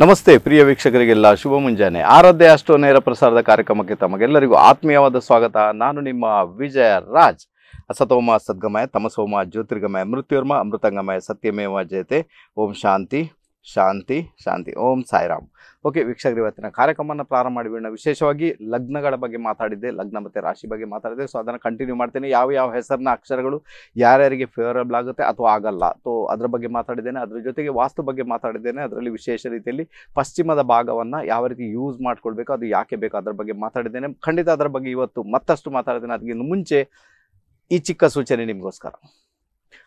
ನಮಸ್ತೆ ಪ್ರಿಯ ವೀಕ್ಷಕರಿಗೆಲ್ಲ ಶುಭ ಮುಂಜಾನೆ. ಆರಾಧ್ಯ ಅಷ್ಟೋ ನೇರ ಪ್ರಸಾರದ ಕಾರ್ಯಕ್ರಮಕ್ಕೆ ತಮಗೆಲ್ಲರಿಗೂ ಆತ್ಮೀಯವಾದ ಸ್ವಾಗತ. ನಾನು ನಿಮ್ಮ ವಿಜಯ ರಾಜ್. ಅಸತೋಮ ಸದ್ಗಮಯ, ತಮಸೋಮ ಜ್ಯೋತಿರ್ಗಮಯ, ಮೃತ್ಯುರ್ಮ ಅಮೃತಂಗಮಯ, ಸತ್ಯಮೇವ ಜಯತೆ. ಓಂ ಶಾಂತಿ ಶಾಂತಿ ಶಾಂತಿ. ಓಂ ಸಾಯಿರಾಮ್. ಓಕೆ, ವೀಕ್ಷಕರು, ಇವತ್ತಿನ ಕಾರ್ಯಕ್ರಮವನ್ನು ಪ್ರಾರಂಭ ಮಾಡಿ ವಿಶೇಷವಾಗಿ ಲಗ್ನಗಳ ಬಗ್ಗೆ ಮಾತಾಡಿದ್ದೆ, ಲಗ್ನ ಮತ್ತು ರಾಶಿ ಬಗ್ಗೆ ಮಾತಾಡಿದೆ ಸೊ ಅದನ್ನು ಕಂಟಿನ್ಯೂ ಮಾಡ್ತೇನೆ. ಯಾವ ಯಾವ ಹೆಸರಿನ ಅಕ್ಷರಗಳು ಯಾರ್ಯಾರಿಗೆ ಫೇವರಬಲ್ ಆಗುತ್ತೆ ಅಥವಾ ಆಗಲ್ಲ. ಸೊ ಅದರ ಬಗ್ಗೆ ಮಾತಾಡಿದ್ದೇನೆ. ಅದರ ಜೊತೆಗೆ ವಾಸ್ತು ಬಗ್ಗೆ ಮಾತಾಡಿದ್ದೇನೆ. ಅದರಲ್ಲಿ ವಿಶೇಷ ರೀತಿಯಲ್ಲಿ ಪಶ್ಚಿಮದ ಭಾಗವನ್ನು ಯಾವ ರೀತಿ ಯೂಸ್ ಮಾಡ್ಕೊಳ್ಬೇಕು, ಅದು ಯಾಕೆ ಬೇಕು ಅದರ ಬಗ್ಗೆ ಮಾತಾಡಿದ್ದೇನೆ. ಖಂಡಿತ ಅದರ ಬಗ್ಗೆ ಇವತ್ತು ಮತ್ತಷ್ಟು ಮಾತಾಡಿದ್ದೇನೆ ಅದಕ್ಕಿಂತ ಮುಂಚೆ ಈ ಚಿಕ್ಕ ಸೂಚನೆ ನಿಮಗೋಸ್ಕರ.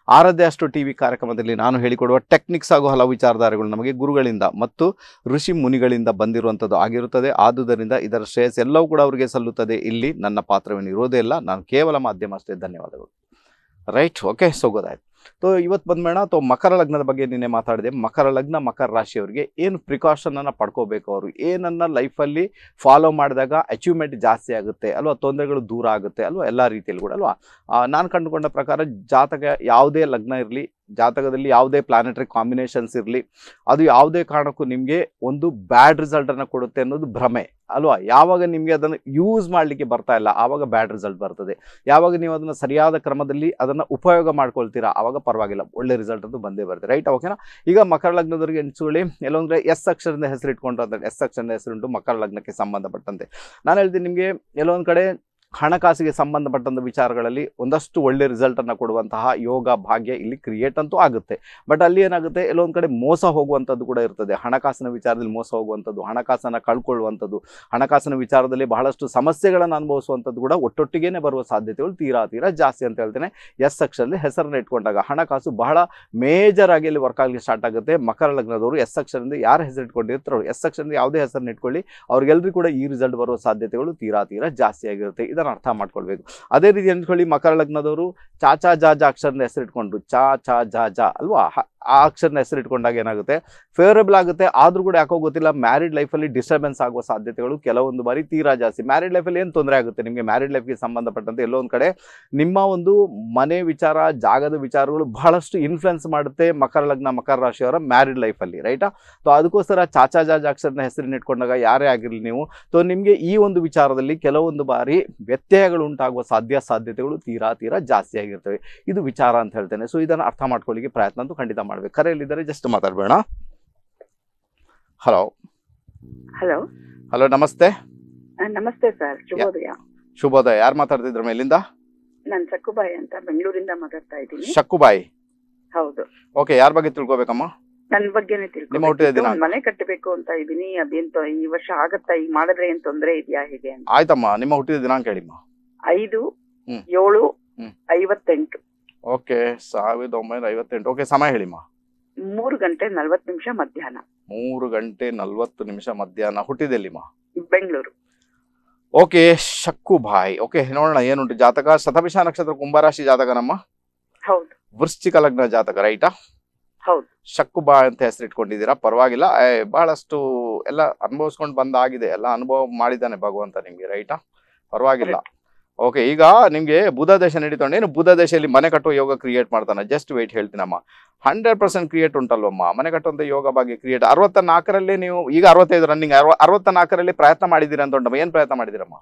ಆರಾಧ್ಯ ಅಷ್ಟು ಟಿ ವಿ ಕಾರ್ಯಕ್ರಮದಲ್ಲಿ ನಾನು ಹೇಳಿಕೊಡುವ ಟೆಕ್ನಿಕ್ಸ್ ಹಾಗೂ ಹಲವು ವಿಚಾರಧಾರೆಗಳು ನಮಗೆ ಗುರುಗಳಿಂದ ಮತ್ತು ಋಷಿ ಮುನಿಗಳಿಂದ ಬಂದಿರುವಂಥದ್ದು ಆಗಿರುತ್ತದೆ. ಆದುದರಿಂದ ಇದರ ಶ್ರೇಯಸ್ ಎಲ್ಲವೂ ಕೂಡ ಅವರಿಗೆ ಸಲ್ಲುತ್ತದೆ. ಇಲ್ಲಿ ನನ್ನ ಪಾತ್ರವೇನು ಇರೋದೇ ಇಲ್ಲ. ನಾನು ಕೇವಲ ಮಾಧ್ಯಮ ಅಷ್ಟೇ. ಧನ್ಯವಾದಗಳು. ರೈಟ್, ಓಕೆ ಸೊ ಸೊ ಇವತ್ತು ಬಂದ್ಮೇಣ ಅಥವಾ ಮಕರ ಲಗ್ನದ ಬಗ್ಗೆ ನಿನ್ನೆ ಮಾತಾಡಿದೆ. ಮಕರ ಲಗ್ನ, ಮಕರ ರಾಶಿಯವರಿಗೆ ಏನು ಪ್ರಿಕಾಷನನ್ನು ಪಡ್ಕೋಬೇಕು ಅವರು? ಏನನ್ನು ಲೈಫಲ್ಲಿ ಫಾಲೋ ಮಾಡಿದಾಗ ಅಚೀವ್ಮೆಂಟ್ ಜಾಸ್ತಿ ಆಗುತ್ತೆ, ಅಲ್ವಾ? ತೊಂದರೆಗಳು ದೂರ ಆಗುತ್ತೆ, ಅಲ್ವಾ? ಎಲ್ಲ ರೀತಿಯಲ್ಲಿ ಕೂಡ, ಅಲ್ವಾ? ನಾನು ಕಂಡುಕೊಂಡ ಪ್ರಕಾರ ಜಾತಕ ಯಾವುದೇ ಲಗ್ನ ಇರಲಿ ಜಾತಕದಲ್ಲಿ ಯಾವುದೇ ಪ್ಲಾನೆಟರಿ ಕಾಂಬಿನೇಷನ್ಸ್ ಇರಲಿ, ಅದು ಯಾವುದೇ ಕಾರಣಕ್ಕೂ ನಿಮಗೆ ಒಂದು ಬ್ಯಾಡ್ ರಿಸಲ್ಟನ್ನು ಕೊಡುತ್ತೆ ಅನ್ನೋದು ಭ್ರಮೆ, ಅಲ್ವಾ? ಯಾವಾಗ ನಿಮಗೆ ಅದನ್ನು ಯೂಸ್ ಮಾಡಲಿಕ್ಕೆ ಬರ್ತಾ ಇಲ್ಲ, ಆವಾಗ ಬ್ಯಾಡ್ ರಿಸಲ್ಟ್ ಬರ್ತದೆ. ಯಾವಾಗ ನೀವು ಅದನ್ನು ಸರಿಯಾದ ಕ್ರಮದಲ್ಲಿ ಅದನ್ನು ಉಪಯೋಗ ಮಾಡ್ಕೊಳ್ತೀರಾ, ಆವಾಗ ಪರವಾಗಿಲ್ಲ, ಒಳ್ಳೆ ರಿಸಲ್ಟ್ ಅದು ಬಂದೇ ಬರುತ್ತೆ ರೈಟ್ ಓಕೆನಾ ಈಗ ಮಕರ ಲಗ್ನದವರಿಗೆ ಎಣಿಸ್ಕೊಳ್ಳಿ, ಎಲ್ಲೊಂದ್ರೆ ಎಸ್ ಅಕ್ಷರದಿಂದ ಹೆಸರು ಇಟ್ಕೊಂಡ್ರೆ ಎಸ್ ಅಕ್ಷರದ ಹೆಸರುಂಟು ಮಕರ ಲಗ್ನಕ್ಕೆ ಸಂಬಂಧಪಟ್ಟಂತೆ. ನಾನು ಹೇಳ್ತೀನಿ ನಿಮಗೆ, ಎಲ್ಲೊಂದು ಕಡೆ ಹಣಕಾಸಿಗೆ ಸಂಬಂಧಪಟ್ಟಂಥ ವಿಚಾರಗಳಲ್ಲಿ ಒಂದಷ್ಟು ಒಳ್ಳೆ ರಿಸಲ್ಟನ್ನು ಕೊಡುವಂತಹ ಯೋಗ ಭಾಗ್ಯ ಇಲ್ಲಿ ಕ್ರಿಯೇಟ್ ಅಂತೂ ಆಗುತ್ತೆ. ಬಟ್ ಅಲ್ಲಿ ಏನಾಗುತ್ತೆ? ಎಲ್ಲೊಂದು ಕಡೆ ಮೋಸ ಹೋಗುವಂಥದ್ದು ಕೂಡ ಇರ್ತದೆ. ಹಣಕಾಸಿನ ವಿಚಾರದಲ್ಲಿ ಮೋಸ ಹೋಗುವಂಥದ್ದು ಹಣಕಾಸನ್ನು ಕಳ್ಕೊಳ್ಳುವಂಥದ್ದು ಹಣಕಾಸಿನ ವಿಚಾರದಲ್ಲಿ ಬಹಳಷ್ಟು ಸಮಸ್ಯೆಗಳನ್ನು ಅನುಭವಿಸುವಂಥದ್ದು ಕೂಡ ಒಟ್ಟೊಟ್ಟಿಗೆ ಬರುವ ಸಾಧ್ಯತೆಗಳು ತೀರಾ ತೀರಾ ಜಾಸ್ತಿ ಅಂತ ಹೇಳ್ತೇನೆ. ಎಸ್ ಅಕ್ಷರದಲ್ಲಿ ಹೆಸರನ್ನು ಇಟ್ಕೊಂಡಾಗ ಹಣಕಾಸು ಬಹಳ ಮೇಜರ್ ಆಗಿ ಇಲ್ಲಿ ವರ್ಕ್ ಆಗಲಿಕ್ಕೆ ಸ್ಟಾರ್ಟ್ ಆಗುತ್ತೆ. ಮಕರ ಲಗ್ನದವರು ಎಸ್ ಅಕ್ಷರದಿಂದ ಯಾರು ಹೆಸರು ಇಟ್ಕೊಂಡಿರ್ತಾರೋ ಎಸ್ ಅಕ್ಷರದಿಂದ ಯಾವುದೇ ಹೆಸರನ್ನ ಇಟ್ಕೊಳ್ಳಿ. ಅವ್ರಿಗೆಲ್ಲರಿಗೂ ಕೂಡ ಈ ರಿಸಲ್ಟ್ ಬರುವ ಸಾಧ್ಯತೆಗಳು ತೀರಾ ತೀರಾ ಜಾಸ್ತಿ ಆಗಿರುತ್ತೆ. ಅರ್ಥ ಮಾಡ್ಕೊಳ್ಬೇಕು. ಅದೇ ರೀತಿ ಅಂದ್ಕೊಳ್ಳಿ ಮಕರ ಲಗ್ನದವರು ಚಾಚಾ ಅಕ್ಷರನ ಹೆಸರು ಇಟ್ಕೊಂಡ್ರು ಚಾ ಚಾ ಜಾ ಅಲ್ವಾ? ಆ ಅಕ್ಷರನ ಹೆಸರಿಟ್ಕೊಂಡಾಗ ಏನಾಗುತ್ತೆ? ಫೇವರೇಬಲ್ ಆಗುತ್ತೆ. ಆದ್ರೂ ಕೂಡ ಯಾಕೋ ಗೊತ್ತಿಲ್ಲ ಮ್ಯಾರಿಡ್ ಲೈಫಲ್ಲಿ ಡಿಸ್ಟರ್ಬೆನ್ಸ್ ಆಗುವ ಸಾಧ್ಯತೆಗಳು ಕೆಲವೊಂದು ಬಾರಿ ತೀರಾ ಜಾಸ್ತಿ. ಮ್ಯಾರಿಡ್ ಲೈಫಲ್ಲಿ ಏನು ತೊಂದರೆ ಆಗುತ್ತೆ ನಿಮಗೆ? ಮ್ಯಾರಿಡ್ ಲೈಫ್ಗೆ ಸಂಬಂಧಪಟ್ಟಂತೆ ಎಲ್ಲೋ ಒಂದು ಕಡೆ ನಿಮ್ಮ ಒಂದು ಮನೆ ವಿಚಾರ, ಜಾಗದ ವಿಚಾರಗಳು ಬಹಳಷ್ಟು ಇನ್ಫ್ಲುಯೆನ್ಸ್ ಮಾಡುತ್ತೆ ಮಕರ ಲಗ್ನ, ಮಕರ ರಾಶಿಯವರ ಮ್ಯಾರಿಡ್ ಲೈಫಲ್ಲಿ ರೈಟಾ ಸೊ ಅದಕ್ಕೋಸ್ಕರ ಚಾಚಾ ಜಾಜ್ ಅಕ್ಷರನ ಹೆಸರಿನ ಇಟ್ಕೊಂಡಾಗ ಯಾರೇ ಆಗಿರಲಿ ನೀವು. ಸೊ ನಿಮಗೆ ಈ ಒಂದು ವಿಚಾರದಲ್ಲಿ ಕೆಲವೊಂದು ಬಾರಿ ವ್ಯತ್ಯಯಗಳು ಉಂಟಾಗುವ ಸಾಧ್ಯ ಸಾಧ್ಯತೆಗಳು ತೀರಾ ತೀರಾ ಜಾಸ್ತಿ ಆಗಿರ್ತವೆ. ಇದು ವಿಚಾರ ಅಂತ ಹೇಳ್ತೇನೆ. ಸೊ ಇದನ್ನು ಅರ್ಥ ಮಾಡ್ಕೊಳ್ಳಿಕ್ಕೆ ಪ್ರಯತ್ನ ಅಂತೂ ಖಂಡಿತ ಮಾಡಬೇಕು. ಕರೆಯಲ್ಲಿದ್ದರೆ ಜಸ್ಟ್ ಮಾತಾಡಬೇಡ ಹಲೋ ಹಲೋ ಹಲೋ ನಮಸ್ತೆ. ನಮಸ್ತೆ ಸರ್ ಶುಭೋದಯ. ಶುಭೋದಯ. ಯಾರು ಮಾತಾಡ್ತಿದ್ರ ಮೇಲಿಂದ? ನಾನ್ ಶಕ್ಕುಬಾಯಿ ಅಂತ ಬೆಂಗಳೂರಿಂದ ಮಾತಾಡ್ತಾ ಇದ್ದೀನಿ. ಶಕ್ಕುಬಾಯಿ ಹೌದು. ಓಕೆ ಯಾರ ಬಗ್ಗೆ ತಿಳ್ಕೊಬೇಕಮ್ಮ? ನನ್ ಬಗ್ಗೆನೆ ನಿಮ್ಮ ಹುಟ್ಟಿದ ತಿಳ್ಕೊಂಡು ಮನೆ ಕಟ್ಟಬೇಕು ಅಂತ ಇದೀನಿ ಅದೇನ್ ಈ ವರ್ಷ ಆಗತ್ತಾ ಈಗ ಮಾಡಿದ್ರೆ ಏನ್ ತೊಂದ್ರೆ ಇದೆಯಾ ಹೇಗೆ ಅಂತ. ಆಯ್ತಮ್ಮ ನಿಮ್ಮ ಹುಟ್ಟಿದ ದಿನಾಂಕ ಹೇಳಿಮ್ಮ. ಐದು. ಏಳು. ಐವತ್ತೆಂಟು. ಓಕೆ ಸಾವಿರದ ಒಂಬೈನೂರ ಐವತ್ತೆಂಟು. ಓಕೆ ಸಮಯ ಹೇಳಿಮ್ಮ. ಮೂರು ಗಂಟೆ ನಲ್ವತ್ ನಿಮಿಷ ಮಧ್ಯಾಹ್ನ. ಮೂರು ಗಂಟೆ ನಲ್ವತ್ತು ನಿಮಿಷ ಮಧ್ಯಾಹ್ನ. ಹುಟ್ಟಿದೆಲ್ಲಿಮ್ಮ? ಬೆಂಗಳೂರು. ಓಕೆ ಶಕ್ಕು ಬಾಯ್ ಓಕೆ ನೋಡೋಣ ಏನುಂಟು ಜಾತಕ? ಶತಭಿಷ ನಕ್ಷತ್ರ ಕುಂಭರಾಶಿ ಜಾತಕ ನಮ್ಮ ಹೌದು. ವೃಶ್ಚಿಕ ಲಗ್ನ ಜಾತಕ ರೈಟಾ? ಹೌದು. ಶಕ್ಕುಬಾ ಅಂತ ಹೆಸರು ಇಟ್ಕೊಂಡಿದ್ದೀರಾ ಪರವಾಗಿಲ್ಲ ಬಹಳಷ್ಟು ಎಲ್ಲ ಅನುಭವಿಸ್ಕೊಂಡು ಬಂದಾಗಿದೆ. ಎಲ್ಲ ಅನುಭವ ಮಾಡಿದ್ದಾನೆ ಭಗವಂತ ನಿಮ್ಗೆ ರೈಟಾ? ಪರವಾಗಿಲ್ಲ. ಓಕೆ ಈಗ ನಿಮಗೆ ಬುಧ ದೇಶ ನಡೀತಾನೆ ಏನು ಬುಧ ದೇಶದಲ್ಲಿ ಮನೆ ಕಟ್ಟುವ ಯೋಗ ಕ್ರಿಯೇಟ್ ಮಾಡ್ತಾನೆ? ಜಸ್ಟ್ ವೆಯ್ಟ್ ಹೇಳ್ತೀನಮ್ಮ ಹಂಡ್ರೆಡ್ ಪರ್ಸೆಂಟ್ ಕ್ರಿಯೇಟ್ ಉಂಟಲ್ವಮ್ಮ. ಮನೆ ಕಟ್ಟುವಂಥ ಯೋಗ ಬಗ್ಗೆ ಕ್ರಿಯೇಟ್ ಅರವತ್ತ ನಾಲ್ಕರಲ್ಲಿ ನೀವು ಈಗ ಅರವತ್ತೈದು ರನ್ನಿಂಗ್ ಅರವತ್ತ ನಾಲ್ಕರಲ್ಲಿ ಪ್ರಯತ್ನ ಮಾಡಿದ್ದೀರಾ ಅಂತ ಉಂಟಮ್ಮ. ಏನ್ ಪ್ರಯತ್ನ ಮಾಡಿದಿರಮ್ಮ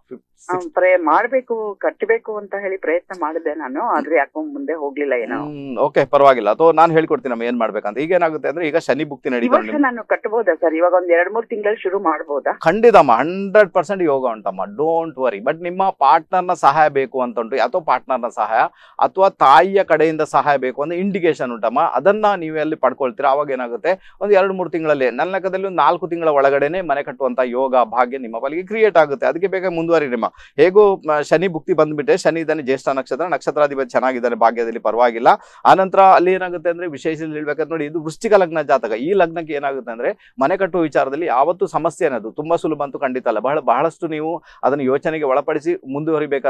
ಮಾಡಬೇಕು ಕಟ್ಟಬೇಕು ಅಂತ ಹೇಳಿ ಪ್ರಯತ್ನ ಮಾಡಿದೆ ನಾನು ಆದ್ರೆ ಯಾಕೋ ಮುಂದೆ ಹೋಗ್ಲಿಲ್ಲ ಏನೋ. ಓಕೆ ಪರವಾಗಿಲ್ಲ. ಅಥವಾ ನಾನು ಹೇಳ್ಕೊಡ್ತೀನಮ್ಮ ಏನ್ ಮಾಡ್ಬೇಕಂತ. ಈಗ ಏನಾಗುತ್ತೆ ಅಂದ್ರೆ ಈಗ ಶನಿ ಭುಕ್ತಿ ನಡೀತಾರೆ ನಾನು ಕಟ್ಟಬಹುದಾ ಸರ್? ಇವಾಗ ಒಂದ್ ಎರಡ್ ಮೂರ್ ತಿಂಗಳಲ್ಲಿ ಶುರು ಮಾಡಬಹುದಾ ಖಂಡಿತಮ್ಮ ಹಂಡ್ರೆಡ್ ಪರ್ಸೆಂಟ್ ಯೋಗ ಉಂಟಮ್ಮ. ಡೋಂಟ್ ವರಿ ಬಟ್ ನಿಮ್ಮ ಪಾರ್ಟ್ನರ್ನ ಸಹಾಯ ಬೇಕು ಅಂತ ಉಂಟು ಅಥವಾ ಪಾರ್ಟ್ನರ್ನ ಸಹಾಯ ಅಥವಾ ತಾಯಿಯ ಕಡೆಯಿಂದ ಸಹಾಯ ಬೇಕು ಅಂದ್ರೆ ಇಂಡಿಕೇಶನ್ ಉಂಟಮ್ಮ. ಅದನ್ನ ನೀವು ಅಲ್ಲಿ ಪಡ್ಕೊಳ್ತೀರಾ? ಅವಾಗ ಏನಾಗುತ್ತೆ? ಒಂದು ಎರಡು ಮೂರು ತಿಂಗಳಲ್ಲಿ ನನ್ನ ಲೆಕ್ಕದಲ್ಲಿ ಒಂದು ನಾಲ್ಕು ತಿಂಗಳ ಒಳಗಡೆನೆ ಮನೆ ಕಟ್ಟುವಂತ ಯೋಗ ಭಾಗ್ಯ ನಿಮ್ಮ ಬಲಿಗೆ ಕ್ರಿಯೇಟ್ ಆಗುತ್ತೆ. ಅದಕ್ಕೆ ಬೇಕಾಗಿ ಮುಂದುವರಿರಿಮ್ಮ. ಹೇಗೂ ಮ, ಶನಿ ಭುಕ್ತಿ ಬಂದ್ಬಿಟ್ಟೆ. ಶನಿ ಇದ್ದಾನೆ ಜ್ಯೇಷ್ಠ ನಕ್ಷತ್ರ ನಕ್ಷತ್ರಾಧಿಪತಿ ಚೆನ್ನಾಗಿದ್ದಾನೆ ಭಾಗ್ಯದಲ್ಲಿ ಪರವಾಗಿಲ್ಲ. ಆನಂತರ ಅಲ್ಲಿ ಏನಾಗುತ್ತೆ ಅಂದ್ರೆ ವಿಶೇಷ ಹೇಳ್ಬೇಕಂದ್ರೆ ನೋಡಿ ಇದು ವೃಶ್ಚಿಕ ಲಗ್ನ ಜಾತಕ. ಈ ಲಗ್ನಕ್ಕೆ ಏನಾಗುತ್ತೆ ಅಂದ್ರೆ ಮನೆ ಕಟ್ಟುವ ವಿಚಾರದಲ್ಲಿ ಯಾವತ್ತೂ ಸಮಸ್ಯೆ ಅನ್ನೋದು. ತುಂಬಾ ಸುಲಭ ಅಂತೂ ಖಂಡಿತ ಅಲ್ಲ. ಬಹಳ ಬಹಳಷ್ಟು ನೀವು ಅದನ್ನು ಯೋಚನೆಗೆ ಒಳಪಡಿಸಿ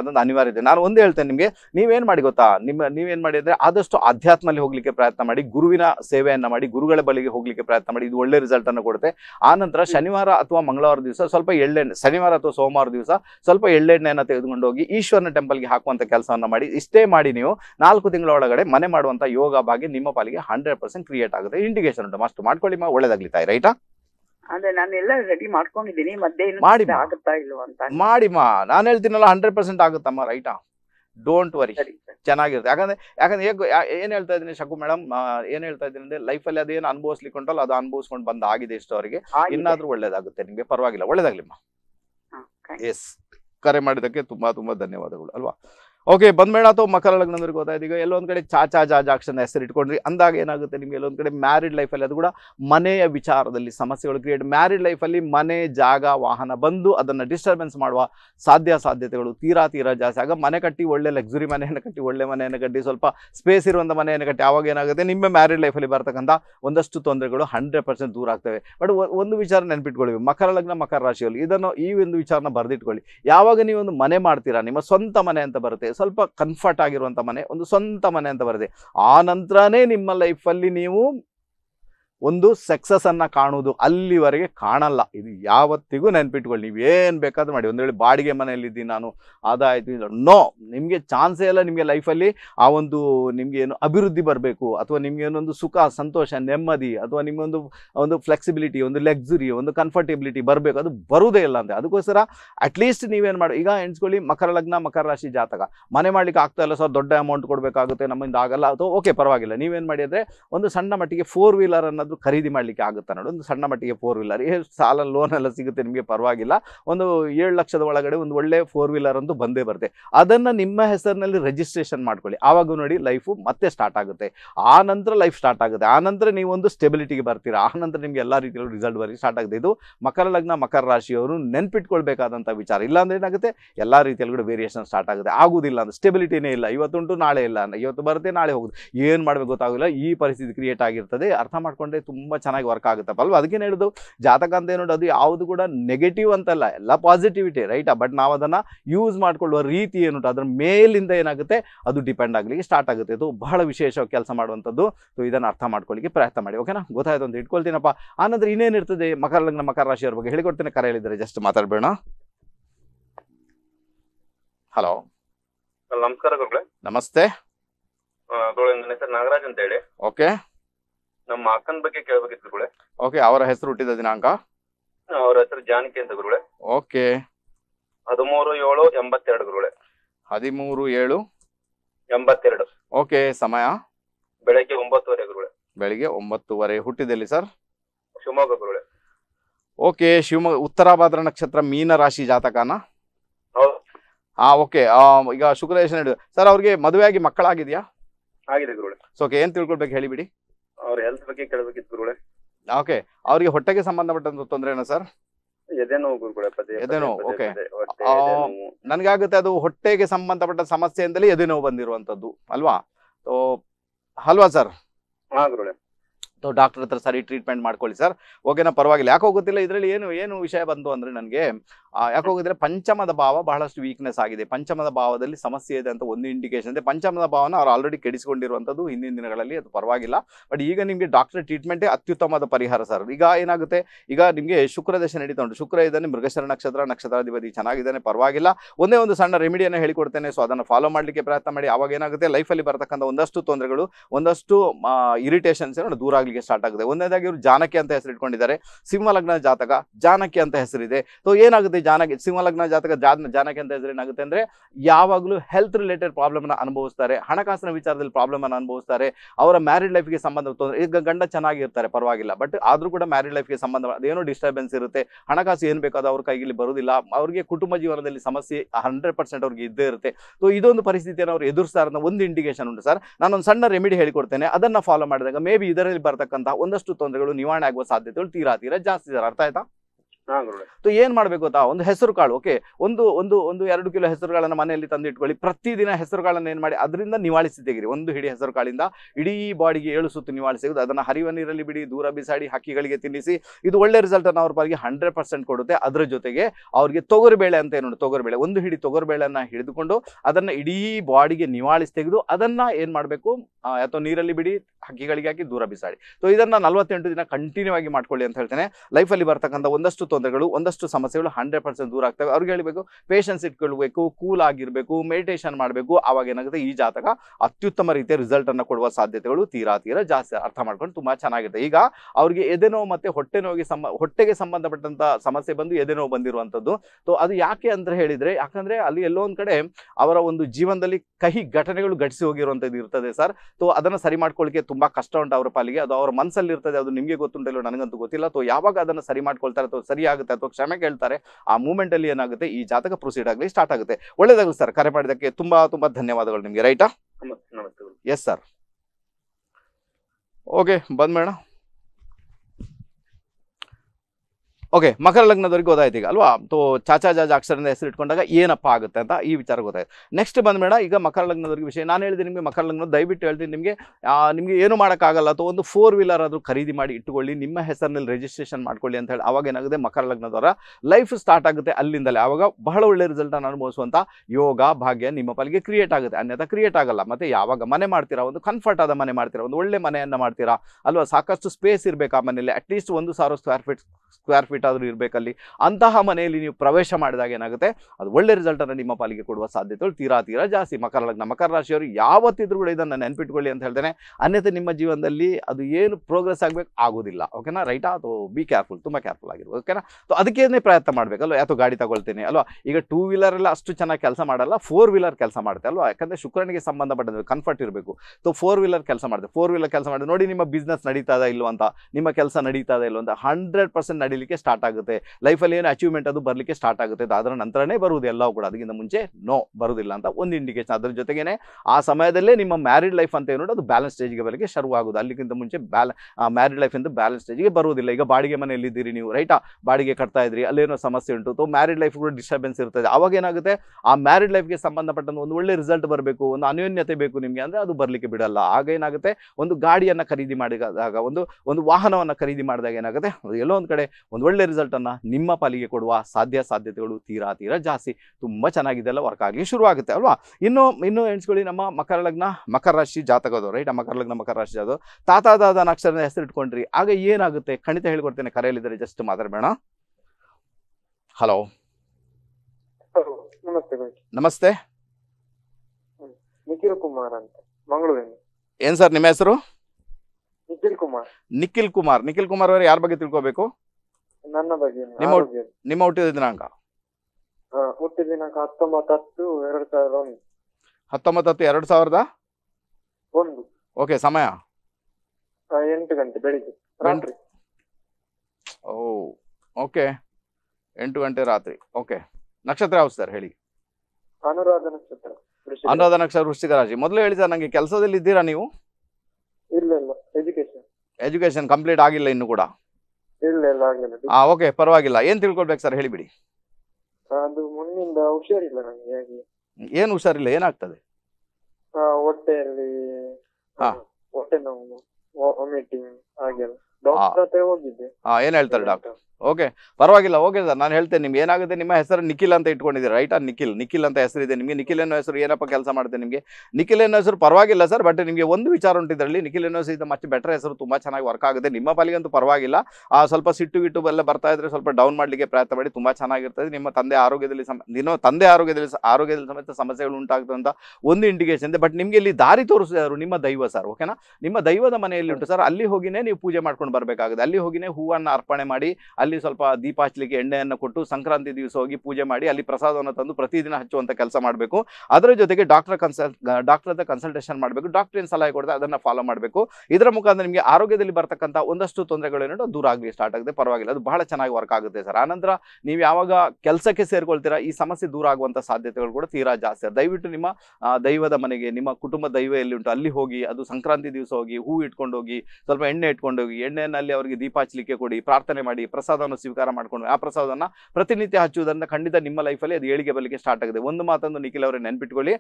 ಮುಂದುವರಿಬೇಕಾದಂತ ಅನಿವಾರ್ಯ ಇದೆ. ನಾನು ಒಂದೇ ಹೇಳ್ತೇನೆ ನಿಮಗೆ ನೀವೇನ್ ಮಾಡಿ ಗೊತ್ತಾ? ನಿಮ್ಮ ನೀವೇನ್ ಮಾಡಿ ಅಂದ್ರೆ ಆದಷ್ಟು ಅಧ್ಯಾತ್ಮಲ್ಲಿ ಹೋಗ್ಲಿಕ್ಕೆ ಪ್ರಯತ್ನ ಮಾಡಿ ಗುರುವಿನ ಸೇವೆಯನ್ನ ಮಾಡಿ ಗುರುಗಳ ಬಳಿಗೆ ಹೋಗ್ಲಿಕ್ಕೆ ಪ್ರಯತ್ನ ಮಾಡಿ ಇದು ಒಳ್ಳೆ ರಿಸಲ್ಟ್ ಅನ್ನು ಕೊಡುತ್ತೆ. ಆ ನಂತರ ಶನಿವಾರ ಅಥವಾ ಮಂಗಳವಾರ ದಿವಸ ಸ್ವಲ್ಪ ಎಳ್ಳೆಣ್ಣೆ ಶನಿವಾರ ಅಥವಾ ಸೋಮವಾರ ದಿವಸ ಸ್ವಲ್ಪ ಎಳ್ಳೆಣ್ಣೆಯನ್ನು ತೆಗೆದುಕೊಂಡು ಹೋಗಿ ಈಶ್ವರನ ಟೆಂಪಲ್ಗೆ ಹಾಕುವಂತ ಕೆಲಸವನ್ನು ಮಾಡಿ ಇಷ್ಟೇ ಮಾಡಿ ನೀವು ನಾಲ್ಕು ತಿಂಗಳ ಒಳಗಡೆ ಮನೆ ಮಾಡುವಂತ ಯೋಗ ಭಾಗ್ಯ ನಿಮ್ಮ ಪಾಲಿಗೆ ಹಂಡ್ರೆಡ್ ಪರ್ಸೆಂಟ್ ಕ್ರಿಯೇಟ್ ಆಗುತ್ತೆ. ಇಂಡಿಕೇಶನ್ ಉಂಟು. ಮಸ್ಟ್ ಮಾಡ್ಕೊಳ್ಳಿ ಮಾ ಒಳ್ಳೆದಾಗ್ಲಿ ತಾಯಿ ರೈಟಾ ಅದೇ ನಾನೆಲ್ಲ ರೆಡಿ ಮಾಡ್ಕೊಂಡಿದ್ದೀನಿ ಇನ್ನು ಮಾಡಿ. ಆಗುತ್ತಾ ಇಲ್ವಾ ಅಂತ. ಮಾಡಿಮ್ಮ ನಾನು ಹೇಳ್ತೀನಲ್ಲ ಹಂಡ್ರೆಡ್ ಪರ್ಸೆಂಟ್ ಆಗುತ್ತಮ್ಮ ರೈಟಾ ಡೋಂಟ್ ವರಿ ಚೆನ್ನಾಗಿರುತ್ತೆ. ಯಾಕಂದ್ರೆ ಯಾಕಂದ್ರೆ ಹೇಗೆ ಏನು ಹೇಳ್ತಾ ಇದ್ದೀನಿ ಶಕು ಮೇಡಮ್ ಏನು ಹೇಳ್ತಾ ಇದ್ದೀನಿ ಅಂದ್ರೆ ಲೈಫಲ್ಲಿ ಅದೇನು ಅನುಭವಿಸ್ಲಿಕ್ಕೆ ಉಂಟಲ್ಲ ಅದು ಅನುಭವಿಸ್ಕೊಂಡು ಬಂದ ಆಗಿದೆ ಇಷ್ಟು ಅವರಿಗೆ. ಇನ್ನಾದ್ರೂ ಒಳ್ಳೇದಾಗುತ್ತೆ ನಿಮಗೆ. ಪರವಾಗಿಲ್ಲ ಒಳ್ಳೇದಾಗಲಿಮ್ಮ ಎಸ್ ಕರೆ ಮಾಡಿದ್ದಕ್ಕೆ ತುಂಬಾ ತುಂಬಾ ಧನ್ಯವಾದಗಳು ಅಲ್ವಾ? ಓಕೆ ಬಂದ್ಬೇಡ ಅಥವಾ ಮಕರ ಲಗ್ನದವ್ರಿಗೆ ಗೊತ್ತಾಯ್ತು ಈಗ ಎಲ್ಲೊಂದ್ ಕಡೆ ಚಾ ಚಾ ಆಕ್ಷನ್ ಹೆಸರು ಇಟ್ಕೊಂಡ್ರಿ. ಅಂದಾಗ ಏನಾಗುತ್ತೆ ನಿಮ್ಗೆ? ಎಲ್ಲೊಂದ್ ಕಡೆ ಮ್ಯಾರಿಡ್ ಲೈಫಲ್ಲಿ ಅದು ಕೂಡ ಮನೆಯ ವಿಚಾರದಲ್ಲಿ ಸಮಸ್ಯೆಗಳು ಕ್ರಿಯೇಟ್ ಮ್ಯಾರಿಡ್ ಲೈಫಲ್ಲಿ ಮನೆ, ಜಾಗ, ವಾಹನ ಬಂದು ಅದನ್ನು ಡಿಸ್ಟರ್ಬೆನ್ಸ್ ಮಾಡುವ ಸಾಧ್ಯ ಸಾಧ್ಯತೆಗಳು ತೀರಾ ತೀರಾ ಜಾಸ್ತಿ. ಆಗ ಮನೆ ಕಟ್ಟಿ ಒಳ್ಳೆ ಲಕ್ಸುರಿ ಮನೆಯನ್ನು ಕಟ್ಟಿ, ಒಳ್ಳೆ ಮನೆಯನ್ನು ಕಟ್ಟಿ, ಸ್ವಲ್ಪ ಸ್ಪೇಸ್ ಇರುವಂಥ ಮನೆಯನ್ನು ಕಟ್ಟಿ. ಆವಾಗ ಏನಾಗುತ್ತೆ? ನಿಮ್ಮ ಮ್ಯಾರಿಡ್ ಲೈಫಲ್ಲಿ ಬರ್ತಕ್ಕಂಥ ಒಂದಷ್ಟು ತೊಂದರೆಗಳು ಹಂಡ್ರೆಡ್ ಪರ್ಸೆಂಟ್ ದೂರ ಆಗ್ತವೆ. ಬಟ್ ಒಂದು ವಿಚಾರ ನೆನಪಿಟ್ಕೊಳ್ಳಿ ಮಕರ ಲಗ್ನ, ಮಕರ ರಾಶಿಯಲ್ಲಿ ಇದನ್ನು ಈ ಒಂದು ವಿಚಾರನ ಬರೆದಿಟ್ಕೊಳ್ಳಿ. ಯಾವಾಗ ನೀವು ಒಂದು ಮನೆ ಮಾಡ್ತೀರಾ? ನಿಮ್ಮ ಸ್ವಂತ ಮನೆ ಅಂತ ಬರುತ್ತೆ. ಸ್ವಲ್ಪ ಕನ್ಫರ್ಟ್ ಆಗಿರುವಂಥ ಮನೆ ಒಂದು ಸ್ವಂತ ಮನೆ ಅಂತ ಬರುತ್ತೆ ಆ ನಂತರನೇ ನಿಮ್ಮ ಲೈಫಲ್ಲಿ ನೀವು ಒಂದು ಸಕ್ಸಸ್ ಅನ್ನ ಕಾಣುವುದು ಅಲ್ಲಿವರೆಗೆ ಕಾಣಲ್ಲ. ಇದು ಯಾವತ್ತಿಗೂ ನೆನ್ಪಿಟ್ಕೊಳ್ಳಿ. ನೀವು ಏನು ಬೇಕಾದ್ರೂ ಮಾಡಿ. ಒಂದು ವೇಳೆ ಬಾಡಿಗೆ ಮನೆಯಲ್ಲಿದ್ದೀನಿ ನಾನು, ಅದಾಯ್ತು ನೋ ನಿಮಗೆ ಚಾನ್ಸೇ ಇಲ್ಲ ನಿಮಗೆ ಲೈಫಲ್ಲಿ ಆ ಒಂದು ನಿಮಗೆ ಏನು ಅಭಿವೃದ್ಧಿ ಬರಬೇಕು, ಅಥವಾ ನಿಮಗೆ ಏನೊಂದು ಸುಖ, ಸಂತೋಷ, ನೆಮ್ಮದಿ, ಅಥವಾ ನಿಮಗೊಂದು ಒಂದು ಫ್ಲೆಕ್ಸಿಬಿಲಿಟಿ ಒಂದು ಲೆಕ್ಸುರಿ ಒಂದು ಕಂಫರ್ಟೆಬಿಲಿಟಿ ಬರಬೇಕು. ಅದು ಬರುವುದೇ ಇಲ್ಲ ಅಂತ ಅದಕ್ಕೋಸ್ಕರ ಅಟ್ಲೀಸ್ಟ್ ನೀವೇನು ಮಾಡಿ, ಈಗ ಎಣಿಸ್ಕೊಳ್ಳಿ, ಮಕರ ಲಗ್ನ, ಮಕರ ರಾಶಿ ಜಾತಕ. ಮನೆ ಮಾಡ್ಲಿಕ್ಕೆ ಆಗ್ತಾ ಇಲ್ಲ ಸರ್ ದೊಡ್ಡ ಅಮೌಂಟ್ ಕೊಡಬೇಕಾಗುತ್ತೆ, ನಮ್ಮಿಂದ ಆಗಲ್ಲ, ಅಥವಾ ಓಕೆ ಪರವಾಗಿಲ್ಲ. ನೀವೇನು ಮಾಡಿ ಅಂದರೆ, ಒಂದು ಸಣ್ಣ ಮಟ್ಟಿಗೆ ಫೋರ್ ವೀಲರ್ ಖರೀದಿ ಮಾಡಲಿಕ್ಕೆ ಆಗುತ್ತೆ ನೋಡಿ? ಒಂದು ಸಣ್ಣ ಮಟ್ಟಿಗೆ ಫೋರ್ ವೀಲರ್ ಸಾಲ ಲೋನ್ ಎಲ್ಲ ಸಿಗುತ್ತೆ, ನಿಮಗೆ ಪರವಾಗಿಲ್ಲ. ಒಂದು ಏಳು ಲಕ್ಷದ ಒಳಗಡೆ ಒಂದು ಒಳ್ಳೆ ಫೋರ್ ವೀಲರ್ ಅಂತೂ ಬಂದೇ ಬರುತ್ತೆ. ಅದನ್ನು ನಿಮ್ಮ ಹೆಸರಿನಲ್ಲಿ ರಿಜಿಸ್ಟ್ರೇಷನ್ ಮಾಡ್ಕೊಳ್ಳಿ. ಆವಾಗ ನೋಡಿ ಲೈಫು ಮತ್ತೆ ಸ್ಟಾರ್ಟ್ ಆಗುತ್ತೆ. ಆ ನಂತರ ಲೈಫ್ ಸ್ಟಾರ್ಟ್ ಆಗುತ್ತೆ. ಆ ನಂತರ ನೀವು ಒಂದು ಸ್ಟೆಬಿಲಿಟಿಗೆ ಬರ್ತೀರಾ? ಆ ನಂತರ ನಿಮಗೆ ಎಲ್ಲ ರೀತಿಯಲ್ಲೂ ರಿಸಲ್ಟ್ ಬರೀ ಸ್ಟಾರ್ಟ್ ಆಗುತ್ತೆ. ಇದು ಮಕರ ಲಗ್ನ, ಮಕರ ರಾಶಿಯವರು ನೆನ್ಪಿಟ್ಕೊಳ್ಬೇಕಾದಂಥ ವಿಚಾರ. ಇಲ್ಲಾಂದ್ರೆ ಏನಾಗುತ್ತೆ? ಎಲ್ಲ ರೀತಿಯಲ್ಲೂ ಕೂಡ ವೇರಿಯೇಷನ್ ಸ್ಟಾರ್ಟ್ ಆಗುತ್ತೆ. ಆಗುದಿಲ್ಲ ಅಂದ್ರೆ ಸ್ಟೆಬಿಲಿಟಿನೇ ಇಲ್ಲ. ಇವತ್ತುಂಟು, ನಾಳೆ ಇಲ್ಲ ಇವತ್ತು ಬರುತ್ತೆ, ನಾಳೆ ಹೋಗುದು. ಏನು ಮಾಡಬೇಕು ಗೊತ್ತಾಗಿಲ್ಲ ಈ ಪರಿಸ್ಥಿತಿ ಕ್ರಿಯೇಟ್ ಆಗಿರ್ತದೆ. ಅರ್ಥ ಮಾಡ್ಕೊಂಡ್ರೆ ತುಂಬ ಚೆನ್ನಾಗಿ ವರ್ಕ್ ಆಗುತ್ತಪ್ಪ. ಅಲ್ವಾ? ಅದಕ್ಕೇನು ಹೇಳೋದು? ಜಾತಕ ಅಂತ ಏನು ಅದು ಯಾವುದು ಕೂಡ ನೆಗೆಟಿವ್ ಅಂತಲ್ಲ. ಎಲ್ಲ ಪಾಸಿಟಿವಿಟಿ ರೈಟಾ ಬಟ್ ನಾವು ಅದನ್ನು ಯೂಸ್ ಮಾಡ್ಕೊಳ್ಳುವ ರೀತಿ ಏನುಂಟು ಅದ್ರ ಮೇಲಿಂದ ಏನಾಗುತ್ತೆ? ಅದು ಡಿಪೆಂಡ್ ಆಗಲಿಕ್ಕೆ ಸ್ಟಾರ್ಟ್ ಆಗುತ್ತೆ. ಇದು ಬಹಳ ವಿಶೇಷವಾಗಿ ಕೆಲಸ ಮಾಡುವಂಥದ್ದು. ಸೊ ಇದನ್ನು ಅರ್ಥ ಮಾಡ್ಕೊಳ್ಳಿಕ್ಕೆ ಪ್ರಯತ್ನ ಮಾಡಿ ಓಕೆನಾ ಗೊತ್ತಾಯ್ತು ಅಂತ ಇಟ್ಕೊಳ್ತೀನಪ್ಪ. ಆನಂತರ ಇನ್ನೇನಿರ್ತದೆ ಮಕರ ಲಗ್ನ ಮಕರ ರಾಶಿಯವ್ರ ಬಗ್ಗೆ ಹೇಳಿಕೊಡ್ತೇನೆ. ಕರೆ ಹೇಳಿದ್ರೆ ಜಸ್ಟ್ ಮಾತಾಡ್ಬೇಡ ಹಲೋ ನಮಸ್ಕಾರ ಗುರುಗಳೇ. ನಮಸ್ತೆ. ನಾಗರಾಜ್ ಅಂತ ಹೇಳಿ ಓಕೆ ನಮ್ಮ ಅಕ್ಕನ ಬಗ್ಗೆ ಕೇಳಬೇಕಿತ್ತು ಗುರುಗಳೇ. ಓಕೆ ಅವರ ಹೆಸರು ಹುಟ್ಟಿದ ದಿನಾಂಕ? ಅವರ ಹೆಸರು ಜಾನಕಿ ಅಂತ ಗುರುಗಳೇ. ಓಕೆ ಹದಿಮೂರು ಏಳು ಎಂಬತ್ತೆರಡು ಗುರುಗಳೇ. ಹದಿಮೂರು ಏಳು? ಎಂಬತ್ತೆರಡು. ಓಕೆ ಸಮಯ? ಬೆಳಗ್ಗೆ ಒಂಬತ್ತುವರೆ ಗುರುಗಳೇ. ಬೆಳಿಗ್ಗೆ ಒಂಬತ್ತುವರೆ. ಹುಟ್ಟಿದಲ್ಲಿ ಸರ್ ಶಿವಮೊಗ್ಗ ಗುರುಗಳೇ. ಓಕೆ ಶಿವಮೊಗ್ಗ ಉತ್ತರಾಭಾದ್ರ ನಕ್ಷತ್ರ ಮೀನ ರಾಶಿ ಜಾತಕನ? ಹಾ ಓಕೆ ಈಗ ಶುಕ್ರದೇಶ ನಡೆದು ಸರ್ ಅವ್ರಿಗೆ ಆಗಿ ಮಕ್ಕಳಾಗಿದೆಯಾ? ಆಗಿದೆ ಗುರುಗಳೇ. ಸೊ ಓಕೆ ಏನ್ ತಿಳ್ಕೊಳ್ಬೇಕು ಹೇಳಿಬಿಡಿ ಅವ್ರ ಹೆಲ್ತ್ ಬಗ್ಗೆ ಕೇಳಬೇಕಿತ್ತು ಗುರುಗಳೇ. ಓಕೆ ಅವರಿಗೆ ಹೊಟ್ಟೆಗೆ ಸಂಬಂಧಪಟ್ಟಂತ ಏನ ಸರ್ ಎದೆ ನೋವು ಗುರುಗಳೇ ಪದೇ ಎದೆ ಪದೇ ನೋವು, ಪದೇ okay. ಪದೇ. ಹೊಟ್ಟೆ, ಆ, ಎದೆ ನೋವು. ನನಗಾಗುತ್ತೆ ಅದು ಹೊಟ್ಟೆಗೆ ಸಂಬಂಧಪಟ್ಟ ಸಮಸ್ಯೆಯಿಂದಲೇ ಎದೆ ನೋವು ಬಂದಿರುವಂತದ್ದು ಅಲ್ವಾ? ಸೊ ಅಲ್ವಾ ಸರ್ ಹಾ ಗುರುಗಳೇ. ಡಾಕ್ಟರ್ ಹತ್ರ ಸರಿ ಟ್ರೀಟ್ಮೆಂಟ್ ಮಾಡ್ಕೊಳ್ಳಿ ಸರ್ ಓಕೆನಾ ಪರವಾಗಿಲ್ಲ. ಯಾಕೆ ಹೋಗುತ್ತಿಲ್ಲ ಇದರಲ್ಲಿ ಏನು ಏನು ವಿಷಯ ಬಂತು ಅಂದರೆ ನನಗೆ ಯಾಕೆ ಹೋಗಿದ್ರೆ ಪಂಚಮದ ಭಾವ ಬಹಳಷ್ಟು ವೀಕ್ನೆಸ್ ಆಗಿದೆ. ಪಂಚಮದ ಭಾವದಲ್ಲಿ ಸಮಸ್ಯೆ ಇದೆ ಅಂತ ಒಂದು ಇಂಡಿಕೇಶನ್ ಇದೆ. ಪಂಚಮದ ಭಾವನ ಅವ್ರು ಆಲ್ರೆಡಿ ಕೆಡಿಸಿಕೊಂಡಿರುವಂಥದ್ದು ಹಿಂದಿನ ದಿನಗಳಲ್ಲಿ, ಅದು ಪರವಾಗಿಲ್ಲ. ಬಟ್ ಈಗ ನಿಮಗೆ ಡಾಕ್ಟರ್ ಟ್ರೀಟ್ಮೆಂಟೇ ಅತ್ಯುತ್ತಮವಾದ ಪರಿಹಾರ ಸರ್ ಈಗ ಏನಾಗುತ್ತೆ? ಈಗ ನಿಮಗೆ ಶುಕ್ರ ದಶೆ ನಡೀತಾ ಉಂಟು. ಶುಕ್ರ ಇದ್ದಾನೆ, ಮೃಗಶರ ನಕ್ಷತ್ರ, ನಕ್ಷತ್ರಾಧಿಪತಿ ಚೆನ್ನಾಗಿದ್ದಾನೆ, ಪರವಾಗಿಲ್ಲ. ಒಂದೇ ಒಂದು ಸಣ್ಣ ರೆಮಿಡಿಯನ್ನು ಹೇಳಿಕೊಡ್ತೇನೆ. ಸೊ ಅದನ್ನು ಫಾಲೋ ಮಾಡಲಿಕ್ಕೆ ಪ್ರಯತ್ನ ಮಾಡಿ. ಅವಾಗ ಏನಾಗುತ್ತೆ? ಲೈಫಲ್ಲಿ ಬರ್ತಕ್ಕಂಥ ಒಂದಷ್ಟು ತೊಂದರೆಗಳು, ಒಂದಷ್ಟು ಇರಿಟೇಷನ್ಸ್ ದೂರ ಆಗಲಿಕ್ಕೆ ಸ್ಟಾರ್ಟ್ ಆಗುತ್ತೆ. ಒಂದನೇದಾಗಿ ಇವರು ಜಾನಕಿ ಅಂತ ಹೆಸರು ಇಟ್ಕೊಂಡಿದ್ದಾರೆ. ಸಿಂಹ ಲಗ್ನ ಜಾತಕ ಜಾನಕಿ ಅಂತ ಹೆಸರಿದೆ. ಸೊ ಏನಾಗುತ್ತೆ ಜಾನಕಿ ಸಿಂಹ ಲಗ್ನ ಜಾತಕ ಜಾನ ಜಾನಕಿ ಅಂತ ಹೆಸರು ಏನಾಗುತ್ತೆ ಅಂದ್ರೆ ಯಾವಾಗಲೂ ಹೆಲ್ತ್ ರಿಲೇಟೆಡ್ ಪ್ರಾಬ್ಲಮ್ನ ಅನುಭವಿಸ್ತಾರೆ. ಹಣಕಾಸಿನ ವಿಚಾರದಲ್ಲಿ ಪ್ರಾಬ್ಲಮ್ ಅನ್ನು ಅನುಭವಿಸ್ತಾರೆ. ಅವರ ಮ್ಯಾರಿಡ್ ಲೈಫ್ಗೆ ಸಂಬಂಧ ತೊಂದರೆ, ಈಗ ಗಂಡ ಚೆನ್ನಾಗಿರ್ತಾರೆ, ಪರವಾಗಿಲ್ಲ. ಬಟ್ ಆದ್ರೂ ಕೂಡ ಮ್ಯಾರಿಡ್ ಲೈಫ್ಗೆ ಸಂಬಂಧ, ಅದೇನೋ ಡಿಸ್ಟರ್ಬೆನ್ಸ್ ಇರುತ್ತೆ. ಹಣಕಾಸು ಏನು ಬೇಕಾದ ಅವ್ರ ಕೈಗೆ ಬರುವುದಿಲ್ಲ ಅವರಿಗೆ ಕುಟುಂಬ ಜೀವನದಲ್ಲಿ ಸಮಸ್ಯೆ ಹಂಡ್ರೆಡ್ ಪರ್ಸೆಂಟ್ ಅವ್ರಿಗೆ ಇದ್ದೇ ಇರುತ್ತೆ. ಸೊ ಇದೊಂದು ಪರಿಸ್ಥಿತಿಯನ್ನು ಅವ್ರು ಎದುರಿಸ್ತಾರೆ ಅನ್ನೋ ಒಂದು ಇಂಡಿಕೇಶನ್ ಉಂಟು ಸರ್. ನಾನೊಂದು ಸಣ್ಣ ರೆಮಿಡಿ ಹೇಳಿಕೊಡ್ತೇನೆ. ಅದನ್ನ ಫಾಲೋ ಮಾಡಿದಾಗ ಮೇ ಬಿ ಇದರಲ್ಲಿ ಬರ್ತಕ್ಕಂಥ ಒಂದಷ್ಟು ತೊಂದರೆಗಳು ನಿವಾರಣೆ ಆಗುವ ಸಾಧ್ಯತೆಗಳು ತೀರಾ ತೀರಾ ಜಾಸ್ತಿ ಸರ್. ಅರ್ಥ ಆಯ್ತಾ? ಸೊ, ಏನ್ ಮಾಡ್ಬೇಕು ಗೊತ್ತಾ? ಒಂದು ಹೆಸರು ಕಾಳು, ಓಕೆ? ಒಂದು ಒಂದು ಒಂದು ಎರಡು ಕಿಲೋ ಹೆಸರುಗಳನ್ನ ಮನೆಯಲ್ಲಿ ತಂದು ಇಟ್ಕೊಳ್ಳಿ ಪ್ರತಿದಿನ ಹೆಸರುಗಳನ್ನ ಏನ್ ಮಾಡಿ, ಅದರಿಂದ ನಿವಾಳಿಸಿ ತೆಗಿರಿ. ಒಂದು ಹಿಡಿ ಹೆಸರು ಕಾಳಿಂದ ಇಡೀ ಬಾಡಿಗೆ ಏಳು ಸುತ್ತು ನಿವಾಳಿಸಿ ಅದನ್ನ ಹರಿವ ನೀರಲ್ಲಿ ಬಿಡಿ, ದೂರ ಬಿಸಾಡಿ, ಹಕ್ಕಿಗಳಿಗೆ ತಿನ್ನಿಸಿ, ಇದು ಒಳ್ಳೆ ರಿಸಲ್ಟ್ ಅನ್ನು ಅವ್ರ ಪಾಲಿಗೆ ಹಂಡ್ರೆಡ್ ಪರ್ಸೆಂಟ್ ಕೊಡುತ್ತೆ. ಅದರ ಜೊತೆಗೆ ಅವ್ರಿಗೆ ತೊಗರಿಬೇಳೆ ಅಂತ ಏನು ತೊಗರಿಬೇಳೆ. ಒಂದು ಹಿಡಿ ತೊಗರಿಬೇಳೆಯನ್ನ ಹಿಡಿದುಕೊಂಡು ಅದನ್ನ ಇಡೀ ಬಾಡಿಗೆ ನಿವಾಳಿಸಿ ತೆಗೆದು ಅದನ್ನ ಏನ್ ಮಾಡಬೇಕು? ಅಥವಾ ನೀರಲ್ಲಿ ಬಿಡಿ, ಹಕ್ಕಿಗಳಿಗೆ ಹಾಕಿ ದೂರ ಬಿಸಾಡಿ. ಸೊ, ಇದನ್ನ ನಲವತ್ತೆಂಟು ದಿನ ಕಂಟಿನ್ಯೂ ಆಗಿ ಮಾಡ್ಕೊಳ್ಳಿ ಅಂತ ಹೇಳ್ತೇನೆ. ಲೈಫಲ್ಲಿ ಬರ್ತಕ್ಕಂಥ ಒಂದಷ್ಟು ತೊಂದರೆಗಳು, ಒಂದಷ್ಟು ಸಮಸ್ಯೆಗಳು ಹಂಡ್ರೆಡ್ ಪರ್ಸೆಂಟ್ ದೂರ ಆಗ್ತವೆ. ಅವ್ರಿಗೆ ಹೇಳಬೇಕು ಪೇಷನ್ಸ್ ಇಟ್ಕೊಳ್ಬೇಕು ಕೂಲ್ ಆಗಿರಬೇಕು ಮೆಡಿಟೇಷನ್ ಮಾಡಬೇಕು ಅವಾಗ ಏನಾಗುತ್ತೆ, ಈ ಜಾತಕ ಅತ್ಯುತ್ತಮ ರೀತಿಯ ರಿಸಲ್ಟ್ ಅನ್ನು ಕೊಡುವ ಸಾಧ್ಯತೆಗಳು ತೀರಾ ತೀರಾ ಜಾಸ್ತಿ. ಅರ್ಥ ಮಾಡ್ಕೊಂಡು ತುಂಬಾ ಚೆನ್ನಾಗಿರುತ್ತೆ ಈಗ ಅವ್ರಿಗೆ ಎದೆನೋವು ಮತ್ತೆ ಹೊಟ್ಟೆ ನೋವಿಗೆ ಹೊಟ್ಟೆಗೆ ಸಂಬಂಧಪಟ್ಟಂತ ಸಮಸ್ಯೆ ಬಂದು ಎದೆನೋವು ಬಂದಿರುವಂಥದ್ದು ಸೊ ಅದು ಯಾಕೆ ಅಂತ ಹೇಳಿದ್ರೆ, ಯಾಕಂದ್ರೆ ಅಲ್ಲಿ ಎಲ್ಲೋ ಒಂದ್ ಕಡೆ ಅವರ ಒಂದು ಜೀವನದಲ್ಲಿ ಕಹಿ ಘಟನೆಗಳು ಘಟಿಸಿ ಹೋಗಿರುವಂತದ್ದು ಇರ್ತದೆ ಸರ್. ಸೊ ಅದನ್ನ ಸರಿ ಮಾಡ್ಕೊಳ್ಳಿಕ್ಕೆ ತುಂಬಾ ಕಷ್ಟ ಉಂಟು ಅವರ ಪಾಲಿಗೆ. ಅದು ಅವ್ರ ಮನಸ್ಸಲ್ಲಿ ಇರ್ತದೆ ಅದು ನಿಮಗೆ ಗೊತ್ತುಂಟಲ್ಲೋ ನನಗಂತೂ ಗೊತ್ತಿಲ್ಲ. ಅಥವಾ ಯಾವಾಗ ಅದನ್ನ ಸರಿ ಮಾಡ್ಕೊಳ್ತಾರೆ, ಅಥವಾ ಸರಿ ಆಗುತ್ತೆ ಅಥವಾ ಕ್ಷಮೆ ಕೇಳ್ತಾರೆ ಆ ಮೂಮೆಂಟ್ ಅಲ್ಲಿ ಏನಾಗುತ್ತೆ ಈ ಜಾತಕ ಪ್ರೊಸೀಡ್ ಆಗಲಿ ಸ್ಟಾರ್ಟ್ ಆಗುತ್ತೆ. ಒಳ್ಳೇದಾಗಲಿ ಸರ್ ಕರೆ ಮಾಡಿದ್ದಕ್ಕೆ ತುಂಬಾ ತುಂಬಾ ಧನ್ಯವಾದಗಳು ನಿಮಗೆ ರೈಟಾ ಎಸ್ ಸರ್ ಓಕೆ ಬಂದ್ ಮೇಡ ಓಕೆ ಮಕರ ಲಗ್ನದವರಿಗೆ ಗೊತ್ತಾಯ್ತು ಈಗ, ಅಲ್ವಾ? ತೋ, ಚಾಚಾ ಜಾಜ ಅಕ್ಷರದಿಂದ ಹೆಸರು ಇಟ್ಕೊಂಡಾಗ ಏನಪ್ಪ ಆಗುತ್ತೆ ಅಂತ ಈ ವಿಚಾರ ಗೊತ್ತಾಯ್ತು. ನೆಕ್ಸ್ಟ್ ಬಂದ ಮೇಡ, ಈಗ ಮಕರ ಲಗ್ನದವ್ರಿಗೆ ವಿಷಯ. ನಾನು ಹೇಳಿದೆ ನಿಮಗೆ ಮಕರ ಲಗ್ನ, ದಯವಿಟ್ಟು ಹೇಳ್ತೀನಿ ನಿಮಗೆ ನಿಮಗೆ ಏನು ಮಾಡೋಕ್ಕಾಗಲ್ಲ ಅಥವಾ ಒಂದು ಫೋರ್ ವೀಲರ್ ಆದರೂ ಖರೀದಿ ಮಾಡಿ ಇಟ್ಟುಕೊಳ್ಳಿ ನಿಮ್ಮ ಹೆಸರಿನಲ್ಲಿ ರಿಜಿಸ್ಟ್ರೇಷನ್ ಮಾಡ್ಕೊಳ್ಳಿ ಅಂತ ಹೇಳಿ ಅವಾಗ ಏನಾಗುತ್ತೆ ಮಕರ ಲಗ್ನದವರ ಲೈಫ್ ಸ್ಟಾರ್ಟ್ ಆಗುತ್ತೆ ಅಲ್ಲಿಂದಲೇ. ಆವಾಗ ಬಹಳ ಒಳ್ಳೆ ರಿಸಲ್ಟನ್ನು ಅನುಭವಿಸುವಂಥ ಯೋಗ, ಭಾಗ್ಯ ನಿಮ್ಮ ಪಾಲಿಗೆ ಕ್ರಿಯೇಟ್ ಆಗುತ್ತೆ. ಅನ್ಯथा ಕ್ರಿಯೇಟ್ ಆಗಲ್ಲ. ಮತ್ತೆ ಯಾವಾಗ ಮನೆ ಮಾಡ್ತೀರಾ? ಒಂದು ಕಂಫರ್ಟ್ ಆದ ಮನೆ ಮಾಡ್ತೀರಾ? ಒಂದು ಒಳ್ಳೆ ಮನೆಯನ್ನು ಮಾಡ್ತೀರಾ? ಅಲ್ವಾ? ಸಾಕಷ್ಟು ಸ್ಪೇಸ್ ಇರಬೇಕು ಆ ಮನೆಯಲ್ಲಿ ಅಟ್ಲೀಸ್ಟ್ ಒಂದು ಸಾವಿರ ಸ್ಕ್ವೇರ್ ಫೀಟ್ ಸ್ಕ್ವೇರ್ ಫೀಟ್ ಆದರೂ ಇರಬೇಕಲ್ಲಿ ಅಂತಹ ಮನೆಯಲ್ಲಿ ನೀವು ಪ್ರವೇಶ ಮಾಡಿದಾಗ ಏನಾಗುತ್ತೆ? ಅದು ಒಳ್ಳೆ ರಿಸಲ್ಟನ್ನು ನಿಮ್ಮ ಪಾಲಿಗೆ ಕೊಡುವ ಸಾಧ್ಯತೆಗಳು ತೀರಾ ತೀರಾ ಜಾಸ್ತಿ. ಮಕರ ಲಗ್ನ, ಮಕರ ರಾಶಿಯವರು ಯಾವತ್ತಿದ್ರೂ ಕೂಡ ಇದನ್ನು ನೆನ್ಪಿಟ್ಕೊಳ್ಳಿ ಅಂತ ಹೇಳ್ತೇನೆ. ಅನ್ಯತೆ ನಿಮ್ಮ ಜೀವನದಲ್ಲಿ ಅದು ಏನು ಪ್ರೋಗ್ರೆಸ್ ಆಗಬೇಕು ಆಗೋದಿಲ್ಲ. ಓಕೆನಾ ರೈಟಾ ಅಥವಾ ಬಿ ಕೇರ್ಫುಲ್ ತುಂಬ ಕೇರ್ಫುಲ್ ಆಗಿರ್ಬೋದು. ಓಕೆನಾ ಸೊ ಅದಕ್ಕೇನೆ ಪ್ರಯತ್ನ ಮಾಡಬೇಕಲ್ವ ಅಥವಾ ಗಾಡಿ ತಗೊಳ್ತೀನಿ ಅಲ್ವಾ? ಈಗ ಟೂ ವೀಲರ್ ಎಲ್ಲ ಅಷ್ಟು ಚೆನ್ನಾಗಿ ಕೆಲಸ ಮಾಡಲ್ಲ. ಫೋರ್ ವೀಲರ್ ಕೆಲಸ ಮಾಡುತ್ತೆ ಅಲ್ವಾ? ಯಾಕಂದರೆ ಶುಕ್ರನಿಗೆ ಸಂಬಂಧಪಟ್ಟದ್ದು ಕಂಫರ್ಟ್ ಇರಬೇಕು. ಸೊ ಫೋರ್ ವೀಲರ್ ಕೆಲಸ ಮಾಡುತ್ತೆ. ಫೋರ್ ವೀಲರ್ ಕೆಲಸ ಮಾಡಿದೆ ನೋಡಿ ನಿಮ್ಮ ಬಿಸ್ನೆಸ್ ನಡೀತಾ ಇಲ್ವ ಅಂತ. ನಿಮ್ಮ ಕೆಲಸ ನಡೀತಾ ಇಲ್ವ ಅಂತ. ಹಂಡ್ರೆಡ್ ಪರ್ಸೆಂಟ್ ನಡೀಲಿಕ್ಕೆ ಸ್ಟಾರ್ಟ್ ಆಗುತ್ತೆ. ಲೈಫಲ್ಲಿ ಏನು ಅಚೀವ್ಮೆಂಟ್ ಅದು ಬರಲಿಕ್ಕೆ ಸ್ಟಾರ್ಟ್ ಆಗುತ್ತೆ. ಅದು ಅದರ ನಂತರನೇ ಬರುವುದು ಎಲ್ಲವೂ ಕೂಡ. ಅದಕ್ಕಿಂತ ಮುಂಚೆ ನೋ ಬರುವುದಿಲ್ಲ ಅಂತ ಒಂದು ಇಂಡಿಕೇಶನ್ ಅದ್ರ ಜೊತೆಗೇನೆ, ಆ ಸಮಯದಲ್ಲೇ ನಿಮ್ಮ ಮ್ಯಾರಿಡ್ ಲೈಫ್ ಅಂತ ಏನು ಅದು ಬ್ಯಾಲೆನ್ಸ್ ಸ್ಟೇಜ್ಗೆ ಬರಲಿಕ್ಕೆ ಆಗೋದು ಅಲ್ಲಿಗಿಂತ ಮುಂಚೆ ಬ್ಯಾಲ ಮ್ಯಾರಿಡ್ ಲೈಫ್ ಅಂತ ಬ್ಯಾಲೆನ್ಸ್ ಸ್ಟೇಜ್ಗೆ ಬರುವುದಿಲ್ಲ. ಈಗ ಬಾಡಿಗೆ ಮನೆಯಲ್ಲಿ ಇದ್ದೀರಿ ನೀವು ರೈಟಾ ಬಾಡಿಗೆ ಕಟ್ತಾ ಇದ್ರಿ, ಅಲ್ಲೇನೋ ಸಮಸ್ಯೆ ಉಂಟು. ಸೊ ಮ್ಯಾರಿಡ್ ಲೈಫ್ ಕೂಡ ಡಿಸ್ಟರ್ಬೆನ್ಸ್ ಇರ್ತದೆ. ಅವಾಗ ಏನಾಗುತ್ತೆ? ಆ ಮ್ಯಾರಿಡ್ ಲೈಫ್ಗೆ ಸಂಬಂಧಪಟ್ಟಂತ ಒಂದು ಒಳ್ಳೆ ರಿಸಲ್ಟ್ ಬರಬೇಕು. ಒಂದು ಅನ್ಯೋನ್ಯತೆ ಬೇಕು ನಿಮಗೆ ಅಂದರೆ ಅದು ಬರಲಿಕ್ಕೆ ಬಿಡಲ್ಲ. ಆಗ ಏನಾಗುತ್ತೆ? ಒಂದು ಗಾಡಿಯನ್ನು ಖರೀದಿ ಮಾಡಿದಾಗ, ಒಂದು ಒಂದು ವಾಹನವನ್ನು ಖರೀದಿ ಮಾಡಿದಾಗ ಏನಾಗುತ್ತೆ? ಎಲ್ಲೋ ಒಂದು ಕಡೆ ಒಂದು ರಿಸಲ್ಟನ್ನು ನಿಮ್ಮ ಪಾಲಿಗೆ ಕೊಡುವ ಸಾಧ್ಯ ಸಾಧ್ಯತೆಗಳು ತೀರಾ ತೀರಾ ಜಾಸ್ತಿ. ತುಂಬ ಚೆನ್ನಾಗಿದೆ ಎಲ್ಲ ವರ್ಕ್ ಆಗಲಿ ಶುರುವಾಗುತ್ತೆ ಅಲ್ವಾ? ಇನ್ನು ಇನ್ನು ಎಣಿಸ್ಕೊಳ್ಳಿ ನಮ್ಮ ಮಕರ ಲಗ್ನ ಮಕರ ರಾಶಿ ಜಾತಕದವರು ರೈಟ್ ಮಕರ ಲಗ್ನ ಮಕರ ರಾಶಿ ತಾತ ತಾತಾದಾದ ಅಕ್ಷರದ ಹೆಸರು ಇಟ್ಕೊಂಡ್ರಿ ಆಗ ಏನಾಗುತ್ತೆ? ಖಂಡಿತ ಹೇಳ್ಕೊಡ್ತೇನೆ ಕರೆಯಲಿದ್ದಾರೆ ಜಸ್ಟ್ ಮಾತಾಡಬೇಡ ಹಲೋ. ನಮಸ್ತೆ ನಿಖಿಲ್ ಕುಮಾರ್ ಅಂತ ಮಂಗಳೂರಿನ ಏನು ಸರ್ ನಿಮ್ಮ ಹೆಸರು? ನಿಖಿಲ್ ಕುಮಾರ್. ನಿಖಿಲ್ ಕುಮಾರ್. ನಿಖಿಲ್ ಕುಮಾರ್ ಅವರು ಯಾರ ಬಗ್ಗೆ ತಿಳ್ಕೊಬೇಕು? ನನ್ನ ಬಗ್ಗೆ ನಿಮ್ಮ ಆರೋಗ್ಯ ನಿಮ್ಮ ಹುಟ್ಟಿದ ದಿನಾಂಕ? ಆ, ಹುಟ್ಟಿದ ದಿನಾಂಕ ಹತ್ತೊಂಬತ್ತು ಹತ್ತು ಎರಡು ಸಾವಿರದ ಒಂದು. ಹತ್ತೊಂಬತ್ತು ಹತ್ತು ಎರಡು ಸಾವಿರದ ಒಂದು. ಓಕೆ ಸಮಯ? ಆ, ಎಂಟು ಗಂಟೆ ಬೆಳಿಗ್ಗೆ ರಾತ್ರಿ. Oh okay. ಎಂಟು ಗಂಟೆ ರಾತ್ರಿ ಓಕೆ. ನಕ್ಷತ್ರ ಯಾವ್ದು ಸರ್ ಹೇಳಿ. ಅನುರಾಧ ನಕ್ಷತ್ರ ವೃಶ್ಚಿಕ. ಅನುರಾಧ ನಕ್ಷತ್ರ ವೃಶ್ಚಿಕ ರಾಶಿ. ಮೊದಲು ಹೇಳಿ ಸರ್ ನನಗೆ ಕೆಲಸದಲ್ಲಿ ಇದ್ದೀರಾ ನೀವು? ಇಲ್ಲ ಇಲ್ಲ. ಎಜುಕೇಶನ್ ಎಜುಕೇಶನ್ ಕಂಪ್ಲೀಟ್ ಆಗಿಲ್ಲ ಇನ್ನು ಕೂಡ. ಇಲ್ಲ ಇಲ್ಲ ಆಗ್ಲಿಲ್ಲ ಆ ಓಕೆ ಪರವಾಗಿಲ್ಲ. ಏನ್ ತಿಳ್ಕೊಳ್ಬೇಕು ಸರ್ ಹೇಳಿಬಿಡಿ ಅದು ಮುನ್ನಿಂದ ಹುಷಾರಿಲ್ಲ ನನಗೆ ಹಾಗೆ. ಏನು ಹುಷಾರಿಲ್ಲ ಏನಾಗ್ತದೆ? ಆ, ಹೊಟ್ಟೆಯಲ್ಲಿ ಹಾ. ಹೊಟ್ಟೆ ನೋವು ವಾಮಿಟಿಂಗ್ ಹಾಗೆಲ್ಲ. ಡಾಕ್ಟರ್ ಹತ್ರ ಹೋಗಿದ್ದೆ. ಆ ಏನು ಹೇಳ್ತಾರೆ ಡಾಕ್ಟರ್ ಓಕೆ ಪರವಾಗಿಲ್ಲ ಓಕೆ ಸರ್ ನಾನು ಹೇಳ್ತೇನೆ ನಿಮ್ಗೆ ಏನಾಗುತ್ತೆ ನಿಮ್ಮ ಹೆಸರು ನಿಖಿಲ್ ಅಂತ ಇಟ್ಕೊಂಡಿದ್ದೀರಿ ರೈಟಾ ನಿಖಿಲ್ ನಿಖಿಲ್ ಅಂತ ಹೆಸರಿದೆ ನಿಮಗೆ. ನಿಖಿಲ್ ಅನ್ನೋ ಹೆಸರು ಏನಪ್ಪ ಕೆಲಸ ಮಾಡುತ್ತೆ ನಿಮಗೆ? ನಿಖಿಲ್ ಅನ್ನೋ ಹೆಸರು ಪರವಾಗಿಲ್ಲ ಸರ್ ಬಟ್ ನಿಮಗೆ ಒಂದು ವಿಚಾರ ಉಂಟಿದ್ರಲ್ಲಿ ನಿಖಿಲ್ ಅನ್ನೋ ಹೆಸರು ಮಚ್ಚ ಬೆಟರ್ ಹೆಸರು ತುಂಬ ಚೆನ್ನಾಗಿ ವರ್ಕ್ ಆಗುತ್ತೆ. ನಿಮ್ಮ ಪಾಲಿಗಂತೂ ಪರವಾಗಿಲ್ಲ. ಆ, ಸ್ವಲ್ಪ ಸಿಟ್ಟು ಗಿಟ್ಟು ಎಲ್ಲ ಬರ್ತಾ ಇದ್ರೆ ಸ್ವಲ್ಪ ಡೌನ್ ಮಾಡಲಿಕ್ಕೆ ಪ್ರಯತ್ನ ಮಾಡಿ ತುಂಬ ಚೆನ್ನಾಗಿರ್ತದೆ. ನಿಮ್ಮ ತಂದೆ ಆರೋಗ್ಯದಲ್ಲಿ ಸಮ ನಿನ್ನ ತಂದೆ ಆರೋಗ್ಯದಲ್ಲಿ ಆರೋಗ್ಯದಲ್ಲಿ ಸಮೇತ ಸಮಸ್ಯೆಗಳು ಉಂಟಾಗ್ತದೆ ಅಂತ ಒಂದು ಇಂಡಿಕೇಶನ್ ಇದೆ. ಬಟ್ ನಿಮಗೆ ಇಲ್ಲಿ ದಾರಿ ತೋರಿಸಿದ್ರು ನಿಮ್ಮ ದೈವ ಸರ್ ಓಕೆನಾ ನಿಮ್ಮ ದೈವದ ಮನೆಯಲ್ಲಿ ಉಂಟು ಸರ್ ಅಲ್ಲಿ ಹೋಗಿನೇ ನೀವು ಪೂಜೆ ಮಾಡ್ಕೊಂಡು ಬರಬೇಕಾಗುತ್ತೆ. ಅಲ್ಲಿ ಹೋಗಿನೇ ಹೂವನ್ನು ಅರ್ಪಣೆ ಮಾಡಿ ಅಲ್ಲಿ ಸ್ವಲ್ಪ ದೀಪ ಹಚ್ಚಲಿಕ್ಕೆ ಎಣ್ಣೆಯನ್ನು ಕೊಟ್ಟು ಸಂಕ್ರಾಂತಿ ದಿವಸ ಹೋಗಿ ಪೂಜೆ ಮಾಡಿ ಅಲ್ಲಿ ಪ್ರಸಾದವನ್ನು ತಂದು ಪ್ರತಿದಿನ ಹಚ್ಚುವಂಥ ಕೆಲಸ ಮಾಡಬೇಕು. ಅದರ ಜೊತೆಗೆ ಡಾಕ್ಟರ್ ಕನ್ಸಲ್ ಡಾಕ್ಟರ್ ಹತ್ರ ಕನ್ಸಲ್ಟೇಷನ್ ಮಾಡಬೇಕು. ಡಾಕ್ಟರ್ ಏನು ಸಲಹೆ ಕೊಡ್ತಾರೆ ಅದನ್ನು ಫಾಲೋ ಮಾಡಬೇಕು. ಇದರ ಮುಖಾಂತರ ನಿಮಗೆ ಆರೋಗ್ಯದಲ್ಲಿ ಬರ್ತಕ್ಕಂಥ ಒಂದಷ್ಟು ತೊಂದರೆಗಳೇನೋ ದೂರ ಆಗಲಿ ಸ್ಟಾರ್ಟ್ ಆಗುತ್ತೆ. ಪರವಾಗಿಲ್ಲ. ಅದು ಬಹಳ ಚೆನ್ನಾಗಿ ವರ್ಕ್ ಆಗುತ್ತೆ ಸರ್. ಆನಂತರ ನೀವು ಯಾವಾಗ ಕೆಲಸಕ್ಕೆ ಸೇರ್ಕೊಳ್ತೀರಾ, ಈ ಸಮಸ್ಯೆ ದೂರ ಆಗುವಂಥ ಸಾಧ್ಯತೆಗಳು ಕೂಡ ತೀರಾ ಜಾಸ್ತಿ. ದಯವಿಟ್ಟು ನಿಮ್ಮ ದೈವದ ಮನೆಗೆ, ನಿಮ್ಮ ಕುಟುಂಬ ದೈವ ಎಲ್ಲಿ ಉಂಟು, ಅಲ್ಲಿ ಹೋಗಿ, ಅದು ಸಂಕ್ರಾಂತಿ ದಿವಸ ಹೋಗಿ, ಹೂ ಇಟ್ಕೊಂಡು ಹೋಗಿ, ಸ್ವಲ್ಪ ಎಣ್ಣೆ ಇಟ್ಕೊಂಡು ಹೋಗಿ ಎಣ್ಣೆಯಲ್ಲಿ ಅವರಿಗೆ ದೀಪ ಹಚ್ಚಲಿಕ್ಕೆ ಕೊಡಿ, ಪ್ರಾರ್ಥನೆ ಮಾಡಿ ಪ್ರಸಾದವನ್ನು ಸ್ವೀಕಾರ ಮಾಡ್ಕೊಂಡು ಆ ಪ್ರಸಾದವನ್ನು ಪ್ರತಿನಿತ್ಯ ಹಚ್ಚುವುದರಿಂದ ಖಂಡಿತ ನಿಮ್ಮ ಲೈಫಲ್ಲಿ ಅದು ಏಳಿಗೆ ಬರಲಿಕ್ಕೆ ಸ್ಟಾರ್ಟ್ ಆಗಿದೆ. ಒಂದು ಮಾತನ್ನು ನಿಖಿಲ್ ಅವರೇ ನೆನ್ಪಿಟ್ಕೊಳ್ಳಿ.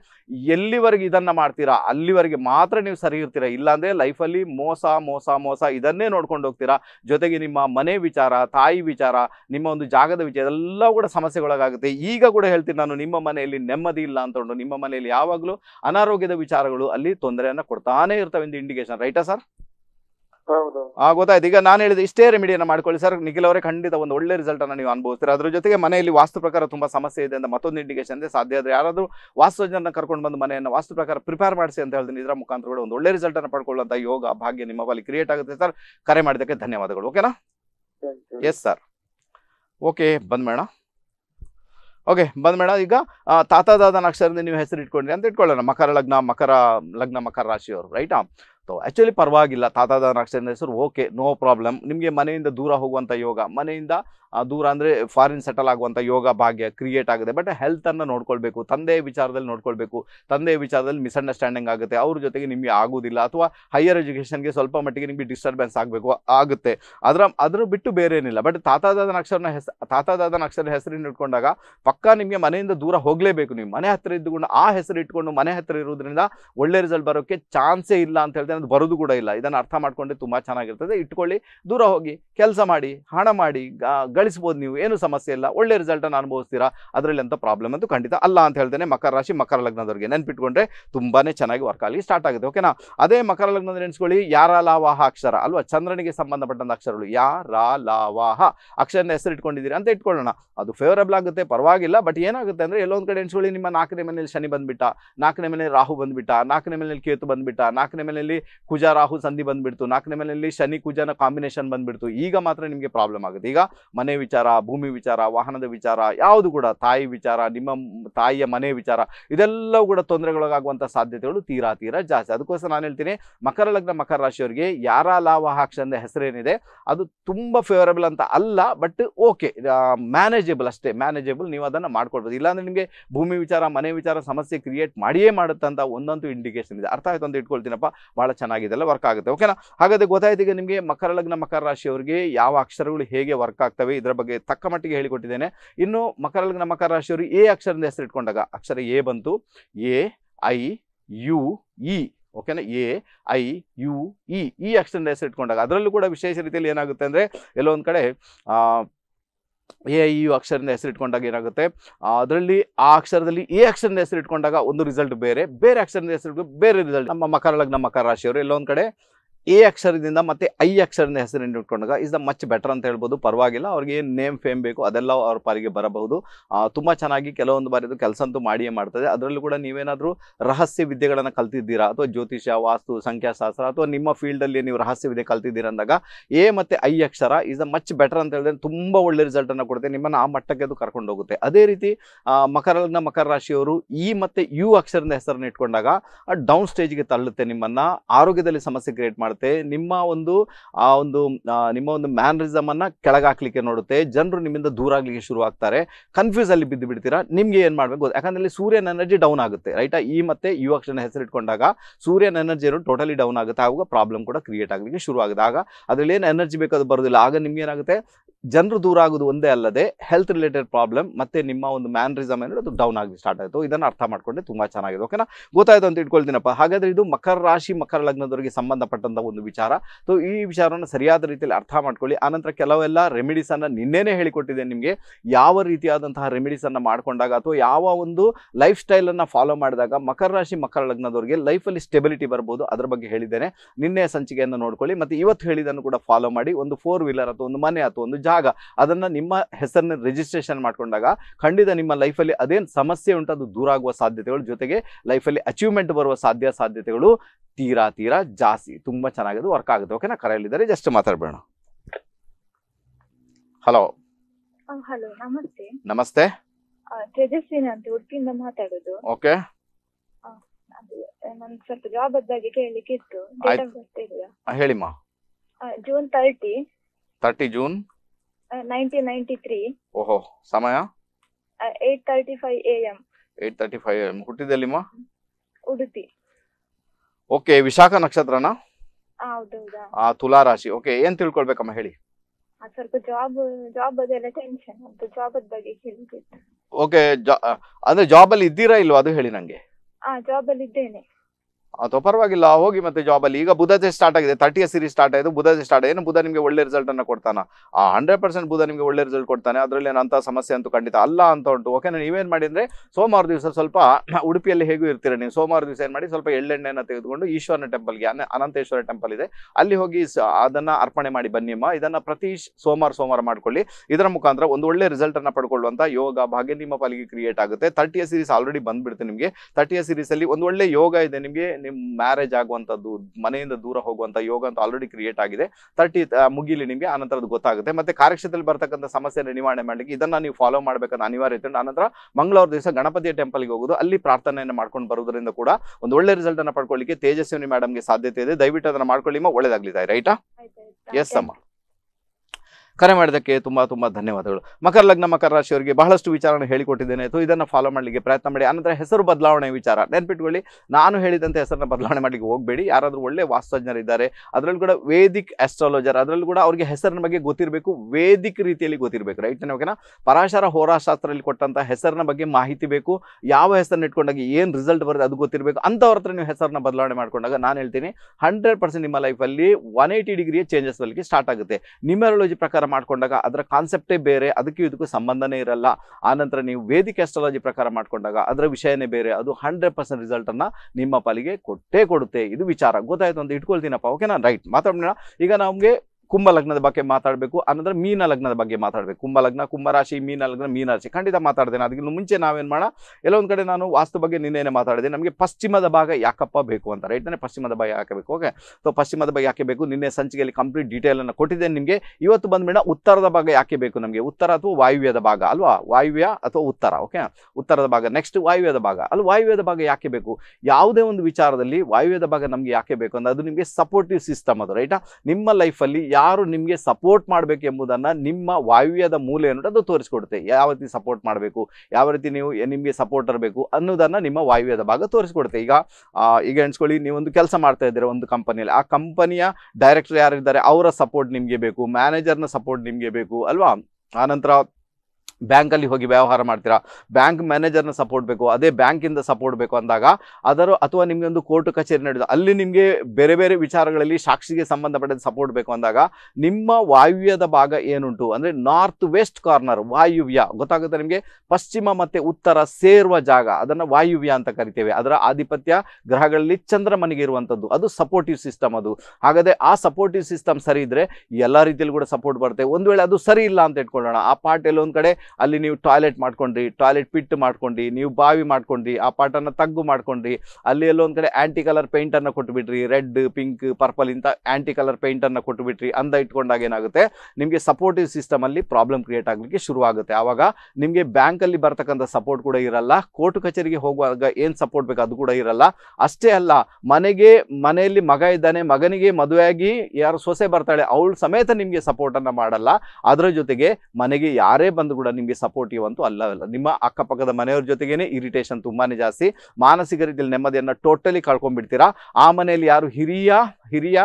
ಎಲ್ಲಿವರೆಗೆ ಇದನ್ನ ಮಾಡ್ತೀರಾ? ಅಲ್ಲಿವರೆಗೆ ಮಾತ್ರ ನೀವು ಸರಿ ಇರ್ತೀರಾ? ಇಲ್ಲಾಂದರೆ ಲೈಫಲ್ಲಿ ಮೋಸ ಮೋಸ ಮೋಸ ಇದನ್ನೇ ನೋಡ್ಕೊಂಡು ಹೋಗ್ತೀರಾ? ಜೊತೆಗೆ ನಿಮ್ಮ ಮನೆ ವಿಚಾರ, ತಾಯಿ ವಿಚಾರ, ನಿಮ್ಮ ಒಂದು ಜಾಗದ ವಿಚಾರ ಎಲ್ಲ ಕೂಡ ಸಮಸ್ಯೆಗೊಳಗಾಗುತ್ತೆ. ಈಗ ಕೂಡ ಹೇಳ್ತೀನಿ ನಾನು, ನಿಮ್ಮ ಮನೆಯಲ್ಲಿ ನೆಮ್ಮದಿ ಇಲ್ಲ ಅಂತಕೊಂಡು ನಿಮ್ಮ ಮನೆಯಲ್ಲಿ ಯಾವಾಗಲೂ ಅನಾರೋಗ್ಯದ ವಿಚಾರಗಳು ಅಲ್ಲಿ ತೊಂದರೆಯನ್ನು ಕೊಡ್ತಾನೆ ಇರ್ತವೆ. ಎಂದು ಇಂಡಿಕೇಶನ್ ರೈಟಾ ಸರ್ ಗೊತ್ತಾಯ್ತು. ಈಗ ನಾನು ಹೇಳಿದ ಇಷ್ಟೇ ರೆಮಿಡಿಯನ್ನು ಮಾಡ್ಕೊಳ್ಳಿ. ಸರ್ ನಿಖಿಲ್ ಅವರೇ ಖಂಡಿತ ಒಂದು ಒಳ್ಳೆ ರಿಸಲ್ಟ್ ಅನ್ನು ನೀವು ಅನುಭವಿಸ್ತೀರ. ಅದ್ರ ಜೊತೆಗೆ ಮನೆಯಲ್ಲಿ ವಾಸ್ತು ಪ್ರಕಾರ ತುಂಬಾ ಸಮಸ್ಯೆ ಇದೆ ಅಂತ ಮತ್ತೊಂದು ಇಂಡಿಕೇಶನ್ ಇದೆ. ಸಾಧ್ಯ ಆದ್ರೆ ಯಾರಾದರೂ ವಾಸ್ತು ಜನರನ್ನ ಕರ್ಕೊಂಡು ಬಂದು ಮನೆಯನ್ನು ವಾಸ್ತು ಪ್ರಕಾರ ಪ್ರಿಪೇರ್ ಮಾಡಿಸಿ ಅಂತ ಹೇಳ್ತೀನಿ. ಇದರ ಮುಖಾಂತರ ಕೂಡ ಒಂದು ಒಳ್ಳೆ ರಿಸಲ್ಟ್ ಅನ್ನು ಪಡ್ಕೊಳ್ಳುವಂತ ಯೋಗ ಭಾಗ್ಯ ನಿಮ್ಮ ಬಳಿ ಕ್ರಿಯೇಟ್ ಆಗುತ್ತೆ ಸರ್. ಕರೆ ಮಾಡಿದಕ್ಕೆ ಧನ್ಯವಾದಗಳು. ಓಕೆನಾ ಎಸ್ ಸರ್ ಓಕೆ ಬಂದ್ ಮೇಡ ಓಕೆ ಬಂದ್ ಮೇಡ ಈಗ ಆ, ತಾತದಾದ ಅಕ್ಷರದಿಂದ ನೀವು ಹೆಸರು ಇಟ್ಕೊಂಡ್ರಿ ಅಂತ ಇಟ್ಕೊಳ್ಳೋಣ. ಮಕರ ಲಗ್ನ ಮಕರ ಲಗ್ನ ಮಕರ ರಾಶಿಯವರು ರೈಟಾ ಸೊ ಆ್ಯಕ್ಚುಲಿ ಪರವಾಗಿಲ್ಲ. ತಾತಾದ ಹೆಸರು ಓಕೆ ನೋ ಪ್ರಾಬ್ಲಮ್ ನಿಮಗೆ ಮನೆಯಿಂದ ದೂರ ಹೋಗುವಂಥ ಯೋಗ, ಮನೆಯಿಂದ ದೂರ ಅಂದರೆ ಫಾರಿನ್ ಸೆಟಲ್ ಆಗುವಂಥ ಯೋಗ ಭಾಗ್ಯ ಕ್ರಿಯೇಟ್ ಆಗಿದೆ ಬಟ್ ಹೆಲ್ತನ್ನು ನೋಡ್ಕೊಳ್ಬೇಕು, ತಂದೆ ವಿಚಾರದಲ್ಲಿ ನೋಡ್ಕೊಳ್ಬೇಕು, ತಂದೆ ವಿಚಾರದಲ್ಲಿ ಮಿಸ್ಅಂಡರ್ಸ್ಟ್ಯಾಂಡಿಂಗ್ ಆಗುತ್ತೆ. ಅವ್ರ ಜೊತೆಗೆ ನಿಮಗೆ ಆಗೋದಿಲ್ಲ. ಅಥವಾ ಹೈಯರ್ ಎಜುಕೇಷನ್ಗೆ ಸ್ವಲ್ಪ ಮಟ್ಟಿಗೆ ನಿಮಗೆ ಡಿಸ್ಟರ್ಬೆನ್ಸ್ ಆಗಬೇಕು, ಆಗುತ್ತೆ. ಅದರ, ಅದ್ರ ಬಿಟ್ಟು ಬೇರೆ ಏನಿಲ್ಲ ಬಟ್ ತಾತಾದಾದನ ಅಕ್ಷರನ ಹೆಸ ತಾತಾದಾದನ ಅಕ್ಷರ ಹೆಸರಿನ ಇಟ್ಕೊಂಡಾಗ ಪಕ್ಕಾ ನಿಮಗೆ ಮನೆಯಿಂದ ದೂರ ಹೋಗಲೇಬೇಕು ನೀವು. ಮನೆ ಹತ್ತಿರ ಇದ್ದುಕೊಂಡು ಆ ಹೆಸರು ಇಟ್ಕೊಂಡು ಮನೆ ಹತ್ತಿರ ಇರೋದ್ರಿಂದ ಒಳ್ಳೆ ರಿಸಲ್ಟ್ ಬರೋಕ್ಕೆ ಚಾನ್ಸೇ ಇಲ್ಲ ಅಂತ ಹೇಳಿದ್ರೆ ಅದು ಬರೋದು ಕೂಡ ಇಲ್ಲ. ಇದನ್ನು ಅರ್ಥ ಮಾಡ್ಕೊಂಡ್ರೆ ತುಂಬ ಚೆನ್ನಾಗಿರ್ತದೆ. ಇಟ್ಕೊಳ್ಳಿ, ದೂರ ಹೋಗಿ ಕೆಲಸ ಮಾಡಿ, ಹಣ ಮಾಡಿ ಗಳಿಸ್ಬೋದು ನೀವು. ಏನು ಸಮಸ್ಯೆ ಇಲ್ಲ. ಒಳ್ಳೆ ರಿಸಲ್ಟನ್ನು ಅನುಭವಿಸ್ತೀರಾ? ಅದರಲ್ಲಿ ಅಂತ ಪ್ರಾಬ್ಲಮ್ ಅಂತೂ ಖಂಡಿತ ಅಲ್ಲ ಅಂತ ಹೇಳ್ತೇನೆ. ಮಕರ ರಾಶಿ, ಮಕರ ಲಗ್ನದವ್ರಿಗೆ ನೆನ್ಪಿಟ್ಕೊಂಡ್ರೆ ತುಂಬಾ ಚೆನ್ನಾಗಿ ವರ್ಕ್ ಆಗಲಿ ಸ್ಟಾರ್ಟ್ ಆಗುತ್ತೆ. ಓಕೆನಾ ಅದೇ ಮಕರ ಲಗ್ನದ ನೆನೆಸ್ಕೊಳ್ಳಿ. ಯಾರ ಲಾವಾಹ ಅಕ್ಷರ? ಅಲ್ವಾ? ಚಂದ್ರನಿಗೆ ಸಂಬಂಧಪಟ್ಟಂಥ ಅಕ್ಷರಗಳು. ಯಾರ ಲಾವಾಹ? ಅಕ್ಷರನ ಹೆಸರು ಇಟ್ಕೊಂಡಿದ್ದೀರಿ ಅಂತ ಇಟ್ಕೊಳ್ಳೋಣ. ಅದು ಫೇವರಬಲ್ ಆಗುತ್ತೆ, ಪರವಾಗಿಲ್ಲ. ಬಟ್ ಏನಾಗುತ್ತೆ ಅಂದ್ರೆ ಒಂದು ಕಡೆ ಎಣಿಸ್ಕೊಳ್ಳಿ ನಿಮ್ಮ ನಾಲ್ಕನೇ ಮನೆಯಲ್ಲಿ ಶನಿ ಬಂದ್ಬಿಟ್ಟ, ನಾಲ್ಕನೇ ಮನೆಯಲ್ಲಿ ರಾಹು ಬಂದ್ಬಿಟ್ಟ, ನಾಲ್ಕನೇ ಮನೆಯಲ್ಲಿ ಕೇತು ಬಂದ್ಬಿಟ್ಟ, ನಾಲ್ಕನೇ ಮನೆಯಲ್ಲಿ ಕುಜ ರಾಹು ಸಂಧಿ ಬಂದ್ಬಿಡ್ತು. ನಾಲ್ಕನೇ ಮನೆಯಲ್ಲಿ ಶನಿ ಕುಜನ ಕಾಂಬಿನೇಷನ್ ಬಂದ್ಬಿಡ್ತು. ಈಗ ಮಾತ್ರ ನಿಮಗೆ ಪ್ರಾಬ್ಲಮ್ ಆಗುತ್ತೆ. ಈಗ ಮನೆ ವಿಚಾರ, ಭೂಮಿ ವಿಚಾರ, ವಾಹನದ ವಿಚಾರ, ಯಾವುದು ಕೂಡ, ತಾಯಿ ವಿಚಾರ, ನಿಮ್ಮ ತಾಯಿಯ ಮನೆ ವಿಚಾರ, ಇದೆಲ್ಲವೂ ಕೂಡ ತೊಂದರೆಗೊಳಗಾಗುವಂಥ ಸಾಧ್ಯತೆಗಳು ತೀರಾ ತೀರಾ ಜಾಸ್ತಿ. ಅದಕ್ಕೋಸ್ಕರ ನಾನು ಹೇಳ್ತೀನಿ, ಮಕರ ಲಗ್ನ, ಮಕರ ರಾಶಿಯವರಿಗೆ ಯಾರ ಲಾವಾಹ ಅಕ್ಷರದ ಹೆಸರೇನಿದೆ, ಅದು ತುಂಬ ಫೇವರಬಲ್ ಅಂತ ಅಲ್ಲ ಬಟ್ ಓಕೆ ಮ್ಯಾನೇಜಬಲ್ ಅಷ್ಟೇ. ಮ್ಯಾನೇಜಬಲ್ ನೀವು ಅದನ್ನು ಮಾಡ್ಕೊಳ್ಬೋದು. ಇಲ್ಲಾಂದ್ರೆ ನಿಮಗೆ ಭೂಮಿ ವಿಚಾರ, ಮನೆ ವಿಚಾರ ಸಮಸ್ಯೆ ಕ್ರಿಯೇಟ್ ಮಾಡಿಯೇ ಮಾಡುತ್ತಂತ ಒಂದಂತೂ ಇಂಡಿಕೇಶನ್ ಇದೆ. ಅರ್ಥ ಆಯ್ತು ಅಂತ ಇಟ್ಕೊಳ್ತೀನಪ್ಪ. ಭಾಳ ಚೆನ್ನಾಗಿದೆಲ್ಲ ವರ್ಕ್ ಆಗುತ್ತೆ. ಓಕೆನಾ ಹಾಗಾದ್ರೆ ಗೊತ್ತಾಯ್ತು ಈಗ ನಿಮಗೆ ಮಕರ ಲಗ್ನ, ಮಕರ ರಾಶಿಯವರಿಗೆ ಯಾವ ಅಕ್ಷರಗಳು ಹೇಗೆ ವರ್ಕ್ ಆಗ್ತವೆ? ಇದರ ಬಗ್ಗೆ ತಕ್ಕ ಮಟ್ಟಿಗೆ ಹೇಳಿಕೊಟ್ಟಿದ್ದೇನೆ. ಇನ್ನು ಮಕರ ಲಗ್ನ, ಮಕರ ರಾಶಿಯವರು ಎ ಅಕ್ಷರದಿಂದ ಹೆಸರು ಇಟ್ಕೊಂಡಾಗ ಅಕ್ಷರ ಎ ಬಂತು. A, I, U, E. ಓಕೆನಾ ಎ, ಐ, ಯು, ಇ. ಈ ಅಕ್ಷರದಿಂದ ಹೆಸರು ಇಟ್ಕೊಂಡಾಗ. ಅದರಲ್ಲೂ ಕೂಡ ವಿಶೇಷ ರೀತಿಯಲ್ಲಿ ಏನಾಗುತ್ತೆ ಅಂದರೆ ಎಲ್ಲೋ ಒಂದು ಕಡೆ ಎ ಐ ಯು ಅಕ್ಷರದಿಂದ ಹೆಸರು ಇಟ್ಕೊಂಡಾಗ ಏನಾಗುತ್ತೆ? ಅದರಲ್ಲಿ ಆ ಅಕ್ಷರದಲ್ಲಿ ಎ ಹೆಸರು ಇಟ್ಕೊಂಡಾಗ ಒಂದು ರಿಸಲ್ಟ್ ಬೇರೆ ಬೇರೆ ಅಕ್ಷರದ ಹೆಸರು ಬೇರೆ ರಿಸಲ್ಟ್ ನಮ್ಮ ಮಕರ ಲಗ್ನ ಮಕರ ರಾಶಿಯವರು ಎಲ್ಲೊಂದು ಕಡೆ ಎ ಅಕ್ಷರದಿಂದ ಮತ್ತೆ ಐ ಅಕ್ಷರದ ಹೆಸರನ್ನು ಇಟ್ಕೊಂಡಾಗ ಇಸ್ ದ ಮಚ್ ಬೆಟರ್ ಅಂತ ಹೇಳ್ಬೋದು. ಪರವಾಗಿಲ್ಲ ಅವ್ರಿಗೆ ಏನು ನೇಮ್ ಫೇಮ್ ಬೇಕು ಅದೆಲ್ಲ ಅವ್ರ ಪಾರಿಗೆ ಬರಬಹುದು. ತುಂಬಾ ಚೆನ್ನಾಗಿ ಕೆಲವೊಂದು ಬಾರಿ ಕೆಲಸ ಅಂತೂ ಮಾಡಿಯೇ ಮಾಡ್ತದೆ. ಅದರಲ್ಲೂ ಕೂಡ ನೀವೇನಾದರೂ ರಹಸ್ಯ ವಿದ್ಯೆಗಳನ್ನು ಕಲ್ತಿದ್ದೀರಾ? ಅಥವಾ ಜ್ಯೋತಿಷ್ಯ ವಾಸ್ತು ಸಂಖ್ಯಾಶಾಸ್ತ್ರ ಅಥವಾ ನಿಮ್ಮ ಫೀಲ್ಡಲ್ಲಿ ನೀವು ರಹಸ್ಯ ವಿದ್ಯೆ ಕಲ್ತಿದ್ದೀರಾ ಅಂದಾಗ ಎ ಮತ್ತೆ ಐ ಅಕ್ಷರ ಇಸ್ ಅ ಮಚ್ ಬೆಟರ್ ಅಂತ ಹೇಳಿದ್ರೆ ತುಂಬಾ ಒಳ್ಳೆ ರಿಸಲ್ಟ್ ಅನ್ನು ಕೊಡುತ್ತೆ. ನಿಮ್ಮನ್ನ ಆ ಮಟ್ಟಕ್ಕೆ ಅದು ಕರ್ಕೊಂಡು ಹೋಗುತ್ತೆ. ಅದೇ ರೀತಿ ಆ, ಮಕರ ರಾಶಿಯವರು ಈ ಮತ್ತೆ ಯು ಅಕ್ಷರದ ಹೆಸರನ್ನು ಇಟ್ಕೊಂಡಾಗ ಡೌನ್ ಸ್ಟೇಜ್ಗೆ ತಳ್ಳುತ್ತೆ ನಿಮ್ಮನ್ನ. ಆರೋಗ್ಯದಲ್ಲಿ ಸಮಸ್ಯೆ ಕ್ರಿಯೇಟ್ ಮಾಡುತ್ತೆ ನಿಮ್ಮ ಒಂದು, ಆ ಒಂದು ನಿಮ್ಮ ಒಂದು ಮ್ಯಾನರಿಸಮ್ ಅನ್ನ ಕೆಳಗಾಕ್ಲಿಕ್ಕೆ ನೋಡುತ್ತೆ. ಜನರು ನಿಮ್ಮಿಂದ ದೂರ ಆಗ್ಲಿಕ್ಕೆ ಶುರು ಆಗ್ತಾರೆ. ಕನ್ಫ್ಯೂಸ್ ಅಲ್ಲಿ ಬಿದ್ದು ಬಿಡ್ತೀರಾ? ನಿಮ್ಗೆ ಏನ್ ಮಾಡ್ಬೇಕು ಯಾಕಂದ್ರೆ ಸೂರ್ಯನ ಎನರ್ಜಿ ಡೌನ್ ಆಗುತ್ತೆ ರೈಟ್ ಈ ಮತ್ತೆ ಯು ಅಕ್ಷರ ಹೆಸರು ಇಟ್ಕೊಂಡಾಗ ಸೂರ್ಯನ ಎನರ್ಜಿ ಟೋಟಲಿ ಡೌನ್ ಆಗುತ್ತೆ. ಆವಾಗ ಪ್ರಾಬ್ಲಮ್ ಕೂಡ ಕ್ರಿಯೇಟ್ ಆಗಲಿಕ್ಕೆ ಶುರು ಆಗುತ್ತೆ. ಆಗ ಅದ್ರಲ್ಲಿ ಏನು ಎನರ್ಜಿ ಬೇಕು ಅದು ಬರೋದಿಲ್ಲ. ಆಗ ನಿಮ್ಗೆ ಏನಾಗುತ್ತೆ ಜನರು ದೂರ ಆಗೋದು ಒಂದೇ ಅಲ್ಲದೆ ಹೆಲ್ತ್ ರಿಲೇಟೆಡ್ ಪ್ರಾಬ್ಲಮ್ ಮತ್ತೆ ನಿಮ್ಮ ಒಂದು ಮ್ಯಾನರಿಸಮ್ ಏನಿದೆ ಅದು ಡೌನ್ ಆಗಿ ಸ್ಟಾರ್ಟ್ ಆಯಿತು. ಇದನ್ನು ಅರ್ಥ ಮಾಡ್ಕೊಂಡೆ ತುಂಬ ಚೆನ್ನಾಗಿದೆ ಓಕೆನಾ ಗೊತ್ತಾಯ್ತು ಅಂತ ಇಟ್ಕೊಳ್ತೀನಪ್ಪ. ಹಾಗಾದರೆ ಇದು ಮಕರ ರಾಶಿ, ಮಕರ ಲಗ್ನದವರಿಗೆ ಸಂಬಂಧಪಟ್ಟಂಥ ಒಂದು ವಿಚಾರ. ಸೊ ಈ ವಿಚಾರವನ್ನು ಸರಿಯಾದ ರೀತಿಯಲ್ಲಿ ಅರ್ಥ ಮಾಡ್ಕೊಳ್ಳಿ. ಆನಂತರ ಕೆಲವೆಲ್ಲ ರೆಮಿಡೀಸ್ ಅನ್ನ ನಿನ್ನೆನೇ ಹೇಳಿಕೊಟ್ಟಿದ್ದೆ ನಿಮಗೆ. ಯಾವ ರೀತಿಯಾದಂತಹ ರೆಮಿಡೀಸ್ ಮಾಡಿಕೊಂಡಾಗ ಅಥವಾ ಯಾವ ಒಂದು ಲೈಫ್ ಸ್ಟೈಲನ್ನು ಫಾಲೋ ಮಾಡಿದಾಗ ಮಕರ ರಾಶಿ, ಮಕರ ಲಗ್ನದವರಿಗೆ ಲೈಫಲ್ಲಿ ಸ್ಟೆಬಿಲಿಟಿ ಬರ್ಬೋದು ಅದರ ಬಗ್ಗೆ ಹೇಳಿದ್ದೇನೆ. ನಿನ್ನೆ ಸಂಚಿಕೆಯನ್ನು ನೋಡ್ಕೊಳ್ಳಿ. ಮತ್ತೆ ಇವತ್ತು ಹೇಳಿದ್ದನ್ನು ಕೂಡ ಫಾಲೋ ಮಾಡಿ. ಒಂದು ಫೋರ್ ವೀಲರ್ ಅಥವಾ ಒಂದು ಮನೆ ಅಥವಾ ಒಂದು ಜಾಗ ಅದನ್ನ ನಿಮ್ಮ ಹೆಸರನ್ನ ರಿಜಿಸ್ಟ್ರೇಷನ್ ಮಾಡ್ಕೊಂಡಾಗ ಖಂಡಿತ ನಿಮ್ಮ ಲೈಫಲ್ಲಿ ಅದೇನು ಸಮಸ್ಯೆ ಉಂಟು ಅದು ದೂರ ಆಗುವ ಸಾಧ್ಯತೆಗಳು ಜೊತೆಗೆ ಲೈಫಲ್ಲಿ ಅಚೀವ್ಮೆಂಟ್ ಬರುವ ಸಾಧ್ಯ ಸಾಧ್ಯತೆಗಳು ತೀರಾ ತೀರಾ ಜಾಸ್ತಿ. ತುಂಬಾ ಚೆನ್ನಾಗಿ ವರ್ಕ್ ಆಗುತ್ತೆ. ಓಕೆನಾ ಕರೆಯಲ್ಲಿದ್ದಾರೆ ಜಸ್ಟ್ ಮಾತಾಡಬೇಡ ಹಲೋ ಹಲೋ ನಮಸ್ತೆ. ನಮಸ್ತೆ. ತೇಜಸ್ವಿನಿ ಅಂತ ಉಡುಪಿಯಿಂದ ಮಾತಾಡೋದು. ಓಕೆ ಸ್ವಲ್ಪ ಜಾಬ್ ಬಗ್ಗೆ ಕೇಳಲಿಕ್ಕೆ ಇತ್ತು ಡೇಟ್ ಆಫ್ ಬರ್ತ್ ಇದೆಯಾ ಹೇಳಿಮ್ಮ June thirty thirty June nineteen ninety three ಓಹೋ ಸಮಯ? Eight thirty five A M eight thirty five ಹುಟ್ಟಿದೆಲ್ಲಿಮ್ಮ Udupi. Okay Vishakha ನಕ್ಷತ್ರನಾ? ಹೌದೌದಾ. ಆ, ತುಲಾ ರಾಶಿ. ಓಕೆ ಏನ್ ತಿಳ್ಕೊಳ್ಬೇಕಮ್ಮ ಹೇಳಿ? ಆ, ಸ್ವಲ್ಪ ಜಾಬ್ ಜಾಬ್ ಅದೆಲ್ಲ ಟೆನ್ಷನ್ ಅಂತ ಜಾಬ್ ಬಗ್ಗೆ ಕೇಳಿದ್ದೆ ಓಕೆ ಅಂದ್ರೆ ಜಾಬ್ ಅಲ್ಲಿ ಇದ್ದೀರಾ ಇಲ್ವಾ? ಅದು ಹೇಳಿ ನಂಗೆ. ಆ ಜಾಬ್ ಅಲ್ಲಿ ಇದ್ದೇನೆ. ಅಥವಾ ಪರವಾಗಿಲ್ಲ, ಹೋಗಿ ಮತ್ತೆ ಜಾಬಲ್ಲಿ ಈಗ ಬುಧತೆ ಸ್ಟಾರ್ಟ್ ಆಗಿದೆ ತರ್ಟಿಯ ಸೀರೀಸ್ ಸ್ಟಾರ್ಟ್ ಆಯಿತು ಬುಧತೆ ಸ್ಟಾರ್ಟ್ ಏನು ಬುಧ ನಿಮಗೆ ಒಳ್ಳೆ ರಿಸಲ್ಟ್ ಅನ್ನ ಕೊಡ್ತಾನ? ಆ ಹಂಡ್ರೆಡ್ ಪರ್ಸೆಂಟ್ ಬುಧ ನಿಮಗೆ ಒಳ್ಳೆ ರಿಸಲ್ಟ್ ಕೊಡ್ತಾನೆ. ಅದರಲ್ಲಿ ಏನಂತ ಸಮಸ್ಯೆ ಅಂತೂ ಖಂಡಿತ ಅಲ್ಲ ಅಂತ ಉಂಟು. ಓಕೆ ನೀವೇನು ಮಾಡಿ ಅಂದರೆ, ಸೋಮವಾರ ದಿವಸ ಸ್ವಲ್ಪ ಉಡುಪಿಯಲ್ಲಿ ಹೇಗೂ ಇರ್ತೀರ ನೀವು? ಸೋಮವಾರ ದಿವಸ ಏನು ಮಾಡಿ, ಸ್ವಲ್ಪ ಎಳ್ಳೆಣ್ಣೆಯನ್ನು ತೆಗೆದುಕೊಂಡು ಈಶ್ವರನ ಟೆಂಪಲ್ಗೆ ಅನ, ಅನಂತೇಶ್ವರ ಟೆಂಪಲ್ ಇದೆ. ಅಲ್ಲಿ ಹೋಗಿ ಅದನ್ನು ಅರ್ಪಣೆ ಮಾಡಿ ಬನ್ನಿಮ್ಮ ಇದನ್ನ ಪ್ರತಿ ಸೋಮವಾರ ಸೋಮವಾರ ಮಾಡ್ಕೊಳ್ಳಿ. ಇದರ ಮುಖಾಂತರ ಒಂದು ಒಳ್ಳೆ ರಿಸಲ್ಟ್ ಅನ್ನು ಪಡ್ಕೊಳ್ಳುವಂತ ಯೋಗ ಭಾಗ್ಯ ನಿಮ್ಮ ಪಾಲಿಗೆ ಕ್ರಿಯೇಟ್ ಆಗುತ್ತೆ. ತರ್ಟಿಯ ಸೀರೀಸ್ ಆಲ್ರೆಡಿ ಬಂದ್ಬಿಡ್ತು ನಿಮಗೆ. ತರ್ಟಿಯ ಸೀರೀಸ್ ಅಲ್ಲಿ ಒಂದು ಒಳ್ಳೆ ಯೋಗ ಇದೆ ನಿಮಗೆ. ನಿಮ್ ಮ್ಯಾರೇಜ್ ಆಗುವಂತದ್ದು ಮನೆಯಿಂದ ದೂರ ಹೋಗುವಂತ ಯೋಗ ಅಂತ ಆಲ್ರೆಡಿ ಕ್ರಿಯೇಟ್ ಆಗಿದೆ. ತರ್ಟಿ ಮುಗಿಲಿ ನಿಮಗೆ ಆನಂತರ ಅದು ಗೊತ್ತಾಗುತ್ತೆ. ಮತ್ತೆ ಕಾರ್ಯಕ್ಷೇತ್ರದಲ್ಲಿ ಬರ್ತಕ್ಕಂಥ ಸಮಸ್ಯೆಯನ್ನು ನಿವಾರಣೆ ಮಾಡಲಿಕ್ಕೆ ಇದನ್ನ ನೀವು ಫಾಲೋ ಮಾಡಬೇಕಂತ ಅನಿವಾರ್ಯತೆ ಇತ್ತು. ಆನಂತರ ಮಂಗಳವಾರ ದಿವಸ ಗಣಪತಿಯ ಟೆಂಪಲ್ಗೆ ಹೋಗೋದು. ಅಲ್ಲಿ ಪ್ರಾರ್ಥನೆಯನ್ನು ಮಾಡ್ಕೊಂಡು ಬರುವುದರಿಂದ ಕೂಡ ಒಂದು ಒಳ್ಳೆ ರಿಸಲ್ಟ್ ಅನ್ನ ಪಡ್ಕೊಳ್ಳಿಕ್ಕೆ ತೇಜಸ್ವಿನಿ ಮೇಡಮ್ಗೆ ಸಾಧ್ಯತೆ ಇದೆ. ದಯವಿಟ್ಟು ಅದನ್ನ ಮಾಡ್ಕೊಳ್ಳಿ ಒಳ್ಳೇದಾಗ್ಲಿ ತಾಯಿ ರೈಟಾ ಎಸ್ ಅಮ್ಮ. ಕರೆ ಮಾಡಿದ್ದಕ್ಕೆ ತುಂಬಾ ತುಂಬಾ ಧನ್ಯವಾದಗಳು. ಮಕರ ಲಗ್ನ, ಮಕರ ರಾಶಿಯವರಿಗೆ ಬಹಳಷ್ಟು ವಿಚಾರವನ್ನು ಹೇಳಿಕೊಟ್ಟಿದ್ದೇನೆ. ಸೊ, ಇದನ್ನ ಫಾಲೋ ಮಾಡಲಿಕ್ಕೆ ಪ್ರಯತ್ನ ಮಾಡಿ. ಆನಂತರ ಹೆಸರು ಬದಲಾವಣೆ ವಿಚಾರ. ನೆನ್ಪಿಟ್ಕೊಳ್ಳಿ, ನಾನು ಹೇಳಿದಂತೆ ಹೆಸರನ್ನ ಬದಲಾವಣೆ ಮಾಡಲಿಕ್ಕೆ ಹೋಗಬೇಡಿ. ಯಾರಾದರೂ ಒಳ್ಳೆ ವಾಸ್ತಜ್ಞರಿದ್ದಾರೆ, ಅದರಲ್ಲೂ ಕೂಡ ವೇದಿಕ್ ಆಸ್ಟ್ರಾಲಜರ್ ಅದರಲ್ಲೂ ಕೂಡ ಅವರಿಗೆ ಹೆಸರಿನ ಬಗ್ಗೆ ಗೊತ್ತಿರಬೇಕು, ವೇದಿಕ್ ರೀತಿಯಲ್ಲಿ ಗೊತ್ತಿರಬೇಕು ರೈಟ್ ಓಕೆನಾ? ಪರಾಶರ ಹೋರಾಶಾಸ್ತ್ರದಲ್ಲಿ ಕೊಟ್ಟಂಥ ಹೆಸರಿನ ಬಗ್ಗೆ ಮಾಹಿತಿ ಬೇಕು, ಯಾವ ಹೆಸರನ್ನ ಇಟ್ಕೊಂಡಾಗ ಏನು ರಿಸಲ್ಟ್ ಬರುತ್ತೆ ಅದು ಗೊತ್ತಿರಬೇಕು ಅಂಥವ್ರ ಹತ್ರ ನೀವು ಹೆಸರನ್ನ ಬದಲಾವಣೆ ಮಾಡಿಕೊಂಡಾಗ ನಾನು ಹೇಳ್ತೀನಿ ಹಂಡ್ರೆಡ್ ಪರ್ಸೆಂಟ್ ನಿಮ್ಮ ಲೈಫಲ್ಲಿ ಒನ್ ಏಯ್ಟಿ ಡಿಗ್ರಿಯ ಚೇಂಜಸ್ ಬರಲಿಕ್ಕೆ ಸ್ಟಾರ್ಟ್ ಆಗುತ್ತೆ. ನ್ಯೂಮರಾಲಜಿ ಪ್ರಕಾರ ಮಾಡ್ಕೊಂಡಾಗ ಅದರ ಕಾನ್ಸೆಪ್ಟೇ ಬೇರೆ, ಅದಕ್ಕೂ ಇದಕ್ಕೂ ಸಂಬಂಧನೇ ಇರಲ್ಲ. ಆನಂತರ ನೀವು ವೇದಿಕೆ ಅಸ್ಟ್ರಾಲಜಿ ಪ್ರಕಾರ ಮಾಡ್ಕೊಂಡಾಗ ಅದರ ವಿಷಯನೇ ಬೇರೆ. ಅದು ಹಂಡ್ರೆಡ್ ಪರ್ಸೆಂಟ್ ರಿಸಲ್ಟನ್ನು ನಿಮ್ಮ ಪಾಲಿಗೆ ಕೊಟ್ಟೇ ಕೊಡುತ್ತೆ. ಇದು ವಿಚಾರ. ಗೊತ್ತಾಯ್ತು ಅಂತ ಇಟ್ಕೊಳ್ತೀನಪ್ಪ. ಓಕೆನಾ ರೈಟ್ ಮಾತಾಡೋಣ ಈಗ ನಮಗೆ ಕುಂಭ ಲಗ್ನದ ಬಗ್ಗೆ ಮಾತಾಡಬೇಕು ಅನಂತರ ಮೀನ ಲಗ್ನದ ಬಗ್ಗೆ ಮಾತಾಡಬೇಕು. ಕುಂಭ ಲಗ್ನ ಕುಂಭರಾಶಿ ಮೀನ ಲಗ್ನ ಮೀನರಾಶಿ ಖಂಡಿತ ಮಾತಾಡ್ತೇನೆ. ಅದಕ್ಕಿಂತ ಮುಂಚೆ ನಾವೇನು ಮಾಡೋಣ ಎಲ್ಲೊಂದು ಕಡೆ ನಾನು ವಾಸ್ತು ಬಗ್ಗೆ ನಿನ್ನೇನೆ ಮಾತಾಡಿದೆ. ನಮಗೆ ಪಶ್ಚಿಮದ ಭಾಗ ಯಾಕಪ್ಪ ಬೇಕು ಅಂತ. ರೈಟ್ ಪಶ್ಚಿಮದ ಭಾಗ ಯಾಕೆ ಬೇಕು? ಓಕೆ? ಸೊ ಪಶ್ಚಿಮದ ಭಾಗ ಯಾಕೆ ಬೇಕು? ನಿನ್ನೆ ಸಂಚಿಕೆಯಲ್ಲಿ ಕಂಪ್ಲೀಟ್ ಡೀಟೇಲ್ ಅನ್ನು ಕೊಟ್ಟಿದ್ದೇನೆ ನಿಮಗೆ. ಇವತ್ತು ಬಂದ್ಬಿಡ ಉತ್ತರದ ಭಾಗ ಯಾಕೆ ಬೇಕು ನಮಗೆ? ಉತ್ತರ ಅಥವಾ ವಾಯುವ್ಯದ ಭಾಗ ಅಲ್ವಾ? ವಾಯುವ್ಯ ಅಥವಾ ಉತ್ತರ, ಓಕೆ? ಉತ್ತರದ ಭಾಗ ನೆಕ್ಸ್ಟ್ ವಾಯುವ್ಯದ ಭಾಗ. ಅಲ್ಲಿ ವಾಯುವ್ಯದ ಭಾಗ ಯಾಕೆ ಬೇಕು? ಯಾವುದೇ ಒಂದು ವಿಚಾರದಲ್ಲಿ ವಾಯುವ್ಯದ ಭಾಗ ನಮಗೆ ಯಾಕೆ ಬೇಕು ಅಂದರೆ ಅದು ನಿಮಗೆ ಸಪೋರ್ಟಿವ್ ಸಿಸ್ಟಮ್ ಅದು, ರೈಟಾ? ನಿಮ್ಮ ಲೈಫಲ್ಲಿ ಯಾರು ನಿಮಗೆ ಸಪೋರ್ಟ್ ಮಾಡಬೇಕು ಎಂಬುದನ್ನು ನಿಮ್ಮ ವಾಯುವ್ಯದ ಮೂಲೆ ಅನ್ನೋದು ತೋರಿಸ್ಕೊಡುತ್ತೆ. ಯಾವ ರೀತಿ ಸಪೋರ್ಟ್ ಮಾಡಬೇಕು, ಯಾವ ರೀತಿ ನೀವು ನಿಮಗೆ ಸಪೋರ್ಟ್ ಇರಬೇಕು ಅನ್ನೋದನ್ನು ನಿಮ್ಮ ವಾಯುವ್ಯದ ಭಾಗ ತೋರಿಸ್ಕೊಡುತ್ತೆ. ಈಗ ಈಗ ಎಣಿಸ್ಕೊಳ್ಳಿ ನೀವೊಂದು ಕೆಲಸ ಮಾಡ್ತಾ ಇದ್ದೀರಾ ಒಂದು ಕಂಪನಿಯಲ್ಲಿ ಆ ಕಂಪನಿಯ ಡೈರೆಕ್ಟರ್ ಯಾರಿದ್ದಾರೆ, ಅವರ ಸಪೋರ್ಟ್ ನಿಮಗೆ ಬೇಕು ಮ್ಯಾನೇಜರ್ನ ಸಪೋರ್ಟ್ ನಿಮಗೆ ಬೇಕು, ಅಲ್ವಾ? ಆನಂತರ ಬ್ಯಾಂಕಲ್ಲಿ ಹೋಗಿ ವ್ಯವಹಾರ ಮಾಡ್ತೀರಾ? ಬ್ಯಾಂಕ್ ಮ್ಯಾನೇಜರ್ನ ಸಪೋರ್ಟ್ ಬೇಕು, ಅದೇ ಬ್ಯಾಂಕಿಂದ ಸಪೋರ್ಟ್ ಬೇಕು ಅಂದಾಗ ಅದರ ಅಥವಾ ನಿಮಗೆ ಒಂದು ಕೋರ್ಟ್ ಕಚೇರಿ ನಡೆದು, ಅಲ್ಲಿ ನಿಮಗೆ ಬೇರೆ ಬೇರೆ ವಿಚಾರಗಳಲ್ಲಿ ಸಾಕ್ಷಿಗೆ ಸಂಬಂಧಪಟ್ಟ ಸಪೋರ್ಟ್ ಬೇಕು ಅಂದಾಗ ನಿಮ್ಮ ವಾಯುವ್ಯದ ಭಾಗ ಏನುಂಟು ಅಂದರೆ ನಾರ್ತ್ ವೆಸ್ಟ್ ಕಾರ್ನರ್ ವಾಯುವ್ಯ. ಗೊತ್ತಾಗುತ್ತೆ ನಿಮಗೆ? ಪಶ್ಚಿಮ ಮತ್ತು ಉತ್ತರ ಸೇರುವ ಜಾಗ, ಅದನ್ನು ವಾಯುವ್ಯ ಅಂತ ಕರಿತೇವೆ. ಅದರ ಆಧಿಪತ್ಯ ಗ್ರಹಗಳಲ್ಲಿ ಚಂದ್ರಮನಿಗೆ ಇರುವಂಥದ್ದು ಅದು ಸಪೋರ್ಟಿವ್ ಸಿಸ್ಟಮ್ ಅದು. ಹಾಗಾದರೆ ಆ ಸಪೋರ್ಟಿವ್ ಸಿಸ್ಟಮ್ ಸರಿ ಇದ್ದರೆ ಎಲ್ಲ ರೀತಿಯಲ್ಲಿ ಕೂಡ ಸಪೋರ್ಟ್ ಬರುತ್ತೆ. ಒಂದು ವೇಳೆ ಅದು ಸರಿ ಇಲ್ಲ ಅಂತ ಇಟ್ಕೊಳ್ಳೋಣ. ಆ ಪಾರ್ಟ್ ಎಲ್ಲೊಂದು ಕಡೆ ಅಲ್ಲಿ ನೀವು ಟಾಯ್ಲೆಟ್ ಮಾಡ್ಕೊಂಡ್ರಿ, ಟಾಯ್ಲೆಟ್ ಪಿಟ್ ಮಾಡ್ಕೊಂಡ್ರಿ, ನೀವು ಬಾವಿ ಮಾಡ್ಕೊಂಡ್ರಿ, ಆ ಪಾಟನ್ನು ತಗ್ಗು ಮಾಡ್ಕೊಂಡ್ರಿ, ಅಲ್ಲಿ ಎಲ್ಲೊಂದು ಕಡೆ ಆ್ಯಂಟಿ ಕಲರ್ ಪೇಂಟನ್ನು ಕೊಟ್ಟುಬಿಟ್ರಿ ರೆಡ್ ಪಿಂಕ್ ಪರ್ಪಲ್ ಇಂಥ ಆ್ಯಂಟಿ ಕಲರ್ ಪೇಂಟನ್ನು ಕೊಟ್ಟುಬಿಟ್ರಿ ಅಂದ ಇಟ್ಕೊಂಡಾಗ ಏನಾಗುತ್ತೆ? ನಿಮಗೆ ಸಪೋರ್ಟಿವ್ ಸಿಸ್ಟಮಲ್ಲಿ ಪ್ರಾಬ್ಲಮ್ ಕ್ರಿಯೇಟ್ ಆಗಲಿಕ್ಕೆ ಶುರುವಾಗುತ್ತೆ. ಆವಾಗ ನಿಮಗೆ ಬ್ಯಾಂಕಲ್ಲಿ ಬರ್ತಕ್ಕಂಥ ಸಪೋರ್ಟ್ ಕೂಡ ಇರಲ್ಲ ಕೋರ್ಟ್ ಕಚೇರಿಗೆ ಹೋಗುವಾಗ ಏನು ಸಪೋರ್ಟ್ ಬೇಕು ಅದು ಕೂಡ ಇರಲ್ಲ. ಅಷ್ಟೇ ಅಲ್ಲ, ಮನೆಗೆ, ಮನೆಯಲ್ಲಿ ಮಗ ಇದ್ದಾನೆ, ಮಗನಿಗೆ ಮದುವೆಯಾಗಿ ಯಾರು ಸೊಸೆ ಬರ್ತಾಳೆ, ಅವಳು ಸಮೇತ ನಿಮಗೆ ಸಪೋರ್ಟನ್ನು ಮಾಡಲ್ಲ. ಅದರ ಜೊತೆಗೆ ಮನೆಗೆ ಯಾರೇ ಬಂದು ಕೂಡ ನಿಮಗೆ ಸಪೋರ್ಟಿವ್ ಅಂತೂ ಅಲ್ಲವಲ್ಲ. ನಿಮ್ಮ ಅಕ್ಕಪಕ್ಕದ ಮನೆಯವ್ರ ಜೊತೆಗೇನೆ ಇರಿಟೇಷನ್ ತುಂಬಾನೇ ಜಾಸ್ತಿ. ಮಾನಸಿಕ ರೀತಿಯಲ್ಲಿ ನೆಮ್ಮದಿಯನ್ನು ಟೋಟಲಿ ಕಳ್ಕೊಂಡ್ಬಿಡ್ತೀರಾ? ಆ ಮನೆಯಲ್ಲಿ ಯಾರು ಹಿರಿಯ ಹಿರಿಯ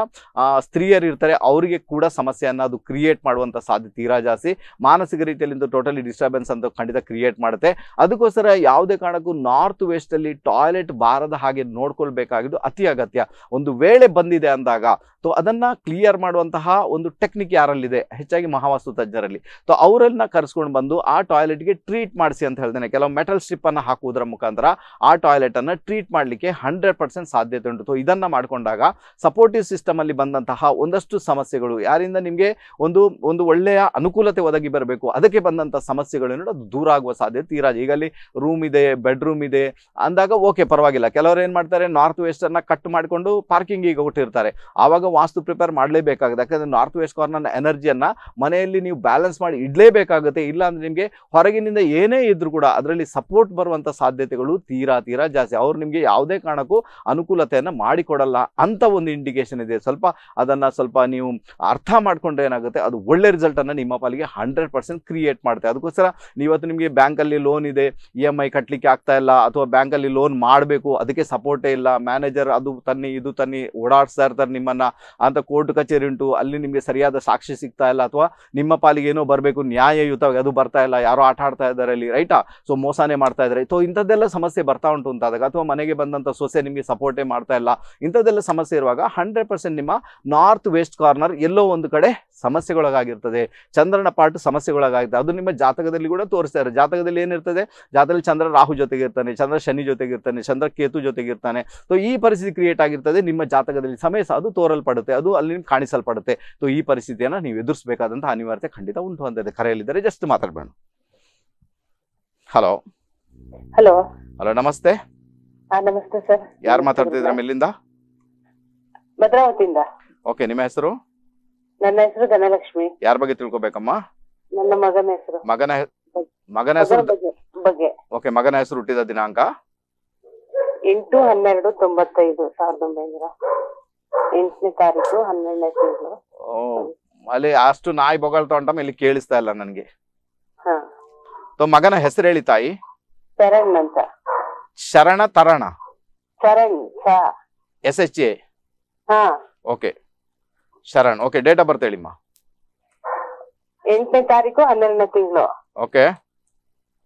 ಸ್ತ್ರೀಯರು ಇರ್ತಾರೆ, ಅವರಿಗೆ ಕೂಡ ಸಮಸ್ಯೆಯನ್ನು ಅದು ಕ್ರಿಯೇಟ್ ಮಾಡುವಂಥ ಸಾಧ್ಯತೆ ತೀರಾ ಜಾಸ್ತಿ. ಮಾನಸಿಕ ರೀತಿಯಲ್ಲಿ ಟೋಟಲಿ ಡಿಸ್ಟರ್ಬೆನ್ಸ್ ಅಂತ ಖಂಡಿತ ಕ್ರಿಯೇಟ್ ಮಾಡುತ್ತೆ. ಅದಕ್ಕೋಸ್ಕರ ಯಾವುದೇ ಕಾರಣಕ್ಕೂ ನಾರ್ತ್ ವೆಸ್ಟಲ್ಲಿ ಟಾಯ್ಲೆಟ್ ಬಾರದ ಹಾಗೆ ನೋಡ್ಕೊಳ್ಬೇಕಾಗಿದ್ದು ಅತಿ ಅಗತ್ಯ. ಒಂದು ವೇಳೆ ಬಂದಿದೆ ಅಂದಾಗ, ಸೊ ಅದನ್ನು ಕ್ಲಿಯರ್ ಮಾಡುವಂತಹ ಒಂದು ಟೆಕ್ನಿಕ್ ಯಾರಲ್ಲಿದೆ? ಹೆಚ್ಚಾಗಿ ಮಹಾವಾಸ್ತು ತಜ್ಞರಲ್ಲಿ. ಸೊ ಅವರನ್ನ ಕರೆಸ್ಕೊಂಡು ಬಂದು ಆ ಟಾಯ್ಲೆಟ್ಗೆ ಟ್ರೀಟ್ ಮಾಡಿಸಿ ಅಂತ ಹೇಳ್ತೇನೆ. ಕೆಲವು ಮೆಟಲ್ ಸ್ಟ್ರಿಪ್ಪನ್ನು ಹಾಕುವುದರ ಮುಖಾಂತರ ಆ ಟಾಯ್ಲೆಟನ್ನು ಟ್ರೀಟ್ ಮಾಡಲಿಕ್ಕೆ ಹಂಡ್ರೆಡ್ ಪರ್ಸೆಂಟ್ ಸಾಧ್ಯತೆ ಉಂಟು. ಸೊ ಇದನ್ನು ಮಾಡಿಕೊಂಡಾಗ ಸಪೋರ್ಟಿವ್ ಸಿಸ್ಟಮಲ್ಲಿ ಬಂದಂತಹ ಒಂದಷ್ಟು ಸಮಸ್ಯೆಗಳು. ಯಾರಿಂದ ನಿಮಗೆ ಒಂದು ಒಂದು ಒಳ್ಳೆಯ ಅನುಕೂಲತೆ ಒದಗಿ ಬರಬೇಕು? ಅದಕ್ಕೆ ಬಂದಂಥ ಅದು ದೂರ ಆಗುವ ಸಾಧ್ಯತೆ ತೀರಾ ಈಗ ಅಲ್ಲಿ ರೂಮ್ ಇದೆ ಬೆಡ್ರೂಮ್ ಇದೆ. ಅಂದಾಗ ಓಕೆ ಪರವಾಗಿಲ್ಲ. ಕೆಲವರು ಏನು ಮಾಡ್ತಾರೆ ನಾರ್ತ್ ವೆಸ್ಟರ್ನ ಕಟ್ ಮಾಡಿಕೊಂಡು ಈಗ ಹುಟ್ಟಿರ್ತಾರೆ. ಆವಾಗ ವಾಸ್ತು ಪ್ರಿಪೇರ್ ಮಾಡಲೇಬೇಕಾಗುತ್ತೆ. ಯಾಕಂದರೆ ನಾರ್ತ್ ವೆಸ್ಟ್ ಕಾರ್ನರ್ನ ಎನರ್ಜಿಯನ್ನು ಮನೆಯಲ್ಲಿ ನೀವು ಬ್ಯಾಲೆನ್ಸ್ ಮಾಡಿ ಇಡಲೇಬೇಕಾಗುತ್ತೆ. ಇಲ್ಲ ಅಂದರೆ ನಿಮಗೆ ಹೊರಗಿನಿಂದ ಏನೇ ಇದ್ದರೂ ಕೂಡ ಅದರಲ್ಲಿ ಸಪೋರ್ಟ್ ಬರುವಂಥ ಸಾಧ್ಯತೆಗಳು ತೀರಾ ತೀರಾ ಜಾಸ್ತಿ. ಅವ್ರು ನಿಮಗೆ ಯಾವುದೇ ಕಾರಣಕ್ಕೂ ಅನುಕೂಲತೆಯನ್ನು ಮಾಡಿಕೊಡಲ್ಲ ಅಂತ ಒಂದು ಇಂಡಿಕೇಶನ್ ಇಂಡಿಕೇಶನ್ ಇದೆ. ಸ್ವಲ್ಪ ಅದನ್ನು ಸ್ವಲ್ಪ ನೀವು ಅರ್ಥ ಮಾಡ್ಕೊಂಡ್ರೆ ಏನಾಗುತ್ತೆ? ಅದು ಒಳ್ಳೆ ರಿಸಲ್ಟನ್ನು ನಿಮ್ಮ ಪಾಲಿಗೆ ಹಂಡ್ರೆಡ್ ಪರ್ಸೆಂಟ್ ಕ್ರಿಯೇಟ್ ಮಾಡುತ್ತೆ. ಅದಕ್ಕೋಸ್ಕರ ನೀವತ್ತು ನಿಮಗೆ ಬ್ಯಾಂಕಲ್ಲಿ ಲೋನ್ ಇದೆ ಇ ಎಂ ಐ ಕಟ್ಟಲಿಕ್ಕೆ ಆಗ್ತಾ ಇಲ್ಲ ಅಥವಾ ಬ್ಯಾಂಕಲ್ಲಿ ಲೋನ್ ಮಾಡಬೇಕು, ಅದಕ್ಕೆ ಸಪೋರ್ಟೇ ಇಲ್ಲ ಮ್ಯಾನೇಜರ್ ಅದು ತನ್ನಿ, ಇದು ತನ್ನಿ, ಓಡಾಡಿಸ್ತಾ ಇರ್ತಾರೆ ನಿಮ್ಮನ್ನು ಅಂತ ಕೋರ್ಟ್ ಕಚೇರಿ ಉಂಟು, ಅಲ್ಲಿ ನಿಮಗೆ ಸರಿಯಾದ ಸಾಕ್ಷಿ ಸಿಗ್ತಾ ಇಲ್ಲ ಅಥವಾ ನಿಮ್ಮ ಪಾಲಿಗೆ ಏನೋ ಬರಬೇಕು, ನ್ಯಾಯಯುತವಾಗಿ ಅದು ಬರ್ತಾ ಇಲ್ಲ, ಯಾರೋ ಆಟ ಆಡ್ತಾ ಇದ್ದಾರೆ ಅಲ್ಲಿ, ರೈಟಾ? ಸೊ ಮೋಸನೇ ಮಾಡ್ತಾ ಇದ್ದಾರೆ. ಸೊ ಇಂಥದ್ದೆಲ್ಲ ಸಮಸ್ಯೆ ಬರ್ತಾ ಉಂಟು ಅಂತಾದಾಗ ಅಥವಾ ಮನೆಗೆ ಬಂದಂಥ ಸೊಸೆ ನಿಮಗೆ ಸಪೋರ್ಟೇ ಮಾಡ್ತಾ ಇಲ್ಲ, ಇಂಥದ್ದೆಲ್ಲ ಸಮಸ್ಯೆ ಇರುವಾಗ ಪರ್ಸೆಂಟ್ ನಿಮ್ಮ ನಾರ್ತ್ ವೆಸ್ಟ್ ಕಾರ್ನರ್ ಎಲ್ಲೋ ಒಂದು ಕಡೆ ಸಮಸ್ಯೆಗೊಳಗಾಗಿರ್ತದೆ. ಚಂದ್ರನ ಪಾರ್ಟ್ ಸಮಸ್ಯೆಗೊಳಗಾಗುತ್ತೆ ಅದು ನಿಮ್ಮ ಜಾತಕದಲ್ಲಿ ಕೂಡ ತೋರಿಸ್ತಾರೆ ಜಾತಕದಲ್ಲಿ ಏನಿರ್ತದೆ? ಜಾತಕದಲ್ಲಿ ಚಂದ್ರ ರಾಹು ಜೊತೆಗೆ ಇರ್ತಾನೆ ಚಂದ್ರ ಶನಿ ಜೊತೆಗೆ ಇರ್ತಾನೆ ಚಂದ್ರ ಕೇತು ಜೊತೆಗೆ ಇರ್ತಾನೆ ಸೊ ಈ ಪರಿಸ್ಥಿತಿ ಕ್ರಿಯೇಟ್ ಆಗಿರ್ತದೆ ನಿಮ್ಮ ಜಾತಕದಲ್ಲಿ. ಸಮಯ ಸಹ ಅದು ತೋರಲ್ಪಡುತ್ತೆ. ಅದು ಅಲ್ಲಿ ನಿಮ್ಗೆ ಕಾಣಿಸಲ್ಪಡುತ್ತೆ. ಸೊ ಈ ಪರಿಸ್ಥಿತಿಯನ್ನು ನೀವು ಎದುರಿಸಬೇಕಾದಂಥ ಅನಿವಾರ್ಯತೆ ಖಂಡಿತ ಉಂಟು ಅಂತಿದೆ ಕರೆಯಲ್ಲಿದ್ದರೆ ಜಸ್ಟ್ ಮಾತಾಡಬೇಡ. ಹಲೋ ಹಲೋ ಹಲೋ ನಮಸ್ತೆ. ನಮಸ್ತೆ ಸರ್. ಯಾರು ಮಾತಾಡ್ತಿದ್ರ ಎಲ್ಲಿಂದ ಭದ್ರಾವತಿಯಿಂದ. ಓಕೆ ನಿಮ್ಮ ಹೆಸರು? ನನ್ನ ಹೆಸರು ಧನಲಕ್ಷ್ಮಿ. ಯಾರ ಬಗ್ಗೆ ತಿಳ್ಕೊಬೇಕಮ್ಮ? ನನ್ನ ಮಗನ ಹೆಸರು. ಮಗನ ಹೆ- ಮಗನ ಹೆಸರು ಬಗ್ಗೆ. ಓಕೆ ಮಗನ ಹೆಸರು ಹುಟ್ಟಿದ ದಿನಾಂಕ? ಎಂಟು ಹನ್ನೆರಡು ತೊಂಬತ್ತೈದು ಸಾವಿರದ ಒಂಬೈನೂರ ಎಂಟನೇ ತಾರೀಕು ಹನ್ನೆರಡನೇ ತಿಂಗಳು. ಓ, ಅಲ್ಲಿ ಅಷ್ಟು ನಾಯಿ ಬೊಗಳ್ತಾ ಉಂಟಮ್ಮ ಇಲ್ಲಿ ಕೇಳಿಸ್ತಾ ಇಲ್ಲ ನನಗೆ. ಹಾ. ಸೊ ಮಗನ ಹೆಸರು ಹೇಳಿ ತಾಯಿ. ಶರಣ್ ಅಂತ. ಶರಣ ತರಣ. ಶರಣ್ ಚ S H A okay. Sharan okay date of birth ಹೇಳಿಮ್ಮ. ಎಂಟನೇ ತಾರೀಕು ಹನ್ನೆರಡನೇ ತಿಂಗಳು. ಓಕೆ.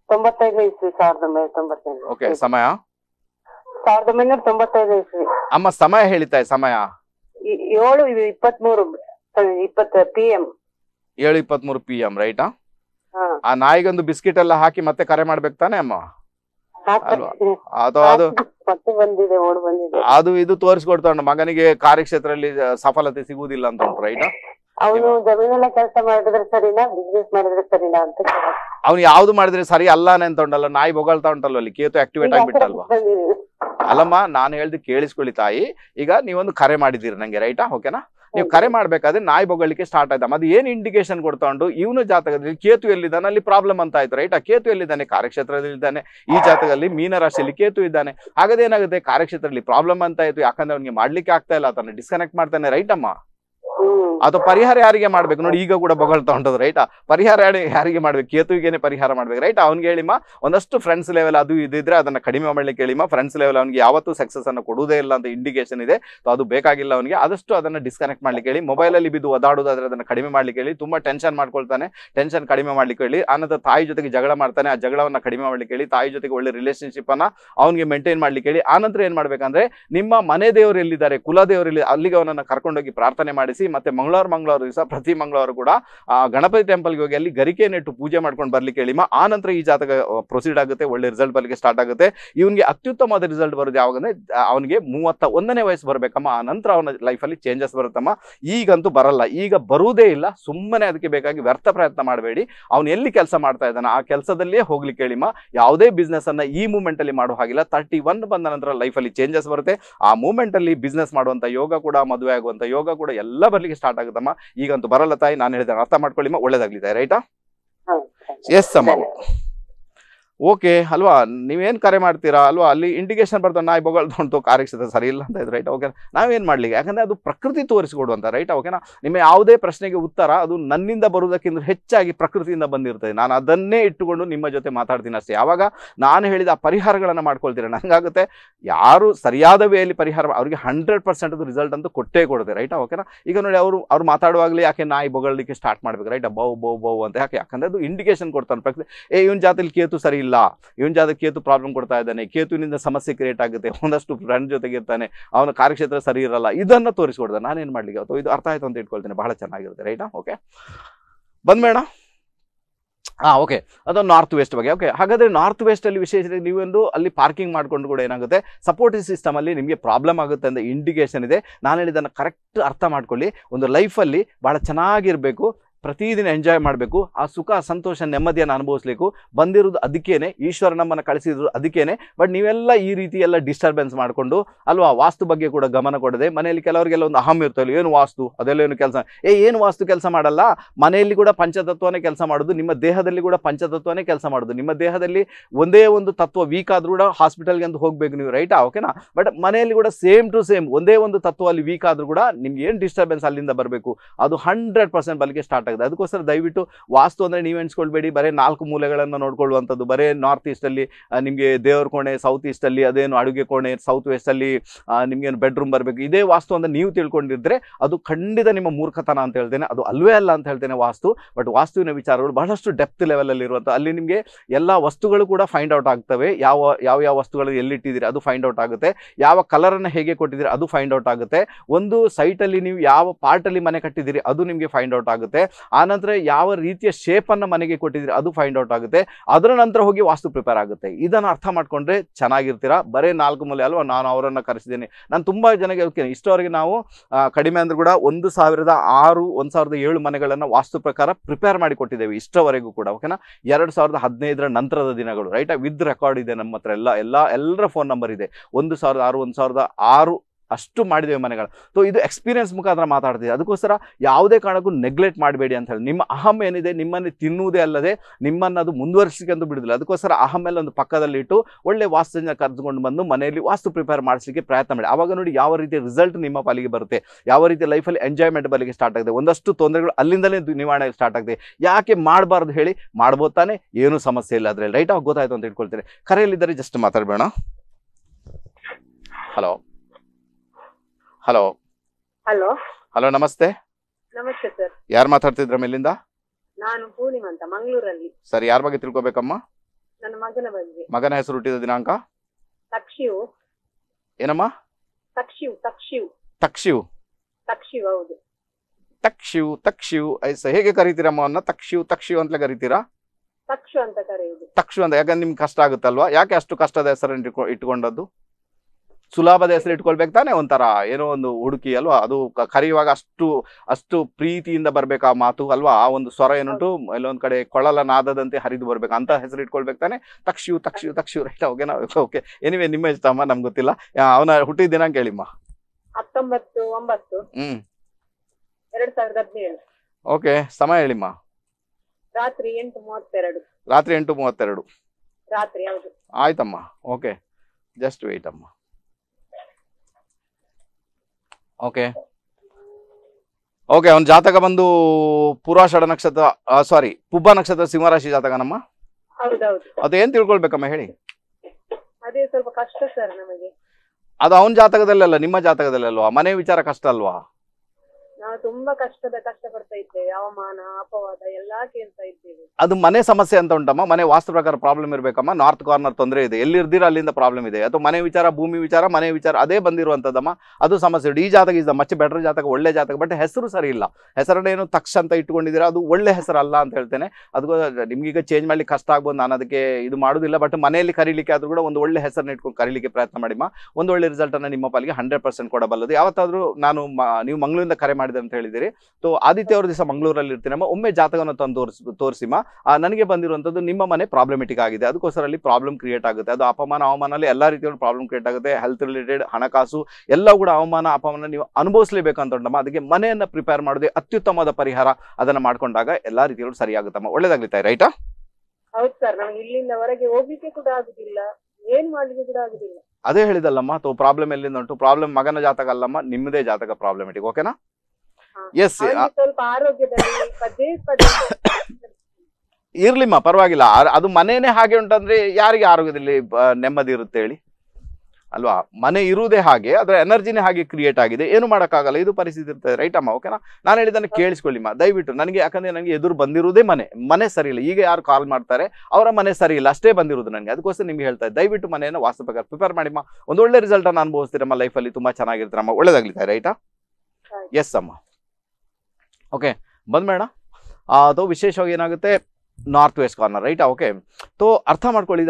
ತೊಂಬತ್ತೈದು ಇಸ್ವಿ ಸಾವಿರದ ಒಂಬೈನೂರ ತೊಂಬತ್ತೈದು ಓಕೆ ಸಮಯ? ಸಾವಿರದ ಒಂಬೈನೂರ ತೊಂಬತ್ತೈದು ಇಸ್ವಿ. ಅಮ್ಮ ಸಮಯ ಹೇಳಿತಾ ಸಮಯ? ಏಳು ಇಪ್ಪತ್ಮೂರು ಇಪ್ಪತ್ತು ಪಿ ಎಂ ಏಳು ಇಪ್ಪತ್ಮೂರು ಪಿ ಎಂ ರೈಟಾ ಆ? ನಾಯಿಗೊಂದು ಬಿಸ್ಕಿಟ್ ಎಲ್ಲ ಹಾಕಿ ಮತ್ತೆ ಕರೆ ಮಾಡ್ಬೇಕು ತಾನೆ ಅಮ್ಮ? ಅಲ್ವಾ? ಅದು ಅದು ಬಂದಿದೆ ಓಡ್ ಬಂದಿದೆ. ಅದು ಇದು ತೋರಿಸ್ಕೊಡ್ತಾ ಉಂಟು. ಮಗನಿಗೆ ಕಾರ್ಯಕ್ಷೇತ್ರದಲ್ಲಿ ಸಫಲತೆ ಸಿಗುವುದಿಲ್ಲ ಅಂತ ಉಂಟು ರೈಟ್ ಅವನು ಜಮೀನೆಲ್ಲ ಕೆಲಸ ಮಾಡಿದ್ರೆ ಸರಿನಾ ಬಿಸ್ನೆಸ್ ಮಾಡಿದ್ರೆ ಸರಿನಾ ಅಂತ. ಅವ್ನು ಯಾವ್ದು ಮಾಡಿದ್ರೆ ಸರಿ ಅಲ್ಲ ಅಂತ ಉಂಟಲ್ಲ ನಾಯಿ ಬೊಗಳ್ತಾ ಉಂಟಲ್ವ ಅಲ್ಲಿ ಕೇತು ಆಕ್ಟಿವೇಟ್ ಆಗ್ಬಿಟ್ಟಲ್ವಾ ಆಗಿಬಿಟ್ಟಲ್ವಾ ಅಲ್ಲಮ್ಮ ನಾನು ಹೇಳ್ದು ಕೇಳಿಸ್ಕೊಳ್ಳಿ ತಾಯಿ. ಈಗ ನೀವೊಂದು ಕರೆ ಮಾಡಿದ್ದೀರಿ ನಂಗೆ ರೈಟಾ ಓಕೆನಾ ನೀವು ಕರೆ ಮಾಡ್ಬೇಕಾದ್ರೆ ನಾಯಿ ಬೊಗಳಿಕೆ ಸ್ಟಾರ್ಟ್ ಆಯ್ತಾ. ಅದು ಏನು ಇಂಡಿಕೇಶನ್ ಕೊಡ್ತಾ ಉಂಟು? ಇವನು ಜಾತಕದಲ್ಲಿ ಕೇತು ಎಲ್ಲಿದ್ದಾನೆ? ಅಲ್ಲಿ ಪ್ರಾಬ್ಲಮ್ ಅಂತ ಆಯ್ತು ರೈಟ್ ಆ ಕೇತು ಎಲ್ಲಿದ್ದಾನೆ? ಕಾರ್ಯಕ್ಷೇತ್ರದಲ್ಲಿ ಇದ್ದಾನೆ. ಈ ಜಾತಕದಲ್ಲಿ ಮೀನ ರಾಶಿಯಲ್ಲಿ ಕೇತು ಇದ್ದಾನೆ. ಹಾಗಾದ್ರೆ ಏನಾಗುತ್ತೆ? ಕಾರ್ಯಕ್ಷೇತ್ರದಲ್ಲಿ ಪ್ರಾಬ್ಲಮ್ ಅಂತ ಆಯ್ತು. ಯಾಕಂದ್ರೆ ಅವ್ನಿಗೆ ಮಾಡ್ಲಿಕ್ಕೆ ಆಗ್ತಾ ಇಲ್ಲ. ಅದನ್ನ ಡಿಸ್ಕನೆಕ್ಟ್ ಮಾಡ್ತಾನೆ ರೈಟ್ ಅಮ್ಮ? ಅಥವಾ ಪರಿಹಾರ ಯಾರಿಗೆ ಮಾಡ್ಬೇಕು? ನೋಡಿ, ಈಗ ಕೂಡ ಬೊಗಳ್ತಾ ಉಂಟದು, ರೈಟ್? ಪರಿಹಾರ ಯಾರಿಗೆ ಮಾಡ್ಬೇಕು? ಕೇತುವಿಗೆನೆ ಪರಿಹಾರ ಮಾಡ್ಬೇಕು. ರೈಟ್, ಅವ್ನಿಗೆ ಹೇಳಿಮ್ಮ, ಒಂದಷ್ಟು ಫ್ರೆಂಡ್ಸ್ ಲೆವೆಲ್ ಅದು ಇದಿದ್ರೆ ಅದನ್ನ ಕಡಿಮೆ ಮಾಡ್ಲಿಕ್ಕೆ ಹೇಳಿಮ್ಮ. ಫ್ರೆಂಡ್ಸ್ ಲೆವೆಲ್ ಅವನಿಗೆ ಯಾವತ್ತೂ ಸಕ್ಸಸ್ ಅನ್ನು ಕೊಡುವುದೇ ಇಲ್ಲ ಅಂತ ಇಂಡಿಕೇಶನ್ ಇದೆ. ಅದು ಬೇಕಾಗಿಲ್ಲ ಅವನಿಗೆ. ಆದಷ್ಟು ಅದನ್ನ ಡಿಸ್ಕನೆಕ್ಟ್ ಮಾಡ್ಲಿಕ್ಕೆ ಹೇಳಿ. ಮೊಬೈಲಲ್ಲಿ ಬಿದ್ದು ಒದಾಡುವುದಾದ್ರೆ ಅದನ್ನ ಕಡಿಮೆ ಮಾಡ್ಲಿಕ್ಕೆ ಹೇಳಿ. ತುಂಬಾ ಟೆನ್ಷನ್ ಮಾಡ್ಕೊಳ್ತಾನೆ. ಟೆನ್ಷನ್ ಕಡಿಮೆ ಮಾಡ್ಲಿಕ್ಕೆ ಹೇಳಿ. ಆನಂತರ ತಾಯಿ ಜೊತೆಗೆ ಜಗಳ ಮಾಡ್ತಾನೆ. ಆ ಜಗಳವನ್ನ ಕಡಿಮೆ ಮಾಡ್ಲಿಕ್ಕೆ ಹೇಳಿ. ತಾಯಿ ಜೊತೆಗೆ ಒಳ್ಳೆ ರಿಲೇಶನ್ಶಿಪ್ ಅನ್ನ ಅವನಿಗೆ ಮೇಂಟೈನ್ ಮಾಡ್ಲಿಕ್ಕೆ ಹೇಳಿ. ಆನಂತರ ಏನ್ ಮಾಡ್ಬೇಕಂದ್ರೆ, ನಿಮ್ಮ ಮನೆ ದೇವರು ಎಲ್ಲಿದ್ದಾರೆ ಕುಲದೇವರು ಎಲ್ಲಿ ಅಲ್ಲಿಗೆ ಅವನನ್ನ ಕರ್ಕೊಂಡೋಗಿ ಪ್ರಾರ್ಥನೆ ಮಾಡಿಸಿ ಮತ್ತೆ ಮಂಗಳವಾರ ಮಂಗಳವಾರ ದಿವಸ, ಪ್ರತಿ ಮಂಗಳವಾರ ಕೂಡ, ಆ ಗಣಪತಿ ಟೆಂಪಲ್ಗೆ ಹೋಗಿ ಅಲ್ಲಿ ಗರಿಕೆ ನೆಟ್ಟು ಪೂಜೆ ಮಾಡ್ಕೊಂಡು ಬರ್ಲಿಕ್ಕೆ ಹೇಳಿಮ್ಮ ಆ ನಂತರ ಈ ಜಾತಕ ಪ್ರೊಸೀಡ್ ಆಗುತ್ತೆ, ಒಳ್ಳೆ ರಿಸಲ್ಟ್ ಬರ್ಲಿಕ್ಕೆ ಸ್ಟಾರ್ಟ್ ಆಗುತ್ತೆ. ಇವನಿಗೆ ಅತ್ಯುತ್ತಮವಾದ ರಿಸಲ್ಟ್ ಬರೋದು ಯಾವಾಗಂದ್ರೆ ಅವನಿಗೆ ಮೂವತ್ತ ಒಂದನೇ ವಯಸ್ಸು ಬರಬೇಕಮ್ಮ. ಆ ನಂತರ ಅವನ ಲೈಫಲ್ಲಿ ಚೇಂಜಸ್ ಬರುತ್ತಮ್ಮ. ಈಗಂತೂ ಬರಲ್ಲ. ಈಗ ಬರುವುದೇ ಇಲ್ಲ. ಸುಮ್ಮನೆ ಅದಕ್ಕೆ ಬೇಕಾಗಿ ವ್ಯರ್ಥ ಪ್ರಯತ್ನ ಮಾಡಬೇಡಿ. ಅವನು ಎಲ್ಲಿ ಕೆಲಸ ಮಾಡ್ತಾ ಇದ್ದಾನೆ, ಆ ಕೆಲಸದಲ್ಲಿಯೇ ಹೋಗ್ಲಿಕ್ಕೆ ಹೇಳಿಮ್ಮ ಯಾವುದೇ ಬಿಸ್ನೆಸ್ ಅನ್ನ ಈ ಮೂಮೆಂಟ್ ಅಲ್ಲಿ ಮಾಡೋ ಹಾಗಿಲ್ಲ. ತರ್ಟಿ ಒನ್ ಬಂದ ನಂತರ ಲೈಫಲ್ಲಿ ಚೇಂಜಸ್ ಬರುತ್ತೆ. ಆ ಮೂಮೆಂಟ್ ಅಲ್ಲಿ ಬಿಸ್ನೆಸ್ ಮಾಡುವಂತ ಯೋಗ ಕೂಡ, ಮದುವೆ ಆಗುವಂತ ಯೋಗ ಕೂಡ ಎಲ್ಲ ಬರ್ಲಿಕ್ಕೆ ಸ್ಟಾರ್ಟ್ ಆಗುತ್ತಮ್ಮ ಈಗಂತೂ ಬರಲ್ಲ ತಾಯಿ ನಾನು ಹೇಳಿದ ಅರ್ಥ ಮಾಡ್ಕೊಳ್ಳಿಮ್ಮ ಒಳ್ಳೇದಾಗ್ಲಿ ತಾಯಿ ರೈಟಾ. ಎಸ್ ಅಮ್ಮ. ಓಕೆ, ಅಲ್ವಾ? ನೀವೇನು ಕರೆ ಮಾಡ್ತೀರಾ? ಅಲ್ವಾ? ಅಲ್ಲಿ ಇಂಡಿಕೇಶನ್ ಬರ್ತದೆ ನಾಯಿ ತೋ ಕಾರ್ಯಕ್ಷೇತ್ರ ಸರಿ ಇಲ್ಲ ಅಂತ ರೈಟ್ ಓಕೆ ನಾವೇನು ಮಾಡ್ಲಿಕ್ಕೆ? ಯಾಕಂದರೆ ಅದು ಪ್ರಕೃತಿ ತೋರಿಸಿಕೊಡುವಂಥ ರೈಟ್ ಓಕೆನಾ ನಿಮ್ಮ ಯಾವುದೇ ಪ್ರಶ್ನೆಗೆ ಉತ್ತರ ಅದು ನನ್ನಿಂದ ಬರುವುದಕ್ಕಿಂತ ಹೆಚ್ಚಾಗಿ ಪ್ರಕೃತಿಯಿಂದ ಬಂದಿರ್ತದೆ. ನಾನು ಅದನ್ನೇ ಇಟ್ಟುಕೊಂಡು ನಿಮ್ಮ ಜೊತೆ ಮಾತಾಡ್ತೀನಿ ಅಷ್ಟೇ. ಯಾವಾಗ ನಾನು ಹೇಳಿದ ಆ ಪರಿಹಾರಗಳನ್ನು ಮಾಡ್ಕೊಳ್ತೀರ? ನನಗಾಗುತ್ತೆ ಯಾರು ಸರಿಯಾದ ವೇಯಲ್ಲಿ ಪರಿಹಾರ ಅವರಿಗೆ ಹಂಡ್ರೆಡ್ ಪರ್ಸೆಂಟ್ ಅದು ರಿಸಲ್ಟ್ ಅಂತೂ ಕೊಟ್ಟೇ ಕೊಡುತ್ತೆ ರೈಟಾ ಓಕೆನಾ ಈಗ ನೋಡಿ ಅವರು, ಅವ್ರು ಮಾತಾಡುವಾಗಲೇ ಯಾಕೆ ನಾಯಿ ಬೊಗಳಲಿಕ್ಕೆ ಸ್ಟಾರ್ಟ್ ಮಾಡ್ಬೇಕು ರೈಟ್ ಬೌ ಬೌ ಬೌ ಅಂತ ಯಾಕೆ? ಯಾಕಂದರೆ ಅದು ಇಂಡಿಕೇಶನ್ ಕೊಡ್ತಾನೆ ಪ್ರಕೃತಿ. ಏ, ಇವನ್ ಜಾತಿಲಿ ಕೇತು ಸರಿ ಇಲ್ಲ. ಇವನ್ ಜಾದ ಕೇತು ಪ್ರಾಬ್ಲಮ್ ಕೊಡ್ತಾ ಇದ್ದಾನೆ. ಕೇತುವಿನಿಂದ ಸಮಸ್ಯೆ ಕ್ರಿಯೇಟ್ ಆಗುತ್ತೆ. ಒಂದಷ್ಟು ಫ್ರೆಂಡ್ ಜೊತೆಗೆ ಇರ್ತಾನೆ. ಅವನ ಕಾರ್ಯಕ್ಷೇತ್ರ ಸರಿ ಇರಲ್ಲ. ಇದನ್ನ ತೋರಿಸ್ಕೊಡ್ತಾನೆ ನಾನೇನು ಮಾಡ್ಲಿಕ್ಕೆ? ಅಥವಾ ಇದು ಅರ್ಥ ಆಯ್ತು ಅಂತ ಇಟ್ಕೊಳ್ತೇನೆ. ಬಹಳ ಚೆನ್ನಾಗಿರುತ್ತೆ. ರೈಟಾ ಓಕೆ ಬಂದ್ಬೇಡ ಹಾ ಓಕೆ ಅದು ನಾರ್ತ್ ವೆಸ್ಟ್ ಬಗ್ಗೆ. ಓಕೆ ಹಾಗಾದ್ರೆ ನಾರ್ತ್ ವೆಸ್ಟ್ ಅಲ್ಲಿ ವಿಶೇಷ ನೀವೊಂದು ಅಲ್ಲಿ ಪಾರ್ಕಿಂಗ್ ಮಾಡ್ಕೊಂಡು ಕೂಡ ಏನಾಗುತ್ತೆ? ಸಪೋರ್ಟಿವ್ ಸಿಸ್ಟಮ್ ಅಲ್ಲಿ ನಿಮಗೆ ಪ್ರಾಬ್ಲಮ್ ಆಗುತ್ತೆ ಅಂತ ಇಂಡಿಕೇಶನ್ ಇದೆ. ನಾನು ಹೇಳಿದ್ದನ್ನು ಕರೆಕ್ಟ್ ಅರ್ಥ ಮಾಡ್ಕೊಳ್ಳಿ. ಒಂದು ಲೈಫಲ್ಲಿ ಬಹಳ ಚೆನ್ನಾಗಿರಬೇಕು. ಪ್ರತಿದಿನ ಎಂಜಾಯ್ ಮಾಡಬೇಕು, ಆ ಸುಖ, ಸಂತೋಷ, ನೆಮ್ಮದಿಯನ್ನು ಅನುಭವಿಸಬೇಕು ಬಂದಿರೋದು ಅದಕ್ಕೇನೆ, ಈಶ್ವರ ನಮ್ಮನ್ನು ಕಳಿಸಿದ್ರು ಅದಕ್ಕೇನೆ ಬಟ್ ನೀವೆಲ್ಲ ಈ ರೀತಿ ಎಲ್ಲ ಡಿಸ್ಟರ್ಬೆನ್ಸ್ ಮಾಡಿಕೊಂಡು, ಅಲ್ವಾ, ವಾಸ್ತು ಬಗ್ಗೆ ಕೂಡ ಗಮನ ಕೊಡದೆ, ಮನೆಯಲ್ಲಿ ಕೆಲವರಿಗೆಲ್ಲ ಒಂದು ಅಹಂ ಇರ್ತಲ್ಲ ಏನು ವಾಸ್ತು, ಅದೆಲ್ಲ ಏನು ಕೆಲಸ, ಏ, ಏನು ವಾಸ್ತು ಕೆಲಸ ಮಾಡಲ್ಲ? ಮನೆಯಲ್ಲಿ ಕೂಡ ಪಂಚತತ್ವನೇ ಕೆಲಸ ಮಾಡೋದು, ನಿಮ್ಮ ದೇಹದಲ್ಲಿ ಕೂಡ ಪಂಚತತ್ವನೇ ಕೆಲಸ ಮಾಡೋದು. ನಿಮ್ಮ ದೇಹದಲ್ಲಿ ಒಂದೇ ಒಂದು ತತ್ವ ವೀಕ್ ಆದ್ರೂ ಕೂಡ ಹಾಸ್ಪಿಟಲ್ಗೆ ಅಂತ ಹೋಗಬೇಕು ನೀವು ರೈಟಾ ಓಕೆನಾ ಬಟ್ ಮನೆಯಲ್ಲಿ ಕೂಡ ಸೇಮ್ ಟು ಸೇಮ್ ಒಂದೇ ಒಂದು ತತ್ವ ಅಲ್ಲಿ ವೀಕ್ ಆದರೂ ಕೂಡ ನಿಮ್ಗೆ ಏನು ಡಿಸ್ಟರ್ಬೆನ್ಸ್ ಅಲ್ಲಿಂದ ಬರಬೇಕು? ಅದು ಹಂಡ್ರೆಡ್ ಪರ್ಸೆಂಟ್ ಬಲಿಗೆ ಸ್ಟಾರ್ಟ್ ಅದಕ್ಕೋಸ್ಕರ ದಯವಿಟ್ಟು ವಾಸ್ತು ಅಂದರೆ ನೀವು ಎಣಿಸ್ಕೊಳ್ಬೇಡಿ. ಬರೀ ನಾಲ್ಕು ಮೂಲೆಗಳನ್ನು ನೋಡ್ಕೊಳ್ಳುವಂಥದ್ದು. ಬರೀ ನಾರ್ತ್ ಈಸ್ಟಲ್ಲಿ ನಿಮಗೆ ದೇವ್ರ ಕೋಣೆ ಸೌತ್ ಈಸ್ಟಲ್ಲಿ ಅದೇನು ಅಡುಗೆ ಕೋಣೆ ಸೌತ್ ವೆಸ್ಟಲ್ಲಿ ನಿಮಗೇನು ಬೆಡ್ರೂಮ್ ಬರಬೇಕು. ಇದೇ ವಾಸ್ತು ಅಂತ ನೀವು ತಿಳ್ಕೊಂಡಿದ್ರೆ ಅದು ಖಂಡಿತ ನಿಮ್ಮ ಮೂರ್ಖತನ ಅಂತ ಹೇಳ್ತೇನೆ. ಅದು ಅಲ್ವೇ ಅಲ್ಲ ಅಂತ ಹೇಳ್ತೇನೆ ವಾಸ್ತು. ಬಟ್ ವಾಸ್ತುವಿನ ವಿಚಾರಗಳು ಬಹಳಷ್ಟು ಡೆಪ್ತ್ ಲೆವೆಲಲ್ಲಿ ಇರುವಂಥ ಅಲ್ಲಿ ನಿಮಗೆ ಎಲ್ಲ ವಸ್ತುಗಳು ಕೂಡ ಫೈಂಡ್ ಔಟ್ ಆಗ್ತವೆ. ಯಾವ ಯಾವ ಯಾವ ವಸ್ತುಗಳು ಎಲ್ಲಿಟ್ಟಿದ್ದೀರಿ ಅದು ಫೈಂಡ್ ಔಟ್ ಆಗುತ್ತೆ. ಯಾವ ಕಲರನ್ನು ಹೇಗೆ ಕೊಟ್ಟಿದ್ದೀರಿ ಅದು ಫೈಂಡ್ ಔಟ್ ಆಗುತ್ತೆ. ಒಂದು ಸೈಟಲ್ಲಿ ನೀವು ಯಾವ ಪಾರ್ಟಲ್ಲಿ ಮನೆ ಕಟ್ಟಿದ್ದೀರಿ ಅದು ನಿಮಗೆ ಫೈಂಡ್ ಔಟ್ ಆಗುತ್ತೆ. ಆನಂತರ ಯಾವ ರೀತಿಯ ಶೇಪನ್ನು ಮನೆಗೆ ಕೊಟ್ಟಿದ್ದೀರಿ ಅದು ಫೈಂಡ್ ಔಟ್ ಆಗುತ್ತೆ. ಅದರ ನಂತರ ಹೋಗಿ ವಾಸ್ತು ಪ್ರಿಪೇರ್ ಆಗುತ್ತೆ. ಇದನ್ನು ಅರ್ಥ ಮಾಡ್ಕೊಂಡ್ರೆ ಚೆನ್ನಾಗಿರ್ತೀರಾ? ಬರೀ ನಾಲ್ಕು ಮೂಲೆ ಅಲ್ವಾ? ನಾನು ಅವರನ್ನು ಕರೆಸಿದ್ದೀನಿ. ನಾನು ತುಂಬ ಜನಕ್ಕೆ ಹೇಳ್ತೀನಿ, ಇಷ್ಟವರೆಗೆ ನಾವು ಕಡಿಮೆ ಅಂದ್ರೂ ಕೂಡ ಒಂದು ಸಾವಿರದ ಆರು, ಒಂದು ಸಾವಿರದ ಏಳು ಮನೆಗಳನ್ನು ವಾಸ್ತು ಪ್ರಕಾರ ಪ್ರಿಪೇರ್ ಮಾಡಿ ಕೊಟ್ಟಿದ್ದೇವೆ ಇಷ್ಟವರೆಗೂ ಕೂಡ ಓಕೆನಾ ಎರಡು ಸಾವಿರದ ಹದಿನೈದರ ನಂತರದ ದಿನಗಳು ರೈಟ್ ವಿತ್ ರೆಕಾರ್ಡ್ ಇದೆ ನಮ್ಮ ಹತ್ರ ಎಲ್ಲ ಎಲ್ಲ, ಎಲ್ಲರ ಫೋನ್ ನಂಬರ್ ಇದೆ. ಒಂದು ಸಾವಿರದ ಆರು, ಒಂದು ಸಾವಿರದ ಆರು ಅಷ್ಟು ಮಾಡಿದ್ದೇವೆ ಮನೆಗಳು. ಸೊ ಇದು ಎಕ್ಸ್ಪೀರಿಯನ್ಸ್ ಮುಖಾಂತರ ಮಾತಾಡ್ತೀವಿ ಅದಕ್ಕೋಸ್ಕರ ಯಾವುದೇ ಕಾರಣಕ್ಕೂ ನೆಗ್ಲೆಕ್ಟ್ ಮಾಡಬೇಡಿ ಅಂತ ಹೇಳಿ. ನಿಮ್ಮ ಅಹಂ ಏನಿದೆ ನಿಮ್ಮನ್ನು ತಿನ್ನುವುದೇ ಅಲ್ಲದೆ ನಿಮ್ಮನ್ನು ಅದು ಮುಂದುವರಿಸಲಿಕ್ಕೆ ಅಂತ ಬಿಡುದಿಲ್ಲ. ಅದಕ್ಕೋಸ್ಕರ ಅಹಂ ಎಲ್ಲ ಒಂದು ಪಕ್ಕದಲ್ಲಿ ಇಟ್ಟು ಒಳ್ಳೆ ವಾಸ್ತುಜನ ಕರೆದುಕೊಂಡು ಬಂದು ಮನೆಯಲ್ಲಿ ವಾಸ್ತು ಪ್ರಿಪೇರ್ ಮಾಡಿಸಲಿಕ್ಕೆ ಪ್ರಯತ್ನ ಮಾಡಿ. ಆವಾಗ ನೋಡಿ ಯಾವ ರೀತಿಯ ರಿಸಲ್ಟ್ ನಿಮ್ಮ ಪಾಲಿಗೆ ಬರುತ್ತೆ. ಯಾವ ರೀತಿ ಲೈಫಲ್ಲಿ ಎಂಜಾಯ್ಮೆಂಟ್ ಬರಲಿಕ್ಕೆ ಸ್ಟಾರ್ಟ್ ಆಗಿದೆ. ಒಂದಷ್ಟು ತೊಂದರೆಗಳು ಅಲ್ಲಿಂದಲೇ ನಿವಾರಣೆ ಸ್ಟಾರ್ಟ್ ಆಗಿದೆ. ಯಾಕೆ ಮಾಡಬಾರ್ದು ಹೇಳಿ ಮಾಡ್ಬೋದು ತಾನೆ. ಏನೂ ಸಮಸ್ಯೆ ಇಲ್ಲ ಅದರಲ್ಲಿ. ರೈಟ್ ಆಗಿ ಗೊತ್ತಾಯ್ತು ಅಂತ ಇಟ್ಕೊಳ್ತೀನಿ ಕರೆಯಲ್ಲಿದ್ದರೆ ಜಸ್ಟ್ ಮಾತಾಡಬೇಡ ಹಲೋ ಹಲೋ. ಹಲೋ. ಹಲೋ ನಮಸ್ತೆ. ನಮಸ್ತೆ ಸರ್. ಯಾರು ಮಾತಾಡ್ತಿದ್ರ ಮೇಲಿಂದ? ನಾನು ಪೂರ್ಣಿಮಾ ಅಂತ ಮಂಗಳೂರಲ್ಲಿ. ಸರ್ ಯಾರ ಬಗ್ಗೆ ತಿಳ್ಕೊಬೇಕಮ್ಮ? ನನ್ನ ಮಗನ ಬಗ್ಗೆ. ಮಗನ ಹೆಸರು ಹುಟ್ಟಿದ ದಿನಾಂಕ? ತಕ್ಷಿವು ಏನಮ್ಮ? ತಕ್ಷಿವು ತಕ್ಷಿವು ತಕ್ಷಿವು ತಕ್ಷಿವು ಹೌದು. ತಕ್ಷಿವು ತಕ್ಷಿವು ಐಸ ಹೇಗೆ ಕರಿತೀರಮ್ಮ ಅವನ್ನ ತಕ್ಷಿವು ತಕ್ಷಿವು ಅಂತಲೇ ಕರಿತೀರಾ? ತಕ್ಷು ಅಂತ ಕರೆಯುವುದು ತಕ್ಷು ಅಂತ ಯಾಕಂದ್ರೆ ನಿಮ್ಗೆ ಕಷ್ಟ ಆಗುತ್ತಲ್ವಾ? ಯಾಕೆ ಅಷ್ಟು ಕಷ್ಟದ ಹೆಸರನ್ನು ಇಟ್ಕೊ ಇಟ್ಕೊಂಡದ್ದು? ಸುಲಭದ ಹೆಸರು ಇಟ್ಕೊಳ್ಬೇಕು ತಾನೆ ಒಂಥರ ಏನೋ ಒಂದು ಹುಡುಕಿ ಅಲ್ವಾ? ಅದು ಕರೆಯುವಾಗ ಅಷ್ಟು ಅಷ್ಟು ಪ್ರೀತಿಯಿಂದ ಬರ್ಬೇಕು ಆ ಮಾತು ಅಲ್ವಾ? ಆ ಒಂದು ಸ್ವರ ಏನುಂಟು ಎಲ್ಲೊಂದ್ ಕಡೆ ಕೊಳಲ ನಾದದಂತೆ ಹರಿದು ಬರ್ಬೇಕು. ಅಂತ ಹೆಸರು ಇಟ್ಕೊಳ್ಬೇಕು ತಾನೆ? ತಕ್ಷಿಯು ತಕ್ಷಿಯು ತಕ್ಷಿಯು. ರೈಟ್ ಓಕೆನಾ? ಓಕೆ. ಎನಿವೆ ನಿಮ್ಮ ಇಷ್ಟ ಅಮ್ಮ ನಮ್ಗೆ ಗೊತ್ತಿಲ್ಲ. ಅವನ ಹುಟ್ಟಿದ ದಿನಾಂಕ ಹೇಳಿಮ್ಮ. ಹತ್ತೊಂಬತ್ತು ಒಂಬತ್ತು. ಹ್ಮ್. ಎರಡ್ ಸಾವಿರದ ಹದಿನೇಳು. ಓಕೆ ಸಮಯ ಹೇಳಿಮ್ಮ. ರಾತ್ರಿ ಎಂಟು ಮೂವತ್ತೆರಡು. ರಾತ್ರಿ ಎಂಟು ಮೂವತ್ತೆರಡು. ರಾತ್ರಿ ಹೌದು. ಆಯ್ತಮ್ಮ. ಓಕೆ. ಜಸ್ಟ್ ವೆಯ್ಟ್ ಅಮ್ಮ. ಓಕೆ. ಓಕೆ ಅವನ ಜಾತಕ ಬಂದು ಪುರಾಷಡ ನಕ್ಷತ್ರ ಸಾರಿ ಪುಬ್ಬ ನಕ್ಷತ್ರ ಸಿಂಹರಾಶಿ ಜಾತಕನಮ್ಮ? ಹೌದೌದು. ಅದು ಏನ್ ತಿಳ್ಕೊಳ್ಬೇಕಮ್ಮ ಹೇಳಿ? ಅದೇ ಸ್ವಲ್ಪ ಕಷ್ಟ ಸರ್ ನಮಗೆ. ಅದು ಅವನ ಜಾತಕದಲ್ಲಲ್ಲ ನಿಮ್ಮ ಜಾತಕದಲ್ಲಲ್ವಾ ಮನೆ ವಿಚಾರ ಕಷ್ಟ ಅಲ್ವಾ? ನಾವು ತುಂಬಾ ಕಷ್ಟದ ಕಷ್ಟ ಪಡ್ತಾ ಇದ್ದೇವೆ. ಹವಾಮಾನ, ಅಪವಾದ ಎಲ್ಲಾ ಕೇಳ್ತಾ ಇದ್ದೇವೆ. ಅದು ಮನೆ ಸಮಸ್ಯೆ ಅಂತ ಉಂಟಮ್ಮ. ಮನೆ ವಾಸ್ತು ಪ್ರಕಾರ ಪ್ರಾಬ್ಲಮ್ ಇರಬೇಕಮ್ಮ. ನಾರ್ತ್ ಕಾರ್ನರ್ ತೊಂದರೆ ಇದೆ. ಎಲ್ಲಿ ಇರ್ದಿರ ಅಲ್ಲಿಂದ ಪ್ರಾಬ್ಲಮ್ ಇದೆ. ಅಥವಾ ಮನೆ ವಿಚಾರ, ಭೂಮಿ ವಿಚಾರ, ಮನೆ ವಿಚಾರ, ಅದೇ ಬಂದಿರುವಂತದಮ್ಮ ಅದು ಸಮಸ್ಯೆ ಈ ಜಾತಕ ಇಸ್ ಮಚ್ ಬೆಟರ್ ಜಾತಕ, ಒಳ್ಳೆ ಜಾತಕ. ಬಟ್ ಹೆಸರು ಸರಿ ಇಲ್ಲ. ಹೆಸರನ್ನೇನು ತಕ್ಷ ಅಂತ ಇಟ್ಕೊಂಡಿದ್ದೀರಾ? ಅದು ಒಳ್ಳೆ ಹೆಸರು ಅಲ್ಲ ಅಂತ ಹೇಳ್ತೇನೆ. ಅದು ನಿಮ್ಗೀಗ ಚೇಂಜ್ ಮಾಡ್ಲಿಕ್ಕೆ ಕಷ್ಟ ಆಗ್ಬೋದು. ನಾನು ಅದಕ್ಕೆ ಇದು ಮಾಡೋದಿಲ್ಲ. ಬಟ್ ಮನೆಯಲ್ಲಿ ಕರೀಲಿಕ್ಕೆ ಆದ್ರೂ ಕೂಡ ಒಂದು ಒಳ್ಳೆ ಹೆಸರನ್ನ ಇಟ್ಕೊಂಡು ಕರೀಲಿಕ್ಕೆ ಪ್ರಯತ್ನ ಮಾಡಿಮ್ಮ. ಒಂದು ಒಳ್ಳೆ ರಿಸಲ್ಟ್ ಅನ್ನ ನಿಮ್ಮ ಪಾಲಿಗೆ ಹಂಡ್ರೆಡ್ ಪರ್ಸೆಂಟ್ ಕೊಡಬಲ್ಲದು. ಯಾವತ್ತಾದ್ರೂ ನಾನು ನೀವು ಮಂಗಳೂರಿಂದ ಕರೆ ಮಾಡಿದೆ ಅಂತ ಹೇಳಿದಿರಿ ಸೊ ಆದಿತ್ಯ ಅವ್ರ ದಿವಸ ಮಂಗಳೂರಲ್ಲಿ ಇರ್ತೀನಮ್ಮ ಒಮ್ಮೆ ಜಾತಕವನ್ನು ತಂದು ತೋರಿಸ್ ತೋರಿಸಿಮ್ಮ ಆ, ನನಗೆ ಬಂದಿರುವಂಥದ್ದು ನಿಮ್ಮ ಮನೆ ಪ್ರಾಬ್ಲಮೆಟಿಕ್ ಆಗಿದೆ. ಅದಕ್ಕೋಸ್ಕರ ಅಲ್ಲಿ ಪ್ರಾಬ್ಲಮ್ ಕ್ರಿಯೇಟ್ ಆಗುತ್ತೆ. ಅದು ಅಪಮಾನ ಅವಮಾನಲ್ಲಿ ಎಲ್ಲ ರೀತಿಯ ಪ್ರಾಬ್ಲಮ್ ಕ್ರಿಯೇಟ್ ಆಗುತ್ತೆ. ಹೆಲ್ತ್ ರಿಲೇಟೆಡ್ ಹಣಕಾಸು ಎಲ್ಲ ಕೂಡ ಅವಮಾನ ಅಪಮಾನ ನೀವು ಅನುಭವಿಸಲೇಬೇಕು ಅಂತ ಉಂಟಮ್ಮ ಅದಕ್ಕೆ ಮನೆಯನ್ನ ಪ್ರಿಪೇರ್ ಮಾಡೋದೇ ಅತ್ಯುತ್ತಮವಾದ ಪರಿಹಾರ ಅದನ್ನ ಮಾಡ್ಕೊಂಡಾಗ ಎಲ್ಲಾ ರೀತಿಯಲ್ಲೂ ಸರಿಯಾಗುತ್ತಮ್ಮ. ಒಳ್ಳೇದಾಗ್ಲಿ ತಾಯಿ ರೈಟಾ ಹೌದು ಸರ್ ನಮಗೆ ಇಲ್ಲಿಂದ ಹೊರಗೆ ಹೋಗ್ಲಿಕ್ಕೆ ಕೂಡ ಆಗುದಿಲ್ಲ. ಏನ್ ಮಾಡ್ಲಿಕ್ಕೆ ಕೂಡ ಆಗುದಿಲ್ಲ. ಅದೇ ಹೇಳಿದಲ್ಲಮ್ಮ ತೋ ಪ್ರಾಬ್ಲಮ್ ಎಲ್ಲಿಂದ ಉಂಟು? ಪ್ರಾಬ್ಲಮ್ ಮಗನ ಜಾತಕ ಅಲ್ಲಮ್ಮ. ನಿಮ್ಮದೇ ಜಾತಕ ಪ್ರಾಬ್ಲಮೆಟಿಕ್ ಓಕೆನಾ. ಎಸ್ ಸ್ವಲ್ಪ ಆರೋಗ್ಯದಲ್ಲಿ ಪದೇ ಪದೇ ಇರ್ಲಿಮ್ಮ ಪರವಾಗಿಲ್ಲ. ಅದು ಮನೇನೆ ಹಾಗೆ ಉಂಟಂದ್ರೆ ಯಾರಿಗೆ ಆರೋಗ್ಯದಲ್ಲಿ ನೆಮ್ಮದಿ ಇರುತ್ತೆ ಹೇಳಿ? ಅಲ್ವಾ? ಮನೆ ಇರುವುದೇ ಹಾಗೆ ಅದರ ಎನರ್ಜಿನೇ ಹಾಗೆ ಕ್ರಿಯೇಟ್ ಆಗಿದೆ. ಏನು ಮಾಡೋಕ್ಕಾಗಲ್ಲ ಇದು ಪರಿಸ್ಥಿತಿ ಇರ್ತದೆ. ರೈಟ್ ಅಮ್ಮ? ಓಕೆನಾ ನಾನು ಹೇಳಿದ್ದನ್ನು ಕೇಳಿಸ್ಕೊಳ್ಳಿಮ್ಮ. ದಯವಿಟ್ಟು ನನಗೆ ಯಾಕಂದರೆ ನನಗೆ ಎದುರು ಬಂದಿರುವುದೇ ಮನೆ. ಮನೆ ಸರಿ ಇಲ್ಲ. ಈಗ ಯಾರು ಕಾಲ್ ಮಾಡ್ತಾರೆ ಅವರ ಮನೆ ಸರಿ ಇಲ್ಲ. ಅಷ್ಟೇ ಬಂದಿರೋದು ನನಗೆ. ಅದಕ್ಕೋಸ್ಕರ ನಿಮ್ಗೆ ಹೇಳ್ತಾ ದಯವಿಟ್ಟು ಮನೆಯನ್ನು ವಾಸ್ತು ಪ್ರಕಾರ ಪ್ರಿಪೇರ್ ಮಾಡಿಮ್ಮ. ಒಂದು ಒಳ್ಳೆ ರಿಸಲ್ಟನ್ನು ಅನುಭವಿಸ್ತೀರಮ್ಮ ಲೈಫಲ್ಲಿ ತುಂಬಾ ಚೆನ್ನಾಗಿರ್ತೀರಮ್ಮ. ಒಳ್ಳೇದಾಗ್ಲಿದೆ ರೈಟಾ ಎಸ್ ಅಮ್ಮ. ಓಕೆ ಬಂದ್ಬೇಡ ಅದು ವಿಶೇಷವಾಗಿ ಏನಾಗುತ್ತೆ? North west corner right okay ತೋ, ಅರ್ಥ ಮಾಡ್ಕೊಳ್ಳಿ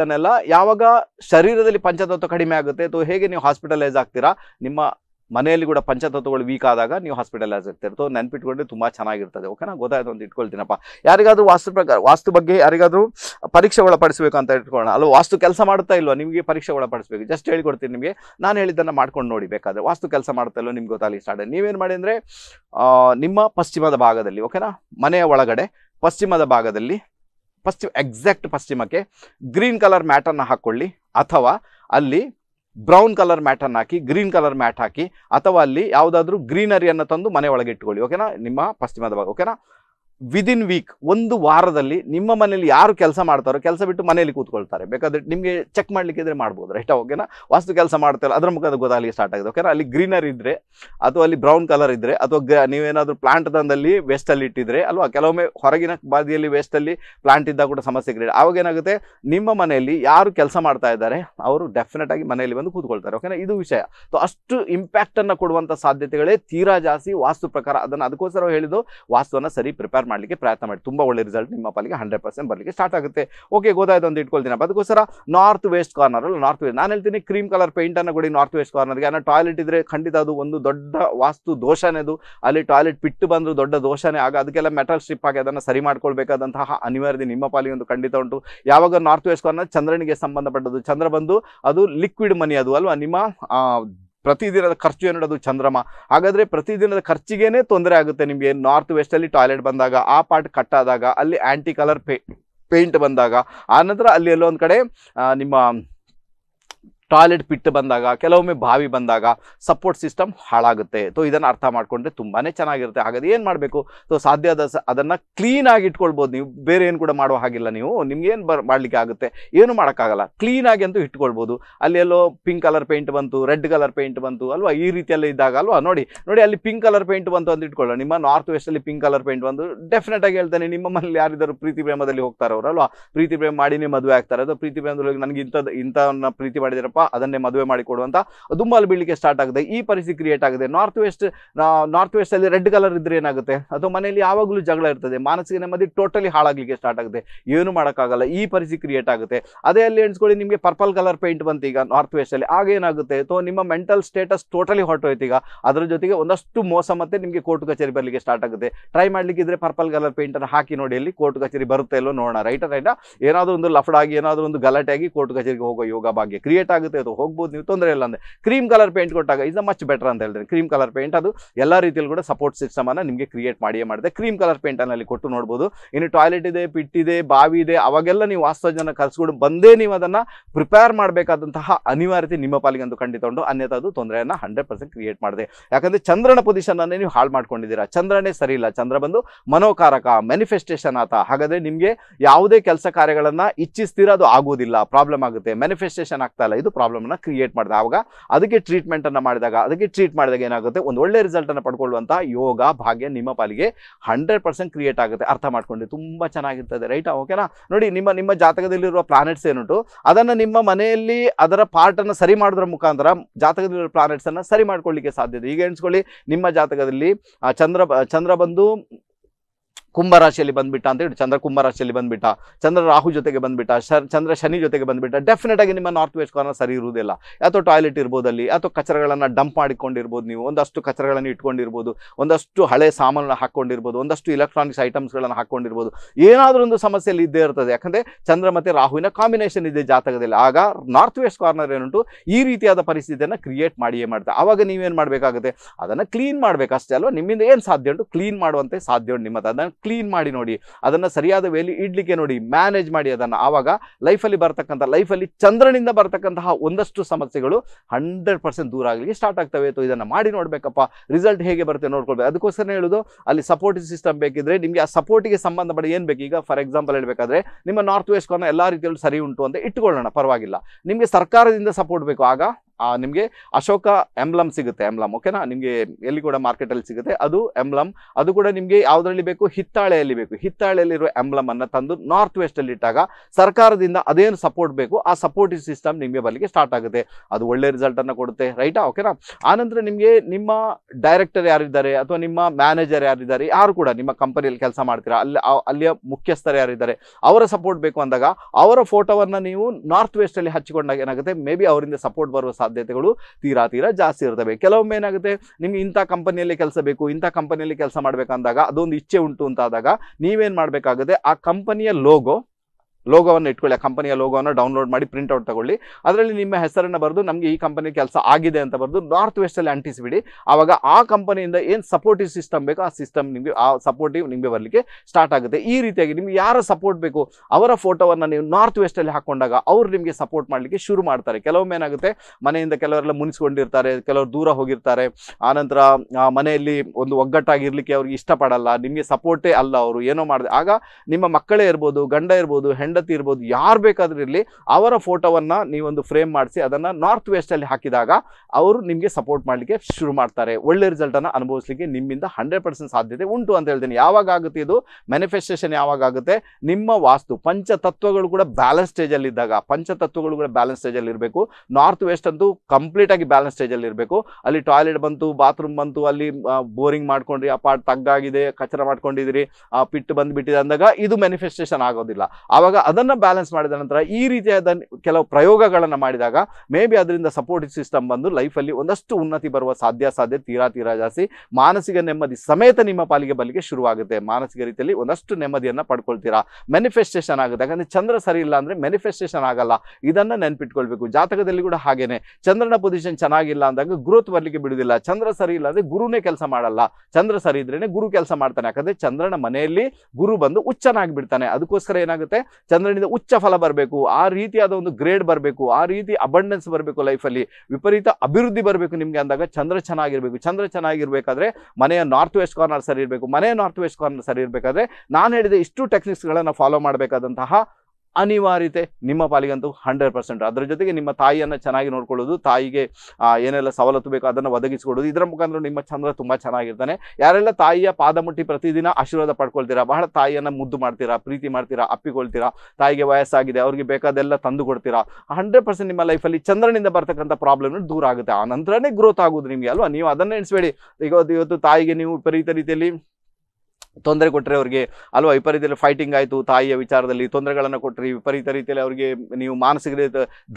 ಯಾವಾಗ ಶರೀರದಲ್ಲಿ ಪಂಚತತ್ವ ಕಡಿಮೆ ಆಗುತ್ತೆ, ತೋ, ಹೇಗೆ ನೀವು ಹಾಸ್ಪಿಟಲೈಸ್ ಆಗ್ತೀರಾ? ನಿಮ್ಮ ಮನೆಯಲ್ಲಿ ಕೂಡ ಪಂಚತತ್ವಗಳು ವೀಕ್ ಆದಾಗ ನೀವು ಹಾಸ್ಪಿಟಲೈಸ್ ಸೊ ನೆನ್ಪಿಟ್ಕೊಂಡ್ರೆ ತುಂಬ ಚೆನ್ನಾಗಿರ್ತದೆ. ಓಕೆನಾ ಗೊತ್ತಾಯ್ತು ಅಂತ ಇಟ್ಕೊಳ್ತೀನಪ್ಪ. ಯಾರಿಗಾದ್ರೂ ವಾಸ್ತು ಪ್ರಕಾರ, ವಾಸ್ತು ಬಗ್ಗೆ ಯಾರಿಗಾದ್ರೂ ಪರೀಕ್ಷೆ ಒಳಪಡಿಸಬೇಕು ಅಂತ ಇಟ್ಕೊಳ್ಳೋಣ. ಅಲ್ಲ, ವಾಸ್ತು ಕೆಲಸ ಮಾಡುತ್ತಾ ಇಲ್ವಾ? ನಿಮಗೆ ಪರೀಕ್ಷೆ ಒಳಪಡಿಸಬೇಕು. ಜಸ್ಟ್ ಹೇಳ್ಕೊಡ್ತೀನಿ ನಿಮಗೆ. ನಾನು ಹೇಳಿದ್ದನ್ನು ಮಾಡ್ಕೊಂಡು ನೋಡಿ ಬೇಕಾದರೆ. ವಾಸ್ತು ಕೆಲಸ ಮಾಡುತ್ತಾ ಇಲ್ವೋ? ನಿಮ್ಗೆ ಗೊತ್ತಾಗಲಿ ಸ್ಟಾರ್ಟ್ ನೀವೇನು ಮಾಡಿ ನಿಮ್ಮ ಪಶ್ಚಿಮದ ಭಾಗದಲ್ಲಿ ಓಕೆನಾ ಮನೆಯ ಒಳಗಡೆ ಪಶ್ಚಿಮದ ಭಾಗದಲ್ಲಿ, ಪಶ್ಚಿಮ ಎಕ್ಸಾಕ್ಟ್ ಪಶ್ಚಿಮಕ್ಕೆ ಗ್ರೀನ್ ಕಲರ್ ಮ್ಯಾಟನ್ನು ಹಾಕ್ಕೊಳ್ಳಿ ಅಥವಾ ಅಲ್ಲಿ ಬ್ರೌನ್ ಕಲರ್ ಮ್ಯಾಟನ್ನು ಹಾಕಿ, ಗ್ರೀನ್ ಕಲರ್ ಮ್ಯಾಟ್ ಹಾಕಿ, ಅಥವಾ ಅಲ್ಲಿ ಯಾವುದಾದ್ರೂ ಗ್ರೀನರಿಯನ್ನು ತಂದು ಮನೆ ಒಳಗೆ ಇಟ್ಕೊಳ್ಳಿ. ಓಕೆನಾ? ನಿಮ್ಮ ಪಶ್ಚಿಮದ ಭಾಗ. ಓಕೆನಾ? ವಿದಿನ್ ವೀಕ್ ಒಂದು ವಾರದಲ್ಲಿ ನಿಮ್ಮ ಮನೆಯಲ್ಲಿ ಯಾರು ಕೆಲಸ ಮಾಡ್ತಾರೋ ಕೆಲಸ ಬಿಟ್ಟು ಮನೆಯಲ್ಲಿ ಕೂತ್ಕೊಳ್ತಾರೆ. ಬೇಕಾದ್ರೆ ನಿಮಗೆ ಚೆಕ್ ಮಾಡ್ಲಿಕ್ಕೆ ಇದ್ರೆ ಮಾಡ್ಬೋದು ರೈಟ್ ಓಕೆನಾ ವಾಸ್ತು ಕೆಲಸ ಮಾಡ್ತಾರೆ ಅದರ ಮುಖದ ಗೊತ್ತಾಗಲಿಕ್ಕೆ ಸ್ಟಾರ್ಟ್ ಆಗಿದೆ. ಓಕೆನಾ ಅಲ್ಲಿ ಗ್ರೀನರ್ ಇದ್ರೆ, ಅಥವಾ ಅಲ್ಲಿ ಬ್ರೌನ್ ಕಲರ್ ಇದ್ರೆ, ಅಥವಾ ನೀವೇನಾದರೂ ಪ್ಲಾಂಟ್ ತಂದಲ್ಲಿ ವೇಸ್ಟಲ್ಲಿ ಇಟ್ಟಿದ್ರೆ, ಅಲ್ವಾ? ಕೆಲವೊಮ್ಮೆ ಹೊರಗಿನ ಬಾದಿಯಲ್ಲಿ ವೇಸ್ಟಲ್ಲಿ ಪ್ಲಾಂಟ್ ಇದ್ದಾಗ ಕೂಡ ಸಮಸ್ಯೆ ಕ್ರಿಯೇಟ್ ಆವಾಗ ಏನಾಗುತ್ತೆ? ನಿಮ್ಮ ಮನೆಯಲ್ಲಿ ಯಾರು ಕೆಲಸ ಮಾಡ್ತಾ ಇದ್ದಾರೆ, ಅವರು ಡೆಫಿನೆಟ್ ಆಗಿ ಮನೆಯಲ್ಲಿ ಬಂದು ಕೂತ್ಕೊಳ್ತಾರೆ. ಓಕೆನಾ ಇದು ವಿಷಯ. ಸೊ ಅಷ್ಟು ಇಂಪ್ಯಾಕ್ಟನ್ನು ಕೊಡುವಂಥ ಸಾಧ್ಯತೆಗಳೇ ತೀರಾ ಜಾಸ್ತಿ ವಾಸ್ತು ಪ್ರಕಾರ. ಅದನ್ನು ಅದಕ್ಕೋಸ್ಕರ ಹೇಳಿದ್ದು, ವಾಸ್ತುವನ್ನು ಸರಿ ಪ್ರಿಪೇರ್ ಮಾಡಲಿಕ್ಕೆ ಪ್ರಯತ್ನ ಮಾಡಿ. ತುಂಬ ಒಳ್ಳೆ ರಿಸಲ್ಟ್ ನಿಮ್ಮ ಪಾಲಿಗೆ ಹಂಡ್ರೆಡ್ ಪರ್ಸೆಂಟ್ ಬರಲಿಕ್ಕೆ ಸ್ಟಾರ್ಟ್ ಆಗುತ್ತೆ. ಓಕೆ ಗೊತ್ತಾಯ್ತು ಅಂತ ಇಟ್ಕೊಳ್ತೀನಿ ಅದಕ್ಕೋಸ್ಕರ ನಾರ್ತ್ ವೆಸ್ಟ್ ಕಾರ್ನರ್ ಅಲ್ಲ ನಾರ್ತ್ ವೆಸ್ಟ್ ನಾನು ಹೇಳ್ತೀನಿ ಕ್ರೀಮ್ ಕಲರ್ ಪೇಂಟ್ ಅನ್ನು ಕೊಡಿ ನಾರ್ತ್ ವೆಸ್ಟ್ ಕಾರ್ನರ್ಗೆ ಅನ್ನೋ ಟಾಯ್ಲೆಟ್ ಇದ್ರೆ ಖಂಡಿತ ಅದು ಒಂದು ದೊಡ್ಡ ವಾಸ್ತು ದೋಷನೇ ಅದು. ಅಲ್ಲಿ ಟಾಯ್ಲೆಟ್ ಬಿಟ್ಟು ಬಂದರೂ ದೊಡ್ಡ ದೋಷನೇ. ಆಗ ಅದಕ್ಕೆಲ್ಲ ಮೆಟಲ್ ಸ್ಟ್ರಿಪ್ ಆಗಿ ಅದನ್ನು ಸರಿ ಮಾಡ್ಕೊಳ್ಬೇಕಾದಂತಹ ಅನಿವಾರ್ಯ ನಿಮ್ಮ ಪಾಲಿಗೆ ಒಂದು ಖಂಡಿತ ಉಂಟು. ಯಾವಾಗ ನಾರ್ತ್ ವೆಸ್ಟ್ ಕಾರ್ನರ್ ಚಂದ್ರನಿಗೆ ಸಂಬಂಧಪಟ್ಟದ್ದು. ಚಂದ್ರ ಬಂದು ಅದು ಲಿಕ್ವಿಡ್ ಮನಿ ಅದು ಅಲ್ವಾ? ನಿಮ್ಮ ಪ್ರತಿದಿನದ ಖರ್ಚು ಏನು ಅದು ಚಂದ್ರಮ. ಹಾಗಾದರೆ ಪ್ರತಿದಿನದ ಖರ್ಚಿಗೇನೆ ತೊಂದರೆ ಆಗುತ್ತೆ ನಿಮಗೆ. ನಾರ್ತ್ ವೆಸ್ಟಲ್ಲಿ ಟಾಯ್ಲೆಟ್ ಬಂದಾಗ, ಆ ಪಾರ್ಟ್ ಕಟ್ ಆದಾಗ, ಅಲ್ಲಿ ಆ್ಯಂಟಿ ಕಲರ್ ಪೇ ಪೇಂಟ್ ಬಂದಾಗ. ಆನಂತರ ಅಲ್ಲಿ ಎಲ್ಲೊಂದು ಕಡೆ ನಿಮ್ಮ ಟಾಯ್ಲೆಟ್ ಪಿಟ್ಟು ಬಂದಾಗ, ಕೆಲವೊಮ್ಮೆ ಬಾವಿ ಬಂದಾಗ ಸಪೋರ್ಟ್ ಸಿಸ್ಟಮ್ ಹಾಳಾಗುತ್ತೆ. ಸೊ ಇದನ್ನು ಅರ್ಥ ಮಾಡಿಕೊಂಡ್ರೆ ತುಂಬಾ ಚೆನ್ನಾಗಿರುತ್ತೆ. ಹಾಗಾದ್ರೆ ಏನು ಮಾಡಬೇಕು? ಸೊ ಸಾಧ್ಯ ಆದ ಅದನ್ನು ಕ್ಲೀನಾಗಿ ಇಟ್ಕೊಳ್ಬೋದು. ನೀವು ಬೇರೆ ಏನು ಕೂಡ ಮಾಡೋ ಹಾಗಿಲ್ಲ ನೀವು. ನಿಮ್ಗೆ ಏನು ಬರ್, ಮಾಡಲಿಕ್ಕೆ ಆಗುತ್ತೆ? ಏನು ಮಾಡೋಕ್ಕಾಗಲ್ಲ. ಕ್ಲೀನಾಗಿ ಅಂತೂ ಇಟ್ಕೊಳ್ಬೋದು. ಅಲ್ಲಿ ಎಲ್ಲೋ ಪಿಂಕ್ ಕಲರ್ ಪೇಂಟ್ ಬಂತು ರೆಡ್ ಕಲರ್ ಪೇಂಟ್ ಬಂತು, ಅಲ್ವಾ? ಈ ರೀತಿಯೆಲ್ಲ ಇದ್ದಾಗ, ಅಲ್ವಾ? ನೋಡಿ ನೋಡಿ ಅಲ್ಲಿ ಪಿಂಕ್ ಕಲರ್ ಪೇಂಟ್ ಬಂತು ಅಂತ ಇಟ್ಕೊಳ್ಳೋ ನಿಮ್ಮ ನಾರ್ತ್ ವೆಸ್ಟಲ್ಲಿ ಪಿಂಕ್ ಕಲರ್ ಪೇಂಟ್ ಬಂದು ಡೆಫಿನೆಟ್ ಆಗಿ ಹೇಳ್ತಾನೆ, ನಿಮ್ಮ ಮನೇಲಿ ಯಾರಿದ್ದಾರು ಪ್ರೀತಿ ಪ್ರೇಮದಲ್ಲಿ ಹೋಗ್ತಾರೆ ಅಲ್ವಾ? ಪ್ರೀತಿ ಪ್ರೇಮ ಮಾಡಿನೇ ಮದುವೆ ಆಗ್ತಾರೆ. ಅದು ಪ್ರೀತಿ ಪ್ರೇಮದಲ್ಲಿ ನನಗೆ ಇಂಥದ್ದು ಇಂಥವನ್ನ ಪ್ರೀತಿ ಮಾಡಿದಿರಪ್ಪ ಅದನ್ನೇ ಮದುವೆ ಮಾಡಿ ಕೊಡುವಂತ ದುಂಬಾಲು ಬೀಳಲಿಕ್ಕೆ ಸ್ಟಾರ್ಟ್ ಆಗುತ್ತೆ. ಈ ಪರಿಸ್ಥಿತಿ ಕ್ರಿಯೇಟ್ ಆಗಿದೆ ನಾರ್ತ್ ವೆಸ್ಟ್ ನಾರ್ತ್ ವೆಸ್ಟ್ ಅಲ್ಲಿ ರೆಡ್ ಕಲರ್ ಇದ್ರೆ ಏನಾಗುತ್ತೆ? ಅಥವಾ ಮನೆಯಲ್ಲಿ ಯಾವಾಗಲೂ ಜಗಳ ಇರ್ತದೆ. ಮಾನಸಿಕ ನೆಮ್ಮದಿ ಟೋಟಲಿ ಹಾಳಾಗ್ಲಿಕ್ಕೆ ಸ್ಟಾರ್ಟ್ ಆಗುತ್ತೆ. ಏನು ಮಾಡೋಕ್ಕಾಗಲ್ಲ. ಈ ಪರಿಸ್ಥಿತಿ ಕ್ರಿಯೇಟ್ ಆಗುತ್ತೆ. ಅದೇ ಅಲ್ಲಿ ಎಣಿಸ್ಕೊಳ್ಳಿ, ನಿಮಗೆ ಪರ್ಪಲ್ ಕಲರ್ ಪೇಂಟ್ ಬಂತು ಈಗ ನಾರ್ತ್ ವೆಸ್ಟ್ ಅಲ್ಲಿ. ಆಗ ಏನಾಗುತ್ತೆ? ಅಥವಾ ನಿಮ್ಮ ಮೆಂಟಲ್ ಸ್ಟೇಟಸ್ ಟೋಟಲಿ ಹೊರಟೋಯ್ತು ಈಗ. ಅದರ ಜೊತೆಗೆ ಒಂದಷ್ಟು ಮೋಸ ಮತ್ತೆ ನಿಮಗೆ ಕೋರ್ಟ್ ಕಚೇರಿ ಬರಲಿಕ್ಕೆ ಸ್ಟಾರ್ಟ್ ಆಗುತ್ತೆ. ಟ್ರೈ ಮಾಡ್ಲಿಕ್ಕೆ ಇದ್ರೆ ಪರ್ಪಲ್ ಕಲರ್ ಪೇಂಟ್ ಅನ್ನು ಹಾಕಿ ನೋಡಿ ಅಲ್ಲಿ ಕೋರ್ಟ್ ಕಚೇರಿ ಬರುತ್ತೆ ಇಲ್ಲೋ ನೋಡೋಣ. ರೈಟ್ ರೈಟ್ ಏನಾದರೂ ಒಂದು ಲಫ್ಡ್ ಲಫಡಾಗಿ, ಏನಾದರೂ ಒಂದು ಗಲಾಟೆ ಆಗಿ ಕೋರ್ಟ್ ಕಚೇರಿಗೆ ಹೋಗೋ ಯೋಗ ಭಾಗ್ಯ. ಕ್ರಿಯೇಟ್ ಆಗುತ್ತೆ. ಅದು ಹೋಗ್ಬೋದು, ನೀವು ತೊಂದರೆ ಇಲ್ಲ ಅಂದರೆ. ಕ್ರೀಮ್ ಕಲರ್ ಪೇಂಟ್ ಕೊಟ್ಟಾಗ ಇಸ್ ಮಚ್ ಬೆಟರ್ ಅಂತ ಹೇಳಿದ್ರೆ ಕ್ರೀಮ್ ಕಲರ್ ಪೇಂಟ್ ಅದು ಎಲ್ಲ ರೀತಿಯಲ್ಲಿ ಕೂಡ ಸಪೋರ್ಟ್ ಸಿಸ್ಟಮ್ ಅನ್ನ ನಿಮಗೆ ಕ್ರಿಯೇಟ್ ಮಾಡಿಯೇ ಮಾಡಿದೆ. ಕ್ರೀಮ್ ಕಲರ್ ಪೇಂಟ್ ಅಲ್ಲಿ ಕೊಟ್ಟು ನೋಡ್ಬೋದು. ಇನ್ನು ಟಾಯ್ಲೆಟ್ ಇದೆ ಪಿಟ್ ಇದೆ, ಬಾವಿ ಇದೆ, ಅವಾಗೆಲ್ಲ ನೀವು ವಾಸ್ತವಜನ ಕರ್ಸ್ಕೊಂಡು ಬಂದೇ ನೀವು ಅದನ್ನ ಪ್ರಿಪೇರ್ ಮಾಡಬೇಕಾದಂತಹ ಅನಿವಾರ್ಯತೆ ನಿಮ್ಮ ಪಾಲಿಗೆ ಅಂತೂ ಖಂಡಿತ ಉಂಟು. ಅನ್ಯಥ ಅದು ತೊಂದರೆಯನ್ನ ಹಂಡ್ರೆಡ್ ಪರ್ಸೆಂಟ್ ಕ್ರಿಯೇಟ್ ಮಾಡಿದೆ. ಯಾಕಂದ್ರೆ ಚಂದ್ರನ ಪೊಸಿಷನ್ ಅನ್ನೇ ನೀವು ಹಾಳು ಮಾಡ್ಕೊಂಡಿದ್ದೀರಾ. ಚಂದ್ರನೇ ಸರಿ ಇಲ್ಲ. ಚಂದ್ರ ಬಂದು ಮನೋಕಾರಕ ಮ್ಯಾನಿಫೆಸ್ಟೇಷನ್ ಆತ. ಹಾಗಾದ್ರೆ ನಿಮಗೆ ಯಾವುದೇ ಕೆಲಸ ಕಾರ್ಯಗಳನ್ನ ಇಚ್ಛಿಸ್ತೀರ ಅದು ಆಗೋದಿಲ್ಲ. ಪ್ರಾಬ್ಲಮ್ ಆಗುತ್ತೆ. ಮ್ಯಾನಿಫೆಸ್ಟೇಷನ್ ಆಗ್ತಾ ಇಲ್ಲ. ಇದು ಪ್ರಾಬ್ಲಮ್ ಅನ್ನ ಕ್ರಿಯೇಟ್ ಮಾಡಿದೆ. ಆವಾಗ ಅದಕ್ಕೆ ಟ್ರೀಟ್ಮೆಂಟ್ ಅನ್ನ ಮಾಡಿದಾಗ, ಅದಕ್ಕೆ ಟ್ರೀಟ್ ಮಾಡಿದಾಗ ಏನಾಗುತ್ತೆ? ಒಂದು ಒಳ್ಳೆ ರಿಸಲ್ಟ್ ಪಡ್ಕೊಳ್ಳುವಂಥ ಯೋಗ ಭಾಗ್ಯ ನಿಮ್ಮ ಪಾಲಿಗೆ ಹಂಡ್ರೆಡ್ ಪರ್ಸೆಂಟ್ ಕ್ರಿಯೇಟ್ ಆಗುತ್ತೆ. ಅರ್ಥ ಮಾಡ್ಕೊಂಡು ತುಂಬಾ ಚೆನ್ನಾಗಿರ್ತದೆ ರೈಟ್ ಓಕೆನಾ? ನೋಡಿ, ನಿಮ್ಮ ನಿಮ್ಮ ಜಾತಕದಲ್ಲಿರುವ ಪ್ಲಾನೆಟ್ಸ್ ಏನುಂಟು? ಅದನ್ನ ನಿಮ್ಮ ಮನೆಯಲ್ಲಿ ಅದರ ಪಾರ್ಟನ್ನು ಸರಿ ಮಾಡೋದ್ರ ಮುಖಾಂತರ ಜಾತಕದಲ್ಲಿರುವ ಪ್ಲಾನೆಟ್ಸ್ ಅನ್ನ ಸರಿ ಮಾಡ್ಕೊಳ್ಳಿಕ್ಕೆ ಸಾಧ್ಯತೆ ಈಗ ಎಣಿಸ್ಕೊಳ್ಳಿ, ನಿಮ್ಮ ಜಾತಕದಲ್ಲಿ ಚಂದ್ರ ಚಂದ್ರ ಬಂದು ಕುಂಭರಾಶಿಯಲ್ಲಿ ಬಂದ್ಬಿಟ್ಟ ಅಂತ ಹೇಳಿ ಚಂದ್ರ ಕುಂಭರಾಶಿಯಲ್ಲಿ ಬಂದ್ಬಿಟ್ಟ, ಚಂದ್ರ ರಾಹು ಜೊತೆಗೆ ಬಂದ್ಬಿಟ್ಟ ಚಂದ್ರ ಶನಿ ಜೊತೆಗೆ ಬಂದ್ಬಿಟ್ಟ ಡೆಫಿನೆಟ್ ಆಗಿ ನಿಮ್ಮ ನಾರ್ತ್ ವೆಸ್ಟ್ ಕಾರ್ನರ್ ಸರಿ ಇರುವುದಿಲ್ಲ. ಅಥವಾ ಟಾಯ್ಲೆಟ್ ಇರ್ಬೋದಲ್ಲಿ ಅಥವಾ ಕಚರಗಳನ್ನು ಡಂಪ್ ಮಾಡಿಕೊಂಡಿರ್ಬೋದು ನೀವು, ಒಂದಷ್ಟು ಕಚರಗಳನ್ನು ಇಟ್ಕೊಂಡಿರ್ಬೋದು, ಒಂದಷ್ಟು ಹಳೆ ಸಾಮಾನು ಹಾಕೊಂಡಿರ್ಬೋದು, ಒಂದಷ್ಟು ಇಲೆಕ್ಟ್ರಾನಿಕ್ಸ್ ಐಟಮ್ಸ್ಗಳನ್ನು ಹಾಕೊಂಡಿರ್ಬೋದು. ಏನಾದರೂ ಒಂದು ಸಮಸ್ಯೆಯಲ್ಲಿ ಇದ್ದೇ ಇರ್ತದೆ. ಯಾಕಂದರೆ ಚಂದ್ರ ಮತ್ತು ರಾಹುವಿನ ಕಾಂಬಿನೇಷನ್ ಇದೆ ಜಾತಕದಲ್ಲಿ. ಆಗ ನಾರ್ತ್ ವೆಸ್ಟ್ ಕಾರ್ನರ್ ಏನುಂಟು? ಈ ರೀತಿಯಾದ ಪರಿಸ್ಥಿತಿಯನ್ನು ಕ್ರಿಯೇಟ್ ಮಾಡಿಯೇ ಮಾಡ್ತಾರೆ ಆವಾಗ ನೀವೇನು ಮಾಡಬೇಕಾಗುತ್ತೆ? ಅದನ್ನು ಕ್ಲೀನ್ ಮಾಡಬೇಕಷ್ಟೇ ಅಲ್ವಾ? ನಿಮ್ಮಿಂದ ಏನು ಸಾಧ್ಯ ಉಂಟು? ಕ್ಲೀನ್ ಮಾಡುವಂತೆ ಸಾಧ್ಯ ಉಂಟು ನಿಮ್ಮದು ಅದನ್ನು ಕ್ಲೀನ್ ಮಾಡಿ ನೋಡಿ, ಅದನ್ನು ಸರಿಯಾದ ವೇಲಿ ಇಡ್ಲಿಕ್ಕೆ ನೋಡಿ ಮ್ಯಾನೇಜ್ ಮಾಡಿ ಅದನ್ನು. ಆವಾಗ ಲೈಫಲ್ಲಿ ಬರ್ತಕ್ಕಂಥ ಲೈಫಲ್ಲಿ ಚಂದ್ರನಿಂದ ಬರ್ತಕ್ಕಂತಹ ಒಂದಷ್ಟು ಸಮಸ್ಯೆಗಳು ಹಂಡ್ರೆಡ್ ಪರ್ಸೆಂಟ್ ದೂರ ಆಗಲಿಕ್ಕೆ ಸ್ಟಾರ್ಟ್ ಆಗ್ತವೆ. ಅಥವಾ ಇದನ್ನು ಮಾಡಿ ನೋಡಬೇಕಪ್ಪ. ರಿಸಲ್ಟ್ ಹೇಗೆ ಬರುತ್ತೆ ನೋಡ್ಕೊಳ್ಬೇಕು. ಅದಕ್ಕೋಸ್ಕರ ಹೇಳೋದು, ಅಲ್ಲಿ ಸಪೋರ್ಟಿವ್ ಸಿಸ್ಟಮ್ ಬೇಕಿದ್ರೆ ನಿಮಗೆ ಆ ಸಪೋರ್ಟಿಗೆ ಸಂಬಂಧಪಟ್ಟ ಏನು ಬೇಕು? ಈಗ ಫಾರ್ ಎಕ್ಸಾಂಪಲ್ ಹೇಳಬೇಕಾದ್ರೆ, ನಿಮ್ಮ ನಾರ್ತ್ ವೆಸ್ಟ್ ಕಾರ್ನರ್ ಎಲ್ಲ ರೀತಿಯಲ್ಲೂ ಸರಿ ಉಂಟು ಅಂತ ಇಟ್ಕೊಳ್ಳೋಣ, ಪರವಾಗಿಲ್ಲ. ನಿಮಗೆ ಸರ್ಕಾರದಿಂದ ಸಪೋರ್ಟ್ ಬೇಕು. ಆಗ ನಿಮಗೆ ಅಶೋಕ ಎಂಬ್ಲಮ್ ಸಿಗುತ್ತೆ, ಎಂಬ್ಲಮ್ ಓಕೆನಾ ನಿಮಗೆ ಎಲ್ಲಿ ಕೂಡ ಮಾರ್ಕೆಟಲ್ಲಿ ಸಿಗುತ್ತೆ. ಅದು ಎಂಬ್ಲಮ್, ಅದು ಕೂಡ ನಿಮಗೆ ಯಾವುದರಲ್ಲಿ ಬೇಕು? ಹಿತ್ತಾಳೆಯಲ್ಲಿ ಬೇಕು. ಹಿತ್ತಾಳೆಯಲ್ಲಿರುವ ಎಂಬ್ಲಮ್ ಅನ್ನು ತಂದು ನಾರ್ತ್ ವೆಸ್ಟಲ್ಲಿ ಇಟ್ಟಾಗ ಸರ್ಕಾರದಿಂದ ಅದೇನು ಸಪೋರ್ಟ್ ಬೇಕು, ಆ ಸಪೋರ್ಟಿವ್ ಸಿಸ್ಟಮ್ ನಿಮಗೆ ಬರಲಿಕ್ಕೆ ಸ್ಟಾರ್ಟ್ ಆಗುತ್ತೆ. ಅದು ಒಳ್ಳೆ ರಿಸಲ್ಟ್ ಅನ್ನ ಕೊಡುತ್ತೆ ರೈಟಾ ಓಕೆನಾ ಆನಂತರ ನಿಮಗೆ ನಿಮ್ಮ ಡೈರೆಕ್ಟರ್ ಯಾರಿದ್ದಾರೆ? ಅಥವಾ ನಿಮ್ಮ ಮ್ಯಾನೇಜರ್ ಯಾರಿದ್ದಾರೆ? ಯಾರು ಕೂಡ ನಿಮ್ಮ ಕಂಪನಿಯಲ್ಲಿ ಕೆಲಸ ಮಾಡ್ತೀರಾ? ಅಲ್ಲಿ, ಆ- ಅಲ್ಲಿಯ ಮುಖ್ಯಸ್ಥರು ಯಾರಿದ್ದಾರೆ? ಅವರ ಸಪೋರ್ಟ್ ಬೇಕು ಅಂದಾಗ ಅವರ ಫೋಟೋವನ್ನ ನೀವು ನಾರ್ತ್ ವೆಸ್ಟಲ್ಲಿ ಹಚ್ಚಿಕೊಂಡಾಗ ಏನಾಗುತ್ತೆ? ಮೇ ಬಿ ಅವರಿಂದ ಸಪೋರ್ಟ್ ಬರುವ ಸಾಧ್ಯತೆಗಳು ತೀರಾ ತೀರಾ ಜಾಸ್ತಿ ಇರ್ತವೆ. ಕೆಲವೊಮ್ಮೆ ಏನಾಗುತ್ತೆ, ನಿಮ್ಗೆ ಇಂಥ ಕಂಪನಿಯಲ್ಲಿ ಕೆಲಸ ಬೇಕು, ಇಂಥ ಕಂಪನಿಯಲ್ಲಿ ಕೆಲಸ ಮಾಡಬೇಕಂದಾಗ ಅದೊಂದು ಇಚ್ಛೆ ಉಂಟು ಅಂತಾದಾಗ ನೀವೇನು ಮಾಡಬೇಕಾಗುತ್ತೆ, ಆ ಕಂಪನಿಯ ಲೋಗೋ ಲೋಗೋವನ್ನು ಇಟ್ಕೊಳ್ಳಿ, ಆ ಕಂಪನಿಯ ಲೋಗೋವನ್ನು ಡೌನ್ಲೋಡ್ ಮಾಡಿ ಪ್ರಿಂಟ್ಔಟ್ ತಗೊಳ್ಳಿ. ಅದರಲ್ಲಿ ನಿಮ್ಮ ಹೆಸರನ್ನು ಬರೆದು ನಮಗೆ ಈ ಕಂಪನಿ ಕೆಲಸ ಆಗಿದೆ ಅಂತ ಬರೆದು ನಾರ್ತ್ ವೆಸ್ಟಲ್ಲಿ ಅಂಟಿಸಿಬಿಡಿ. ಆವಾಗ ಆ ಕಂಪನಿಯಿಂದ ಏನು ಸಪೋರ್ಟಿವ್ ಸಿಸ್ಟಮ್ ಬೇಕೋ ಆ ಸಿಸ್ಟಮ್ ನಿಮಗೆ, ಆ ಸಪೋರ್ಟಿವ್ ನಿಮಗೆ ಬರಲಿಕ್ಕೆ ಸ್ಟಾರ್ಟ್ ಆಗುತ್ತೆ. ಈ ರೀತಿಯಾಗಿ ನಿಮ್ಗೆ ಯಾರ ಸಪೋರ್ಟ್ ಬೇಕು, ಅವರ ಫೋಟೋವನ್ನು ನೀವು ನಾರ್ತ್ ವೆಸ್ಟಲ್ಲಿ ಹಾಕೊಂಡಾಗ ಅವ್ರು ನಿಮಗೆ ಸಪೋರ್ಟ್ ಮಾಡಲಿಕ್ಕೆ ಶುರು ಮಾಡ್ತಾರೆ. ಕೆಲವೊಮ್ಮೆ ಏನಾಗುತ್ತೆ, ಮನೆಯಿಂದ ಕೆಲವರೆಲ್ಲ ಮುನಿಸ್ಕೊಂಡಿರ್ತಾರೆ, ಕೆಲವರು ದೂರ ಹೋಗಿರ್ತಾರೆ. ಆನಂತರ ಮನೆಯಲ್ಲಿ ಒಂದು ಒಗ್ಗಟ್ಟಾಗಿರ್ಲಿಕ್ಕೆ ಅವ್ರಿಗೆ ಇಷ್ಟಪಡಲ್ಲ, ನಿಮಗೆ ಸಪೋರ್ಟೇ ಅಲ್ಲ ಅವರು, ಏನೋ ಮಾಡಿದೆ. ಆಗ ನಿಮ್ಮ ಮಕ್ಕಳೇ ಇರ್ಬೋದು, ಗಂಡ ಇರ್ಬೋದು ಹೆಂಡತಿ ಇರ್ಬೋದು, ಯಾರು ಬೇಕಾದ್ರೂ ಇರಲಿ, ಅವರ ಫೋಟೋವನ್ನು ನೀವೊಂದು ಫ್ರೇಮ್ ಮಾಡಿಸಿ ಅದನ್ನು ನಾರ್ತ್ ವೆಸ್ಟಲ್ಲಿ ಹಾಕಿದಾಗ ಅವರು ನಿಮಗೆ ಸಪೋರ್ಟ್ ಮಾಡಲಿಕ್ಕೆ ಶುರು ಮಾಡ್ತಾರೆ. ಒಳ್ಳೆ ರಿಸಲ್ಟನ್ನು ಅನುಭವಿಸಲಿಕ್ಕೆ ನಿಮ್ಮಿಂದ ಹಂಡ್ರೆಡ್ ಪರ್ಸೆಂಟ್ ಸಾಧ್ಯತೆ ಉಂಟು ಅಂತ ಹೇಳ್ತೀನಿ. ಯಾವಾಗ ಆಗುತ್ತೆ ಇದು? ಮ್ಯಾನಿಫೆಸ್ಟೇಷನ್ ಯಾವಾಗ ಆಗುತ್ತೆ? ನಿಮ್ಮ ವಾಸ್ತು, ಪಂಚತತ್ವಗಳು ಕೂಡ ಬ್ಯಾಲೆನ್ಸ್ ಸ್ಟೇಜಲ್ಲಿ ಇದ್ದಾಗ, ಪಂಚತತ್ವಗಳು ಕೂಡ ಬ್ಯಾಲೆನ್ಸ್ ಸ್ಟೇಜಲ್ಲಿ ಇರಬೇಕು. ನಾರ್ತ್ ವೆಸ್ಟ್ ಅಂತೂ ಕಂಪ್ಲೀಟಾಗಿ ಬ್ಯಾಲೆನ್ಸ್ ಸ್ಟೇಜಲ್ಲಿ ಇರಬೇಕು. ಅಲ್ಲಿ ಟಾಯ್ಲೆಟ್ ಬಂತು ಬಾತ್ರೂಮ್ ಬಂತು, ಅಲ್ಲಿ ಬೋರಿಂಗ್ ಮಾಡ್ಕೊಂಡ್ರಿ ಅಪಾರ್ಟ್ ತಗ್ಗಾಗಿದೆ, ಕಚರ ಮಾಡ್ಕೊಂಡಿದ್ರಿ ಆ, ಪಿಟ್ಟು ಬಂದುಬಿಟ್ಟಿದೆ ಅಂದಾಗ ಇದು ಮ್ಯಾನಿಫೆಸ್ಟೇಷನ್ ಆಗೋದಿಲ್ಲ. ಆವಾಗ ಅದನ್ನು ಬ್ಯಾಲೆನ್ಸ್ ಮಾಡಿದ ನಂತರ ಈ ರೀತಿಯಾದ ಕೆಲವು ಪ್ರಯೋಗಗಳನ್ನು ಮಾಡಿದಾಗ ಮೇ ಬಿ ಅದರಿಂದ ಸಪೋರ್ಟಿವ್ ಸಿಸ್ಟಮ್ ಬಂದು ಲೈಫಲ್ಲಿ ಒಂದಷ್ಟು ಉನ್ನತಿ ಬರುವ ಸಾಧ್ಯ ಸಾಧ್ಯ, ತೀರಾ ತೀರಾ ಜಾಸ್ತಿ ಮಾನಸಿಕ ನೆಮ್ಮದಿ ಸಮೇತ ನಿಮ್ಮ ಪಾಲಿಗೆ ಬಲಿಗೆ ಶುರುವಾಗುತ್ತೆ. ಮಾನಸಿಕ ರೀತಿಯಲ್ಲಿ ಒಂದಷ್ಟು ನೆಮ್ಮದಿಯನ್ನು ಪಡ್ಕೊಳ್ತೀರಾ. ಮ್ಯಾನಿಫೆಸ್ಟೇಷನ್ ಆಗುತ್ತೆ. ಯಾಕಂದರೆ ಚಂದ್ರ ಸರಿ ಇಲ್ಲ ಅಂದರೆ ಮ್ಯಾನಿಫೆಸ್ಟೇಷನ್ ಆಗಲ್ಲ. ಇದನ್ನು ನೆನ್ಪಿಟ್ಕೊಳ್ಬೇಕು. ಜಾತಕದಲ್ಲಿ ಕೂಡ ಹಾಗೇನೆ. ಚಂದ್ರನ ಪೊಸಿಷನ್ ಚೆನ್ನಾಗಿಲ್ಲ ಅಂದಾಗ ಗ್ರೋತ್ ಬರಲಿಕ್ಕೆ ಬಿಡುವುದಿಲ್ಲ ಚಂದ್ರ ಸರಿ ಇಲ್ಲ ಅಂದರೆ ಗುರುನೇ ಕೆಲಸ ಮಾಡಲ್ಲ. ಚಂದ್ರ ಸರಿ ಇದ್ರೇನೆ ಗುರು ಕೆಲಸ ಮಾಡ್ತಾನೆ. ಯಾಕಂದರೆ ಚಂದ್ರನ ಮನೆಯಲ್ಲಿ ಗುರು ಬಂದು ಉಚ್ಚನಾಗಿ ಬಿಡ್ತಾನೆ ಅದಕ್ಕೋಸ್ಕರ ಏನಾಗುತ್ತೆ? ಚಂದ್ರನಿಂದ ಉಚ್ಚ ಫಲ ಬರಬೇಕು, ಆ ರೀತಿಯಾದ ಒಂದು ಗ್ರೇಡ್ ಬರಬೇಕು, ಆ ರೀತಿ ಅಬಂಡೆನ್ಸ್ ಬರಬೇಕು ಲೈಫಲ್ಲಿ ವಿಪರೀತ ಅಭಿವೃದ್ಧಿ ಬರಬೇಕು ನಿಮಗೆ ಅಂದಾಗ ಚಂದ್ರ ಚೆನ್ನಾಗಿರಬೇಕು. ಚಂದ್ರ ಚೆನ್ನಾಗಿರಬೇಕಾದ್ರೆ ಮನೆಯ ನಾರ್ತ್ ವೆಸ್ಟ್ ಕಾರ್ನರ್ ಸರಿ ಇರಬೇಕು, ಮನೆಯ ನಾರ್ತ್ ವೆಸ್ಟ್ ಕಾರ್ನರ್ ಸರಿ ಇರಬೇಕಾದ್ರೆ ನಾನು ಹೇಳಿದ ಇಷ್ಟು ಟೆಕ್ನಿಕ್ಸ್ಗಳನ್ನು ಫಾಲೋ ಮಾಡಬೇಕಾದಂತಹ ಅನಿವಾರ್ಯತೆ ನಿಮ್ಮ ಪಾಲಿಗಂತೂ ಹಂಡ್ರೆಡ್ ಪರ್ಸೆಂಟ್ ಅದರ ಜೊತೆಗೆ ನಿಮ್ಮ ತಾಯಿಯನ್ನು ಚೆನ್ನಾಗಿ ನೋಡ್ಕೊಳ್ಳೋದು, ತಾಯಿಗೆ ಏನೆಲ್ಲ ಸವಲತ್ತು ಬೇಕೋ ಅದನ್ನು ಒದಗಿಸಿಕೊಡೋದು, ಇದರ ಮುಖಾಂತರ ನಿಮ್ಮ ಚಂದ್ರ ತುಂಬ ಚೆನ್ನಾಗಿರ್ತಾನೆ. ಯಾರೆಲ್ಲ ತಾಯಿಯ ಪಾದ ಮುಟ್ಟಿ ಪ್ರತಿದಿನ ಆಶೀರ್ವಾದ ಪಡ್ಕೊಳ್ತೀರಾ, ಬಹಳ ತಾಯಿಯನ್ನು ಮುದ್ದು ಮಾಡ್ತೀರಾ, ಪ್ರೀತಿ ಮಾಡ್ತೀರಾ, ಅಪ್ಪಿಕೊಳ್ತೀರಾ, ತಾಯಿಗೆ ವಯಸ್ಸಾಗಿದೆ, ಅವ್ರಿಗೆ ಬೇಕಾದೆಲ್ಲ ತಂದು ಕೊಡ್ತೀರಾ ಹಂಡ್ರೆಡ್ ಪರ್ಸೆಂಟ್ ನಿಮ್ಮ ಲೈಫಲ್ಲಿ ಚಂದ್ರನಿಂದ ಬರ್ತಕ್ಕಂಥ ಪ್ರಾಬ್ಲಮ್ ದೂರ ಆಗುತ್ತೆ. ಆ ನಂತರನೇ ಗ್ರೋತ್ ಆಗೋದು ನಿಮಗೆ, ಅಲ್ವಾ? ನೀವು ಅದನ್ನೇ ಎಣಿಸಬೇಡಿ ಈಗ ಇವತ್ತು ತಾಯಿಗೆ ನೀವು ವಿಪರೀತ ರೀತಿಯಲ್ಲಿ ತೊಂದರೆ ಕೊಟ್ಟರೆ ಅವರಿಗೆ ಅಲ್ವಾ ವಿಪರೀತ ಫೈಟಿಂಗ್ ಆಯಿತು ತಾಯಿಯ ವಿಚಾರದಲ್ಲಿ ತೊಂದರೆಗಳನ್ನು ಕೊಟ್ಟರೆ ವಿಪರೀತ ರೀತಿಯಲ್ಲಿ ಅವರಿಗೆ ನೀವು ಮಾನಸಿಕ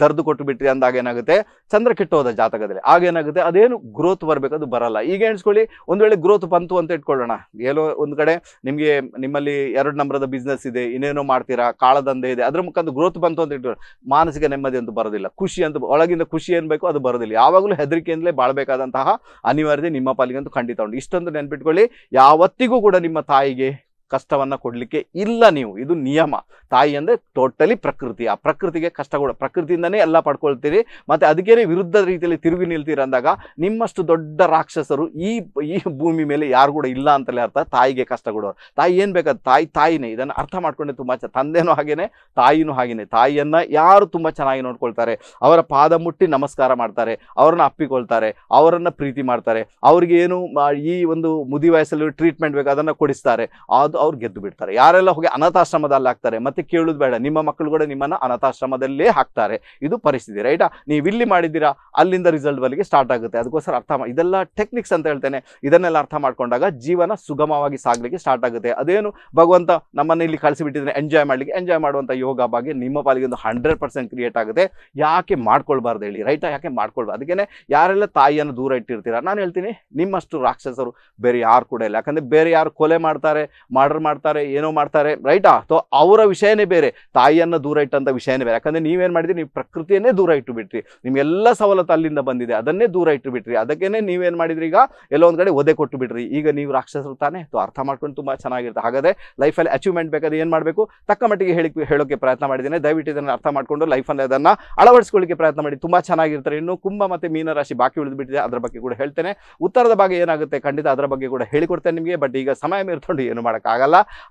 ದರ್ದು ಕೊಟ್ಟು ಬಿಟ್ರಿ ಅಂದಾಗ ಏನಾಗುತ್ತೆ? ಚಂದ್ರ ಕೆಟ್ಟೋದ ಜಾತಕದಲ್ಲಿ. ಆಗ ಏನಾಗುತ್ತೆ? ಅದೇನು ಗ್ರೋತ್ ಬರಬೇಕು, ಅದು ಬರಲ್ಲ. ಈಗ ಎಣಿಸ್ಕೊಳ್ಳಿ, ಒಂದು ವೇಳೆ ಗ್ರೋತ್ ಬಂತು ಅಂತ ಇಟ್ಕೊಳ್ಳೋಣ. ಏನೋ ಒಂದು ಕಡೆ ನಿಮಗೆ ನಿಮ್ಮಲ್ಲಿ ಎರಡು ನಂಬರದ ಬಿಸ್ನೆಸ್ ಇದೆ, ಇನ್ನೇನೋ ಮಾಡ್ತೀರಾ, ಕಾಳದಂದೆ ಇದೆ, ಅದ್ರ ಮುಖಾಂತರ ಗ್ರೋತ್ ಬಂತು ಅಂತ ಇಟ್ಕೊಳ್ಳಿ ಮಾನಸಿಕ ನೆಮ್ಮದಿ ಅಂತೂ ಬರೋದಿಲ್ಲ. ಖುಷಿ ಅಂತ, ಒಳಗಿಂದ ಖುಷಿ ಏನು ಬೇಕೋ ಅದು ಬರೋದಿಲ್ಲ. ಯಾವಾಗಲೂ ಹೆದರಿಕೆಯಿಂದಲೇ ಬಾಳಬೇಕಾದಂತಹ ಅನಿವಾರ್ಯತೆ ನಿಮ್ಮ ಪಾಲಿಗಂತೂ ಖಂಡಿತ ಉಂಟು. ಇಷ್ಟೊಂದು ನೆನ್ಪಿಟ್ಕೊಳ್ಳಿ, ಯಾವತ್ತಿಗೂ ಕೂಡ ನಿಮ್ಮ ತಾಯಿಗೆ ಕಷ್ಟವನ್ನು ಕೊಡಲಿಕ್ಕೆ ಇಲ್ಲ ನೀವು. ಇದು ನಿಯಮ. ತಾಯಿ ಅಂದರೆ ಟೋಟಲಿ ಪ್ರಕೃತಿ. ಆ ಪ್ರಕೃತಿಗೆ ಕಷ್ಟ ಕೊಡ. ಪ್ರಕೃತಿಯಿಂದನೇ ಎಲ್ಲ ಪಡ್ಕೊಳ್ತೀರಿ. ಮತ್ತು ಅದಕ್ಕೇನೆ ವಿರುದ್ಧ ರೀತಿಯಲ್ಲಿ ತಿರುಗಿ ನಿಲ್ತೀರ ಅಂದಾಗ ನಿಮ್ಮಷ್ಟು ದೊಡ್ಡ ರಾಕ್ಷಸರು ಈ ಈ ಭೂಮಿ ಮೇಲೆ ಯಾರು ಕೂಡ ಇಲ್ಲ ಅಂತಲೇ ಅರ್ಥ. ತಾಯಿಗೆ ಕಷ್ಟ ಕೊಡೋರು. ತಾಯಿ ಏನು ಬೇಕಾದ ತಾಯಿ, ತಾಯಿನೇ. ಇದನ್ನು ಅರ್ಥ ಮಾಡ್ಕೊಂಡೆ ತುಂಬ ಚ, ತಂದೆನೂ ಹಾಗೇನೆ, ತಾಯಿನೂ ಹಾಗೇನೆ. ತಾಯಿಯನ್ನು ಯಾರು ತುಂಬ ಚೆನ್ನಾಗಿ ನೋಡ್ಕೊಳ್ತಾರೆ. ಅವರ ಪಾದ ಮುಟ್ಟಿ ನಮಸ್ಕಾರ ಮಾಡ್ತಾರೆ. ಅವ್ರನ್ನ ಅಪ್ಪಿಕೊಳ್ತಾರೆ. ಅವರನ್ನು ಪ್ರೀತಿ ಮಾಡ್ತಾರೆ. ಅವ್ರಿಗೆ ಏನು ಮಾ- ಈ ಒಂದು ಮುದಿ ವಯಸ್ಸಲ್ಲಿ ಟ್ರೀಟ್ಮೆಂಟ್ ಬೇಕು, ಅದನ್ನು ಕೊಡಿಸ್ತಾರೆ. ಅದು ಅವ್ರು ಗೆದ್ದು ಬಿಡ್ತಾರೆ. ಯಾರೆಲ್ಲ ಹೋಗಿ ಅನಾಥಾಶ್ರಮದಲ್ಲಿ ಹಾಕ್ತಾರೆ, ಮತ್ತೆ ಕೇಳೋದು ಬೇಡ. ನಿಮ್ಮ ಮಕ್ಕಳು ಕೂಡ ನಿಮ್ಮನ್ನ ಅನಾಥಾಶ್ರಮದಲ್ಲೇ ಹಾಕ್ತಾರೆ. ಇದು ಪರಿಸ್ಥಿತಿ, ರೈಟಾ? ನೀವು ಇಲ್ಲಿ ಮಾಡಿದ್ದೀರಾ, ಅಲ್ಲಿಂದ ರಿಸಲ್ಟ್ ಬಲ್ಲಿಗೆ ಸ್ಟಾರ್ಟ್ ಆಗುತ್ತೆ. ಅದಕ್ಕೋಸ್ಕರ ಅರ್ಥ ಇದೆಲ್ಲ ಟೆಕ್ನಿಕ್ಸ್ ಅಂತ ಹೇಳ್ತೇನೆ. ಇದನ್ನೆಲ್ಲ ಅರ್ಥ ಮಾಡ್ಕೊಂಡಾಗ ಜೀವನ ಸುಗಮವಾಗಿ ಸಾಗಲಿಕ್ಕೆ ಸ್ಟಾರ್ಟ್ ಆಗುತ್ತೆ. ಅದೇನು ಭಗವಂತ ನಮ್ಮನ್ನ ಇಲ್ಲಿ ಕಳಿಸಿಬಿಟ್ಟಿದ್ರೆ ಎಂಜಾಯ್ ಮಾಡಲಿಕ್ಕೆ ಎಂಜಾಯ್ ಮಾಡುವಂಥ ಯೋಗ ಬಗ್ಗೆ ನಿಮ್ಮ ಪಾಲಿಗೆ ಒಂದು ಹಂಡ್ರೆಡ್ ಕ್ರಿಯೇಟ್ ಆಗುತ್ತೆ. ಯಾಕೆ ಮಾಡ್ಕೊಳ್ಬಾರ್ದು ಹೇಳಿ, ರೈಟಾ? ಯಾಕೆ ಮಾಡ್ಕೊಳ್ಬಾರ್ದು? ಅದಕ್ಕೆ ಯಾರೆಲ್ಲ ತಾಯಿಯನ್ನು ದೂರ ಇಟ್ಟಿರ್ತೀರಾ? ನಾನು ಹೇಳ್ತೀನಿ, ನಿಮ್ಮಷ್ಟು ರಾಕ್ಷಸರು ಬೇರೆ ಯಾರು ಕೂಡ ಇಲ್ಲ. ಯಾಕಂದರೆ ಬೇರೆ ಯಾರು ಕೊಲೆ ಮಾಡ್ತಾರೆ ಮರ್ಡರ್ ಮಾಡ್ತಾರೆ, ಏನೋ ಮಾಡ್ತಾರೆ ರೈಟಾ ಸೊ ಅವರ ವಿಷಯನೇ ಬೇರೆ, ತಾಯಿಯನ್ನು ದೂರ ಇಟ್ಟಂಥ ವಿಷಯನೇ ಬೇರೆ. ಯಾಕಂದರೆ ನೀವೇನು ಮಾಡಿದ್ರಿ, ನೀವು ಪ್ರಕೃತಿಯನ್ನೇ ದೂರ ಇಟ್ಟು ಬಿಟ್ರಿ ನಿಮ್ಗೆಲ್ಲ ಸವಲತ್ತು ಅಲ್ಲಿಂದ ಬಂದಿದೆ, ಅದನ್ನೇ ದೂರ ಇಟ್ಟು ಬಿಟ್ರಿ ಅದಕ್ಕೇ ನೀವೇನು ಮಾಡಿದ್ರಿ ಈಗ? ಎಲ್ಲೋ ಒಂದು ಕಡೆ ಒದೆ ಕೊಟ್ಟು ಬಿಟ್ರಿ ಈಗ ನೀವು ರಾಕ್ಷಸರು ತಾನೇ, ಸೊ ಅರ್ಥ ಮಾಡ್ಕೊಂಡು ತುಂಬ ಚೆನ್ನಾಗಿರುತ್ತೆ. ಹಾಗಾದರೆ ಲೈಫಲ್ಲಿ ಅಚೀವ್ಮೆಂಟ್ ಬೇಕಾದ್ರೆ ಏನು ಮಾಡಬೇಕು? ತಕ್ಕ ಮಟ್ಟಿಗೆ ಹೇಳಿ ಹೇಳೋಕ್ಕೆ ಪ್ರಯತ್ನ ಮಾಡಿದ್ದೇನೆ. ದಯವಿಟ್ಟು ಇದನ್ನು ಅರ್ಥ ಮಾಡಿಕೊಂಡು ಲೈಫಲ್ಲಿ ಅದನ್ನು ಅಳವಡಿಸ್ಕೊಳ್ಳಿಕ್ಕೆ ಪ್ರಯತ್ನ ಮಾಡಿ. ತುಂಬ ಚೆನ್ನಾಗಿರ್ತಾರೆ. ಇನ್ನು ಕುಂಭ ಮತ್ತು ಮೀನರಾಶಿ ಬಾಕಿ ಉಳಿದುಬಿಟ್ಟಿದೆ, ಅದರ ಬಗ್ಗೆ ಕೂಡ ಹೇಳ್ತೇನೆ. ಉತ್ತರದ ಭಾಗ ಏನಾಗುತ್ತೆ ಖಂಡಿತ ಅದರ ಬಗ್ಗೆ ಕೂಡ ಹೇಳಿಕೊಡ್ತೇನೆ ನಿಮಗೆ. ಬಟ್ ಈಗ ಸಮಯ ಮೀರ್ಕೊಂಡು ಏನು ಮಾಡೋಕ್ಕಾಗಲ್ಲ.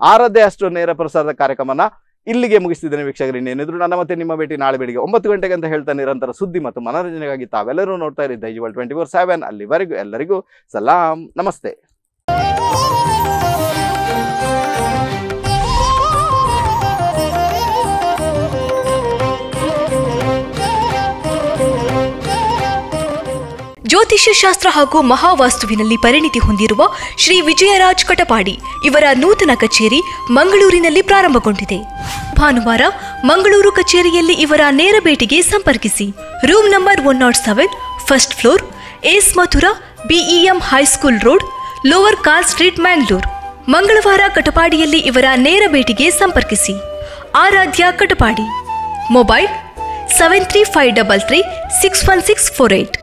ಆರದ್ದೇ ಅಷ್ಟು ನೇರ ಪ್ರಸಾರದ ಕಾರ್ಯಕ್ರಮನ ಇಲ್ಲಿಗೆ ಮುಗಿಸ್ತಿದ್ದೇನೆ ವೀಕ್ಷಕರು. ಇನ್ನೇನಿದ್ರು ನನ್ನ ಮತ್ತೆ ನಿಮ್ಮ ಭೇಟಿ ನಾಳೆ ಬೆಳಿಗ್ಗೆ ಒಂಬತ್ತು ಗಂಟೆಗೆ ಅಂತ ಹೇಳ್ತಾ ನಿರಂತರ ಸುದ್ದಿ ಮತ್ತು ಮನೋರಂಜನೆಗಾಗಿ ತಾವೆಲ್ಲರೂ ನೋಡ್ತಾ ಇರಿ ದೈಜುವಲ್ ಟ್ವೆಂಟಿ ಫೋರ್ ಸೆವೆನ್. ಅಲ್ಲಿವರೆಗೂ ಎಲ್ಲರಿಗೂ ಸಲಾಂ. ನಮಸ್ತೆ. ಜ್ಯೋತಿಷ್ಯ ಶಾಸ್ತ್ರ ಹಾಗೂ ಮಹಾವಾಸ್ತುವಿನಲ್ಲಿ ಪರಿಣಿತಿ ಹೊಂದಿರುವ ಶ್ರೀ ವಿಜಯರಾಜ್ ಕಟಪಾಡಿ ಇವರ ನೂತನ ಕಚೇರಿ ಮಂಗಳೂರಿನಲ್ಲಿ ಪ್ರಾರಂಭಗೊಂಡಿದೆ. ಭಾನುವಾರ ಮಂಗಳೂರು ಕಚೇರಿಯಲ್ಲಿ ಇವರ ನೇರ ಭೇಟಿಗೆ ಸಂಪರ್ಕಿಸಿ. Room number one not seven, first floor, S Mathura, BEM high school road, lower car street Mangalore ಮಂಗಳವಾರ ಕಟಪಾಡಿಯಲ್ಲಿ ಇವರ ನೇರ ಭೇಟಿಗೆ ಸಂಪರ್ಕಿಸಿ. Aradhya Katapadi. Mobile seven three five double three, six one six four eight.